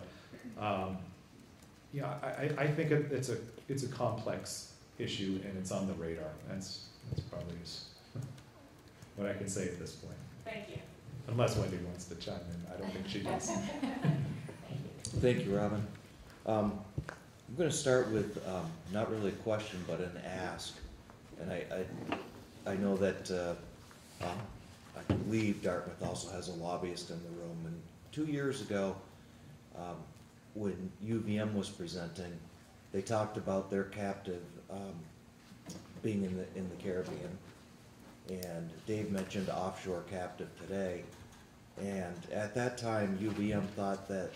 um, yeah, I, I, I think it- it's a, it's a complex issue and it's on the radar. That's, that's probably just what I can say at this point. Thank you. Unless Wendy wants to chime in, I don't think she does. Thank you, Robin. Um, I'm gonna start with, um, not really a question, but an ask. And I, I, I know that, uh, um, I believe Dartmouth also has a lobbyist in the room. And two years ago, um, when UVM was presenting, they talked about their captive, um, being in the, in the Caribbean. And Dave mentioned offshore captive today. And at that time, UVM thought that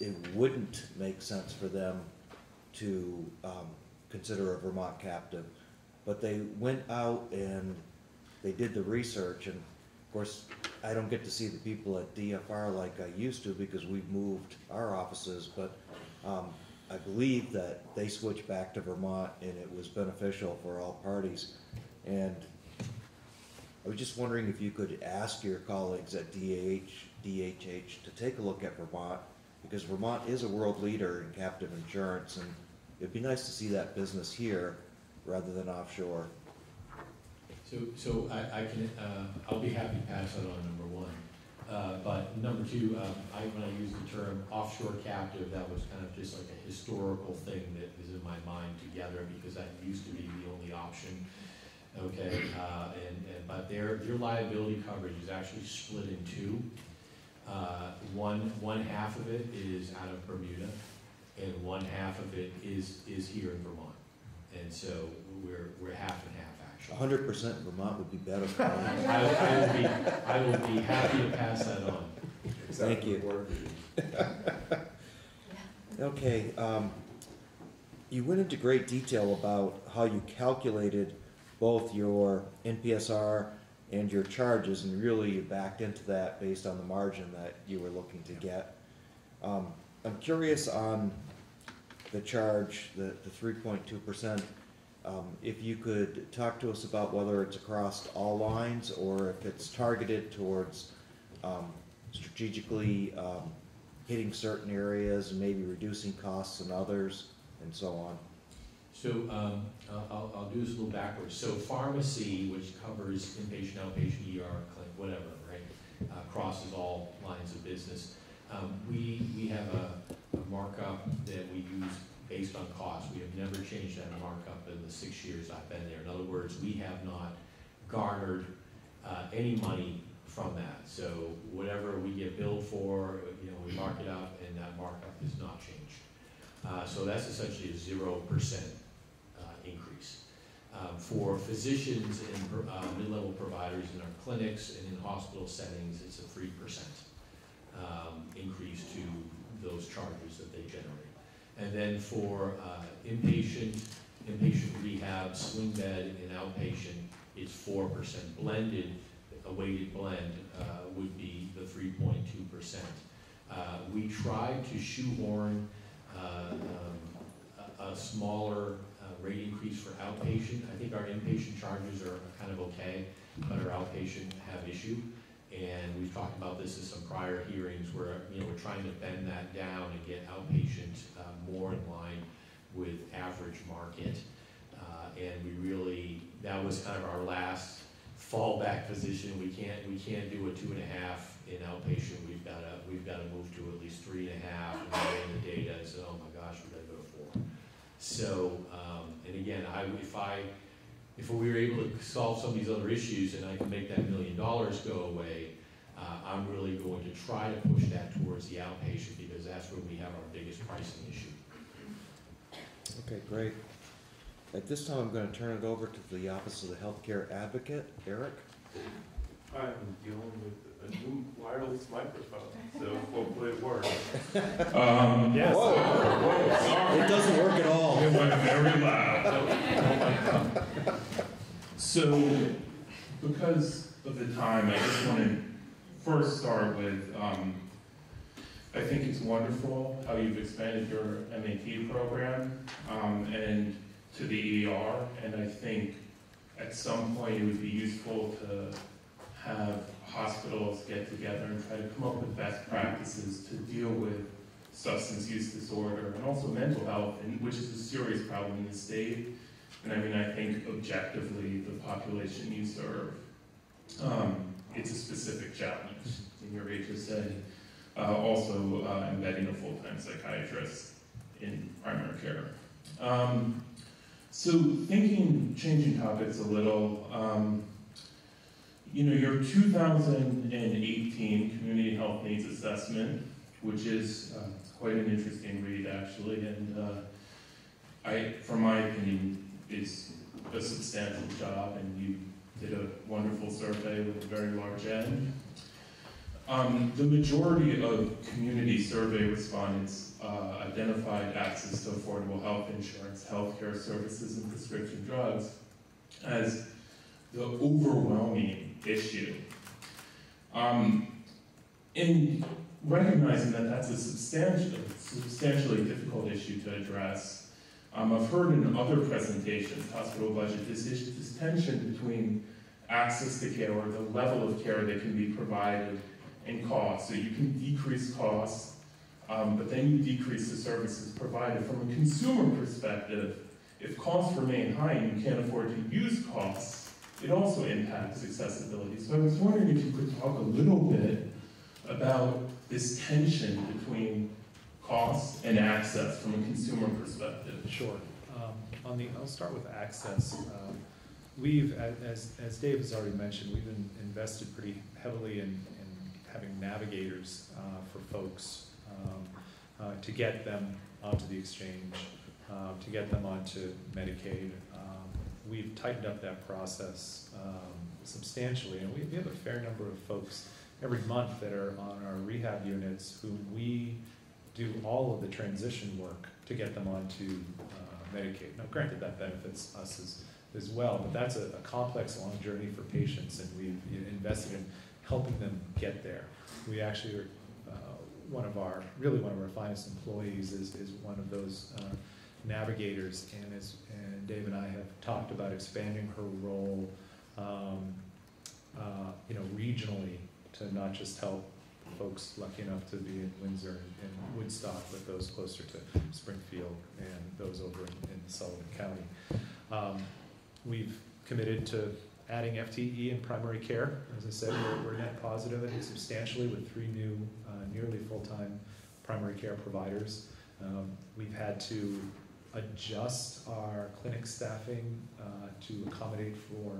it wouldn't make sense for them to um, consider a Vermont captive. But they went out and they did the research, and of course, I don't get to see the people at DFR like I used to because we've moved our offices, but um, I believe that they switched back to Vermont and it was beneficial for all parties. And I was just wondering if you could ask your colleagues at DH, DHH to take a look at Vermont, because Vermont is a world leader in captive insurance, and it'd be nice to see that business here rather than offshore. So, so I, I can, uh, I'll be happy to pass that on, number one. Uh, but number two, um, I, when I use the term offshore captive, that was kind of just like a historical thing that is in my mind together, because that used to be the only option. Okay, uh, and, and, but their, their liability coverage is actually split in two. Uh, one, one half of it is out of Bermuda, and one half of it is, is here in Vermont. And so we're, we're half and. Hundred percent Vermont would be better for me. I, I will be, I will be happy to pass that on. Thank you. Okay, um, you went into great detail about how you calculated both your NPSR and your charges, and really you backed into that based on the margin that you were looking to get. Um, I'm curious on the charge, the, the three point two percent. Um, if you could talk to us about whether it's across all lines or if it's targeted towards, um, strategically, um, hitting certain areas and maybe reducing costs in others and so on. So, um, I'll- I'll, do this a little backwards. So pharmacy, which covers inpatient, outpatient, ER, clinic, whatever, right? Uh, crosses all lines of business. Um, we, we have a, a markup that we use based on cost. We have never changed that markup in the six years I've been there. In other words, we have not garnered, uh, any money from that. So whatever we get billed for, you know, we mark it up and that markup is not changed. Uh, so that's essentially a zero percent, uh, increase. Um, for physicians and, uh, mid-level providers in our clinics and in hospital settings, it's a three percent, um, increase to those charges that they generate. And then for, uh, inpatient, inpatient rehab, swing bed, and outpatient, it's four percent. Blended, a weighted blend, uh, would be the three point two percent. Uh, we tried to shoehorn, uh, um, a, a smaller, uh, rate increase for outpatient. I think our inpatient charges are kind of okay, but our outpatient have issue. And we've talked about this in some prior hearings where, you know, we're trying to bend that down and get outpatient, uh, more in line with average market. Uh, and we really, that was kind of our last fallback position. We can't, we can't do a two and a half in outpatient. We've gotta, we've gotta move to at least three and a half. And ran the data and said, oh my gosh, we gotta go to four. So, um, and again, I, if I, if we were able to solve some of these other issues and I can make that million dollars go away, uh, I'm really going to try to push that towards the outpatient because that's where we have our biggest pricing issue. Okay, great. At this time, I'm gonna turn it over to the Office of the Healthcare Advocate, Eric. I'm dealing with a new wireless microphone, so hopefully it works. Um, yes. It doesn't work at all. It went- very loud. So, because of the time, I just want to first start with, um, I think it's wonderful how you've expanded your MAT program, um, and to the ER, and I think at some point it would be useful to have hospitals get together and try to come up with best practices to deal with substance use disorder and also mental health, and, which is a serious problem in the state. And I mean, I think objectively, the population you serve, um, it's a specific challenge in your HSA. Uh, also, uh, embedding a full-time psychiatrist in primary care. Um, so thinking, changing topics a little, um, you know, your 2018 Community Health Needs Assessment, which is uh, quite an interesting read actually, and uh, I, from my opinion, is a substantial job, and you did a wonderful survey with a very large end. Um, the majority of community survey respondents uh, identified access to affordable health insurance, healthcare services, and prescription drugs as the overwhelming issue. Um, in recognizing that that's a substantial, substantially difficult issue to address, um, I've heard in other presentations, hospital budget, this, issue, this tension between access to care or the level of care that can be provided and cost. So you can decrease costs, um, but then you decrease the services provided. From a consumer perspective, if costs remain high and you can't afford to use costs, it also impacts accessibility. So I was wondering if you could talk a little bit about this tension between cost and access from a consumer perspective. Sure. Um, On the, I'll start with access. Um, We've, as, as Dave has already mentioned, we've in- invested pretty heavily in, in having navigators uh, for folks um, uh, to get them onto the exchange, uh, to get them onto Medicaid. We've tightened up that process um, substantially, and we we have a fair number of folks every month that are on our rehab units who we do all of the transition work to get them onto uh, Medicaid. Now granted, that benefits us as, as well, but that's a, a complex, long journey for patients, and we've invested in helping them get there. We actually are, uh, one of our, really one of our finest employees is, is one of those uh, navigators, and as, and Dave and I have talked about expanding her role, um, uh, you know, regionally to not just help folks lucky enough to be in Windsor and and Woodstock, but those closer to Springfield and those over in, in Sullivan County. Um, we've committed to adding FTE in primary care. As I said, we're, we're net positive and substantially with three new, uh, nearly full-time primary care providers. Um, we've had to adjust our clinic staffing, uh, to accommodate for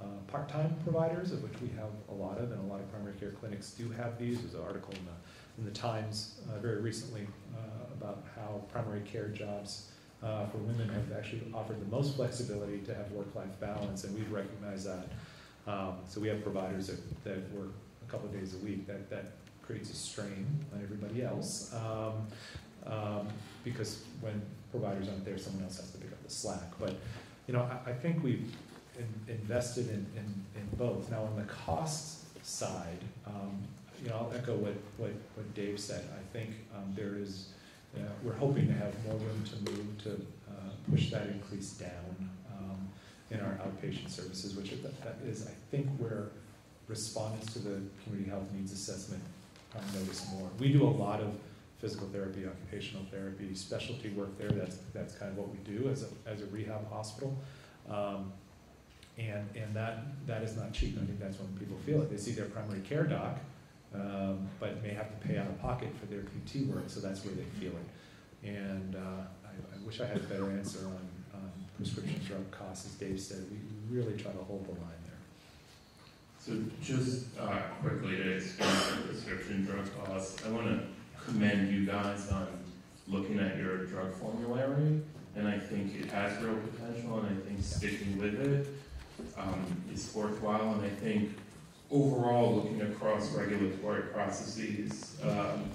uh, part-time providers, of which we have a lot of, and a lot of primary care clinics do have these. There's an article in the, in the Times uh, very recently uh, about how primary care jobs uh, for women have actually offered the most flexibility to have work-life balance, and we've recognized that. Um, so we have providers that, that work a couple of days a week. That, that creates a strain on everybody else. Um, um, because when providers aren't there, someone else has to pick up the slack. But, you know, I, I think we've in- invested in, in, in both. Now, on the cost side, um, you know, I'll echo what, what, what Dave said. I think, um, there is, uh, we're hoping to have more room to move to, uh, push that increase down, um, in our outpatient services, which is- that is, I think, where respondents to the community health needs assessment notice more. We do a lot of physical therapy, occupational therapy, specialty work there. That's, that's kind of what we do as a, as a rehab hospital. Um, and, and that, that is not cheap. I think that's when people feel it. They see their primary care doc, um, but may have to pay out of pocket for their PT work, so that's where they feel it. And, uh, I, I wish I had a better answer on, on prescription drug costs. As Dave said, we really try to hold the line there. So just uh, quickly to explain prescription drug costs, I want to commend you guys on looking at your drug formulary, and I think it has real potential, and I think sticking with it um, is worthwhile, and I think overall, looking across regulatory processes, um,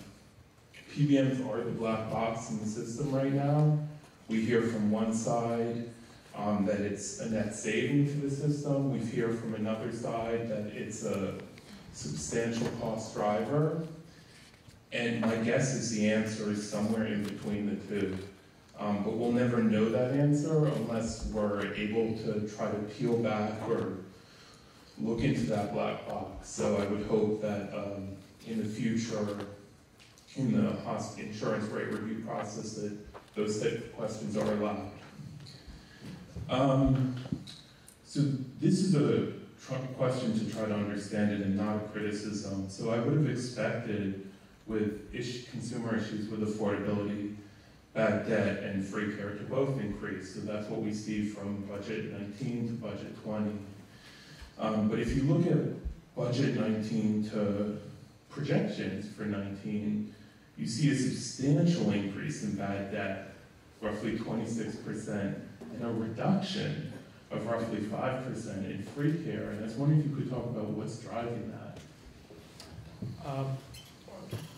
PBMs are the black box in the system right now. we hear from one side um, that it's a net saving to the system. We hear from another side that it's a substantial cost driver. And my guess is the answer is somewhere in between the two. Um, but we'll never know that answer unless we're able to try to peel back or look into that black box. So I would hope that um, in the future, in the insurance rate review process, that those type of questions are allowed. Um, so this is a question to try to understand it and not a criticism. So I would have expected with ish- consumer issues with affordability, bad debt, and free care to both increase. So that's what we see from budget 19 to budget 20. Um, but if you look at budget 19 to projections for 19, you see a substantial increase in bad debt, roughly 26%, and a reduction of roughly 5% in free care. And I was wondering if you could talk about what's driving that. Um,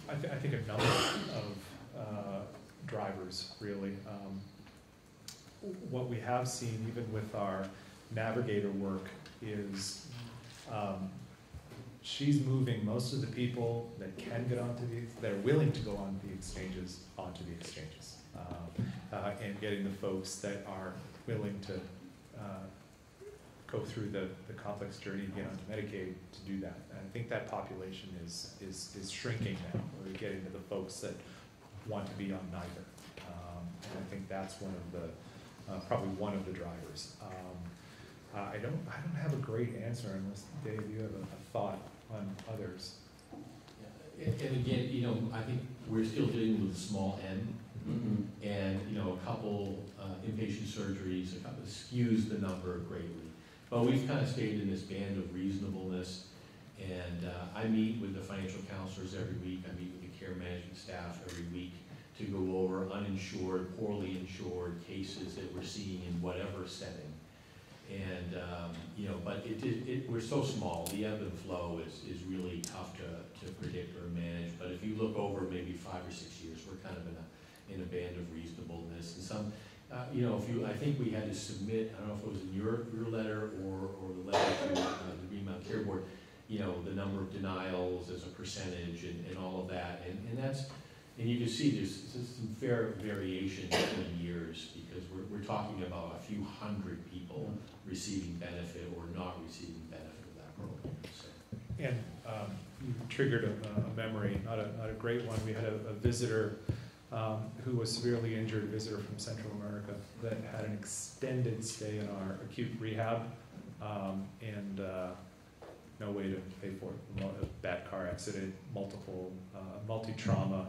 I, thi- I think a number of uh, drivers, really. Um, What we have seen, even with our navigator work, is um, she's moving most of the people that can get onto the, that are willing to go on the exchanges, onto the exchanges. Um, uh, And getting the folks that are willing to uh, go through the, the complex journey to get onto Medicaid to do that. And I think that population is, is, is shrinking now. We're getting to the folks that want to be on neither. Um, and I think that's one of the, uh, probably one of the drivers. Um, uh, I don't, I don't have a great answer unless, Dave, you have a, a thought on others. And and again, you know, I think we're still dealing with a small n, and, you know, a couple uh, inpatient surgeries, a couple skews the number greatly. But we've kind of stayed in this band of reasonableness, and uh, I meet with the financial counselors every week, I meet with the care management staff every week to go over uninsured, poorly insured cases that we're seeing in whatever setting. And, um, you know, but it, it, it, we're so small, the ebb and flow is, is really tough to, to predict or manage. But if you look over maybe five or six years, we're kind of in a, in a band of reasonableness. And some, uh, you know, if you, I think we had to submit, I don't know if it was in your, your letter or, or the letter to uh, the Green Mountain Care Board, you know, the number of denials as a percentage and, and all of that. And, and that's, and you can see there's, there's some fair variation between years because we're, we're talking about a few hundred people receiving benefit or not receiving benefit of that program, so. And um, you triggered a, a memory, not a, not a great one. We had a, a visitor um, who was severely injured, visitor from Central America, that had an extended stay in our acute rehab um, and uh, no way to pay for it. A bad car accident, multiple, uh, multi-trauma,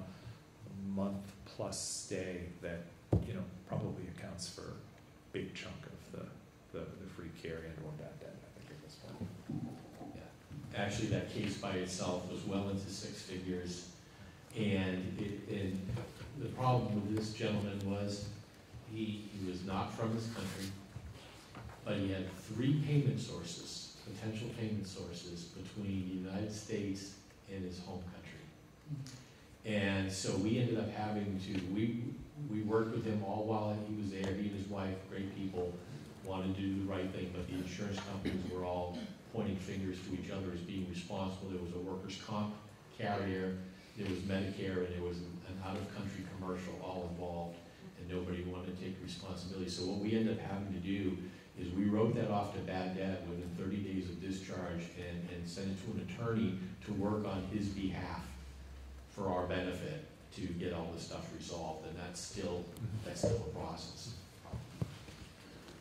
month-plus stay that, you know, probably accounts for a big chunk of the, the, the free care and or bad debt, I think, at this point. Yeah. Actually, that case by itself was well into six figures. And it, and the problem with this gentleman was, he, he was not from this country, but he had three payment sources, potential payment sources between the United States and his home country. And so we ended up having to, we, we worked with him all while he was there, he and his wife, great people, wanted to do the right thing, but the insurance companies were all pointing fingers to each other as being responsible. There was a workers' comp carrier, there was Medicare, and there was an out-of-country commercial all involved, and nobody wanted to take responsibility. So what we ended up having to do is we wrote that off to bad debt within thirty days of discharge and, and sent it to an attorney to work on his behalf for our benefit to get all this stuff resolved, and that's still, that's still a process.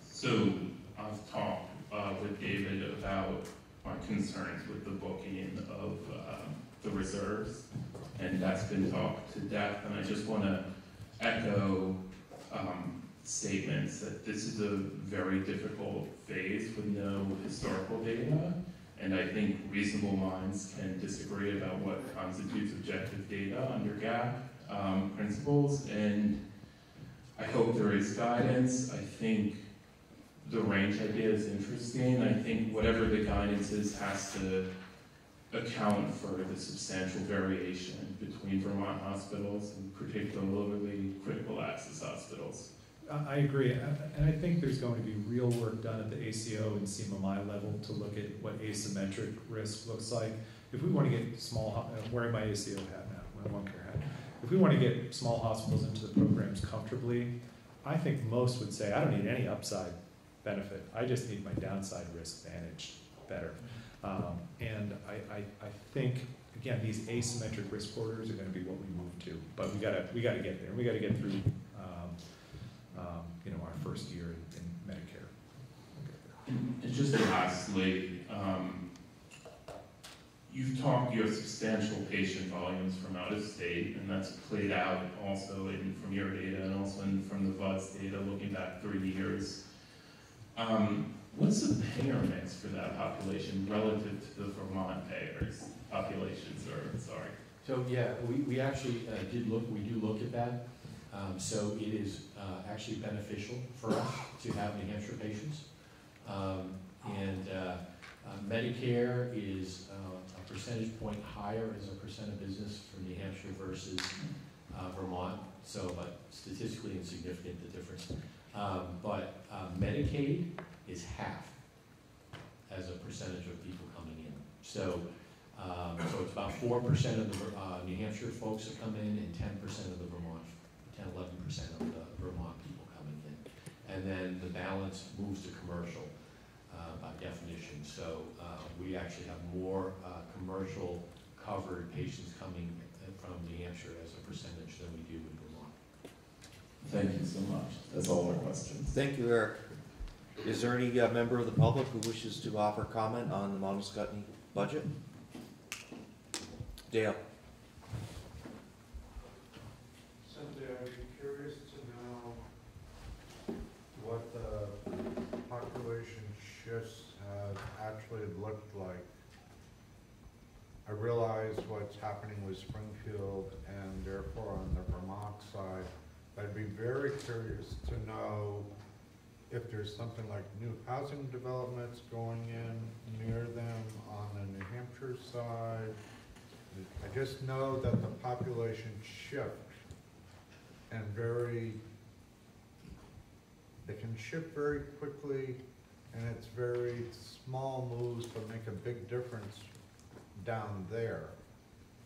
So I've talked uh, with David about my concerns with the booking of um, the reserves, and that's been talked to death. And I just want to echo um, statements that this is a very difficult phase with no historical data. And I think reasonable minds can disagree about what constitutes objective data under GAAP um, principles. And I hope there is guidance. I think the range idea is interesting. I think whatever the guidance is has to account for the substantial variation between Vermont hospitals and particularly critical access hospitals. Uh, I, agree, and I think there's going to be real work done at the ACO and CMMI level to look at what asymmetric risk looks like. If we wanna get small, I'm wearing my ACO hat now, my OneCare hat. If we wanna get small hospitals into the programs comfortably, I think most would say, I don't need any upside benefit, I just need my downside risk managed better. Um, and I, I, I think, again, these asymmetric risk corridors are gonna be what we move to, but we gotta, we gotta get there, we gotta get through, um, um, you know, our first year in in Medicare. And just lastly, um, you've talked, you have substantial patient volumes from out of state, and that's played out also in, from your data and also in, from the VUHDDS data, looking back three years. Um, what's the payer mix for that population relative to the Vermont payers, populations, or, sorry? So, yeah, we, we actually uh, did look, we do look at that. Um, So it is uh, actually beneficial for us to have New Hampshire patients. Um, And uh, uh, Medicare is uh, a percentage point higher as a percent of business for New Hampshire versus uh, Vermont. So, but statistically insignificant, the difference. Um, But uh, Medicaid is half as a percentage of people coming in. So um, so it's about four percent of the, uh, New Hampshire folks that come in and ten percent of the Vermont, 10, 11 percent of the Vermont people coming in. And then the balance moves to commercial, uh, by definition. So, uh, we actually have more, uh, commercial covered patients coming from New Hampshire as a percentage than we do. Thank you so much. That's all my questions. Thank you, Eric. Is there any uh, member of the public who wishes to offer comment on the Mount Ascutney budget? Dale? Cynthia, I'd be curious to know what the population shifts have actually looked like. I realize what's happening with Springfield and therefore on the Vermont side. I'd be very curious to know if there's something like new housing developments going in near them on the New Hampshire side. I just know that the population shift and very, they can shift very quickly, and it's very small moves but make a big difference down there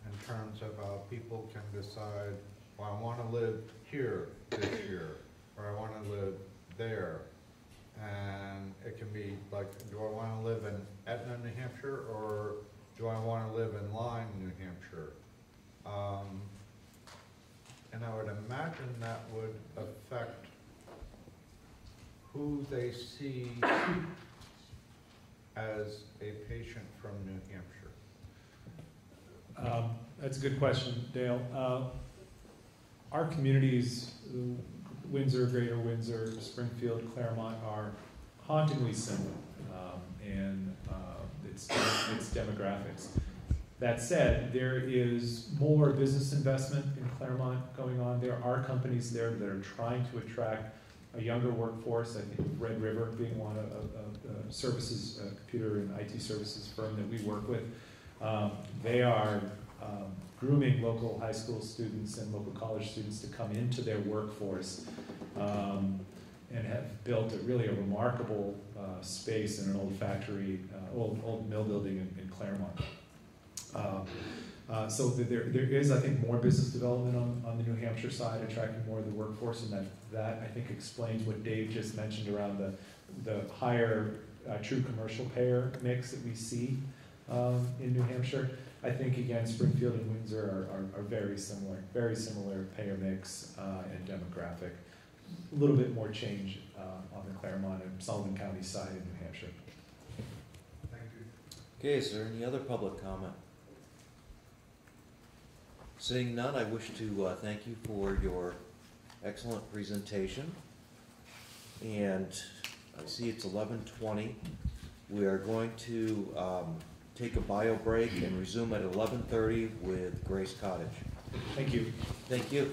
in terms of how people can decide, well, I wanna live here this year, or I wanna live there. And it can be like, do I wanna live in Etna, New Hampshire, or do I wanna live in Lyme, New Hampshire? Um, and I would imagine that would affect who they see as a patient from New Hampshire. Um, That's a good question, Dale. Uh, Our communities, Windsor, Greater Windsor, Springfield, Claremont, are hauntingly similar um, in uh, its its demographics. That said, there is more business investment in Claremont going on. There are companies there that are trying to attract a younger workforce. I think Red River being one of the services, uh, computer and IT services firm that we work with. Um, They are um, grooming local high school students and local college students to come into their workforce um, and have built a really a remarkable uh, space in an old factory, uh, old, old mill building in, in Claremont. Um, uh, so there, there is, I think, more business development on, on the New Hampshire side, attracting more of the workforce, and that, that, I think, explains what Dave just mentioned around the, the higher, uh, true commercial payer mix that we see, um, in New Hampshire. I think, again, Springfield and Windsor are, are, are very similar, very similar payer mix, uh, and demographic. A little bit more change, uh, on the Claremont and Sullivan County side in New Hampshire. Thank you. Okay, is there any other public comment? Seeing none, I wish to uh, thank you for your excellent presentation. And I see it's eleven twenty. We are going to um, take a bio break and resume at 11.30 with Grace Cottage. Thank you. Thank you.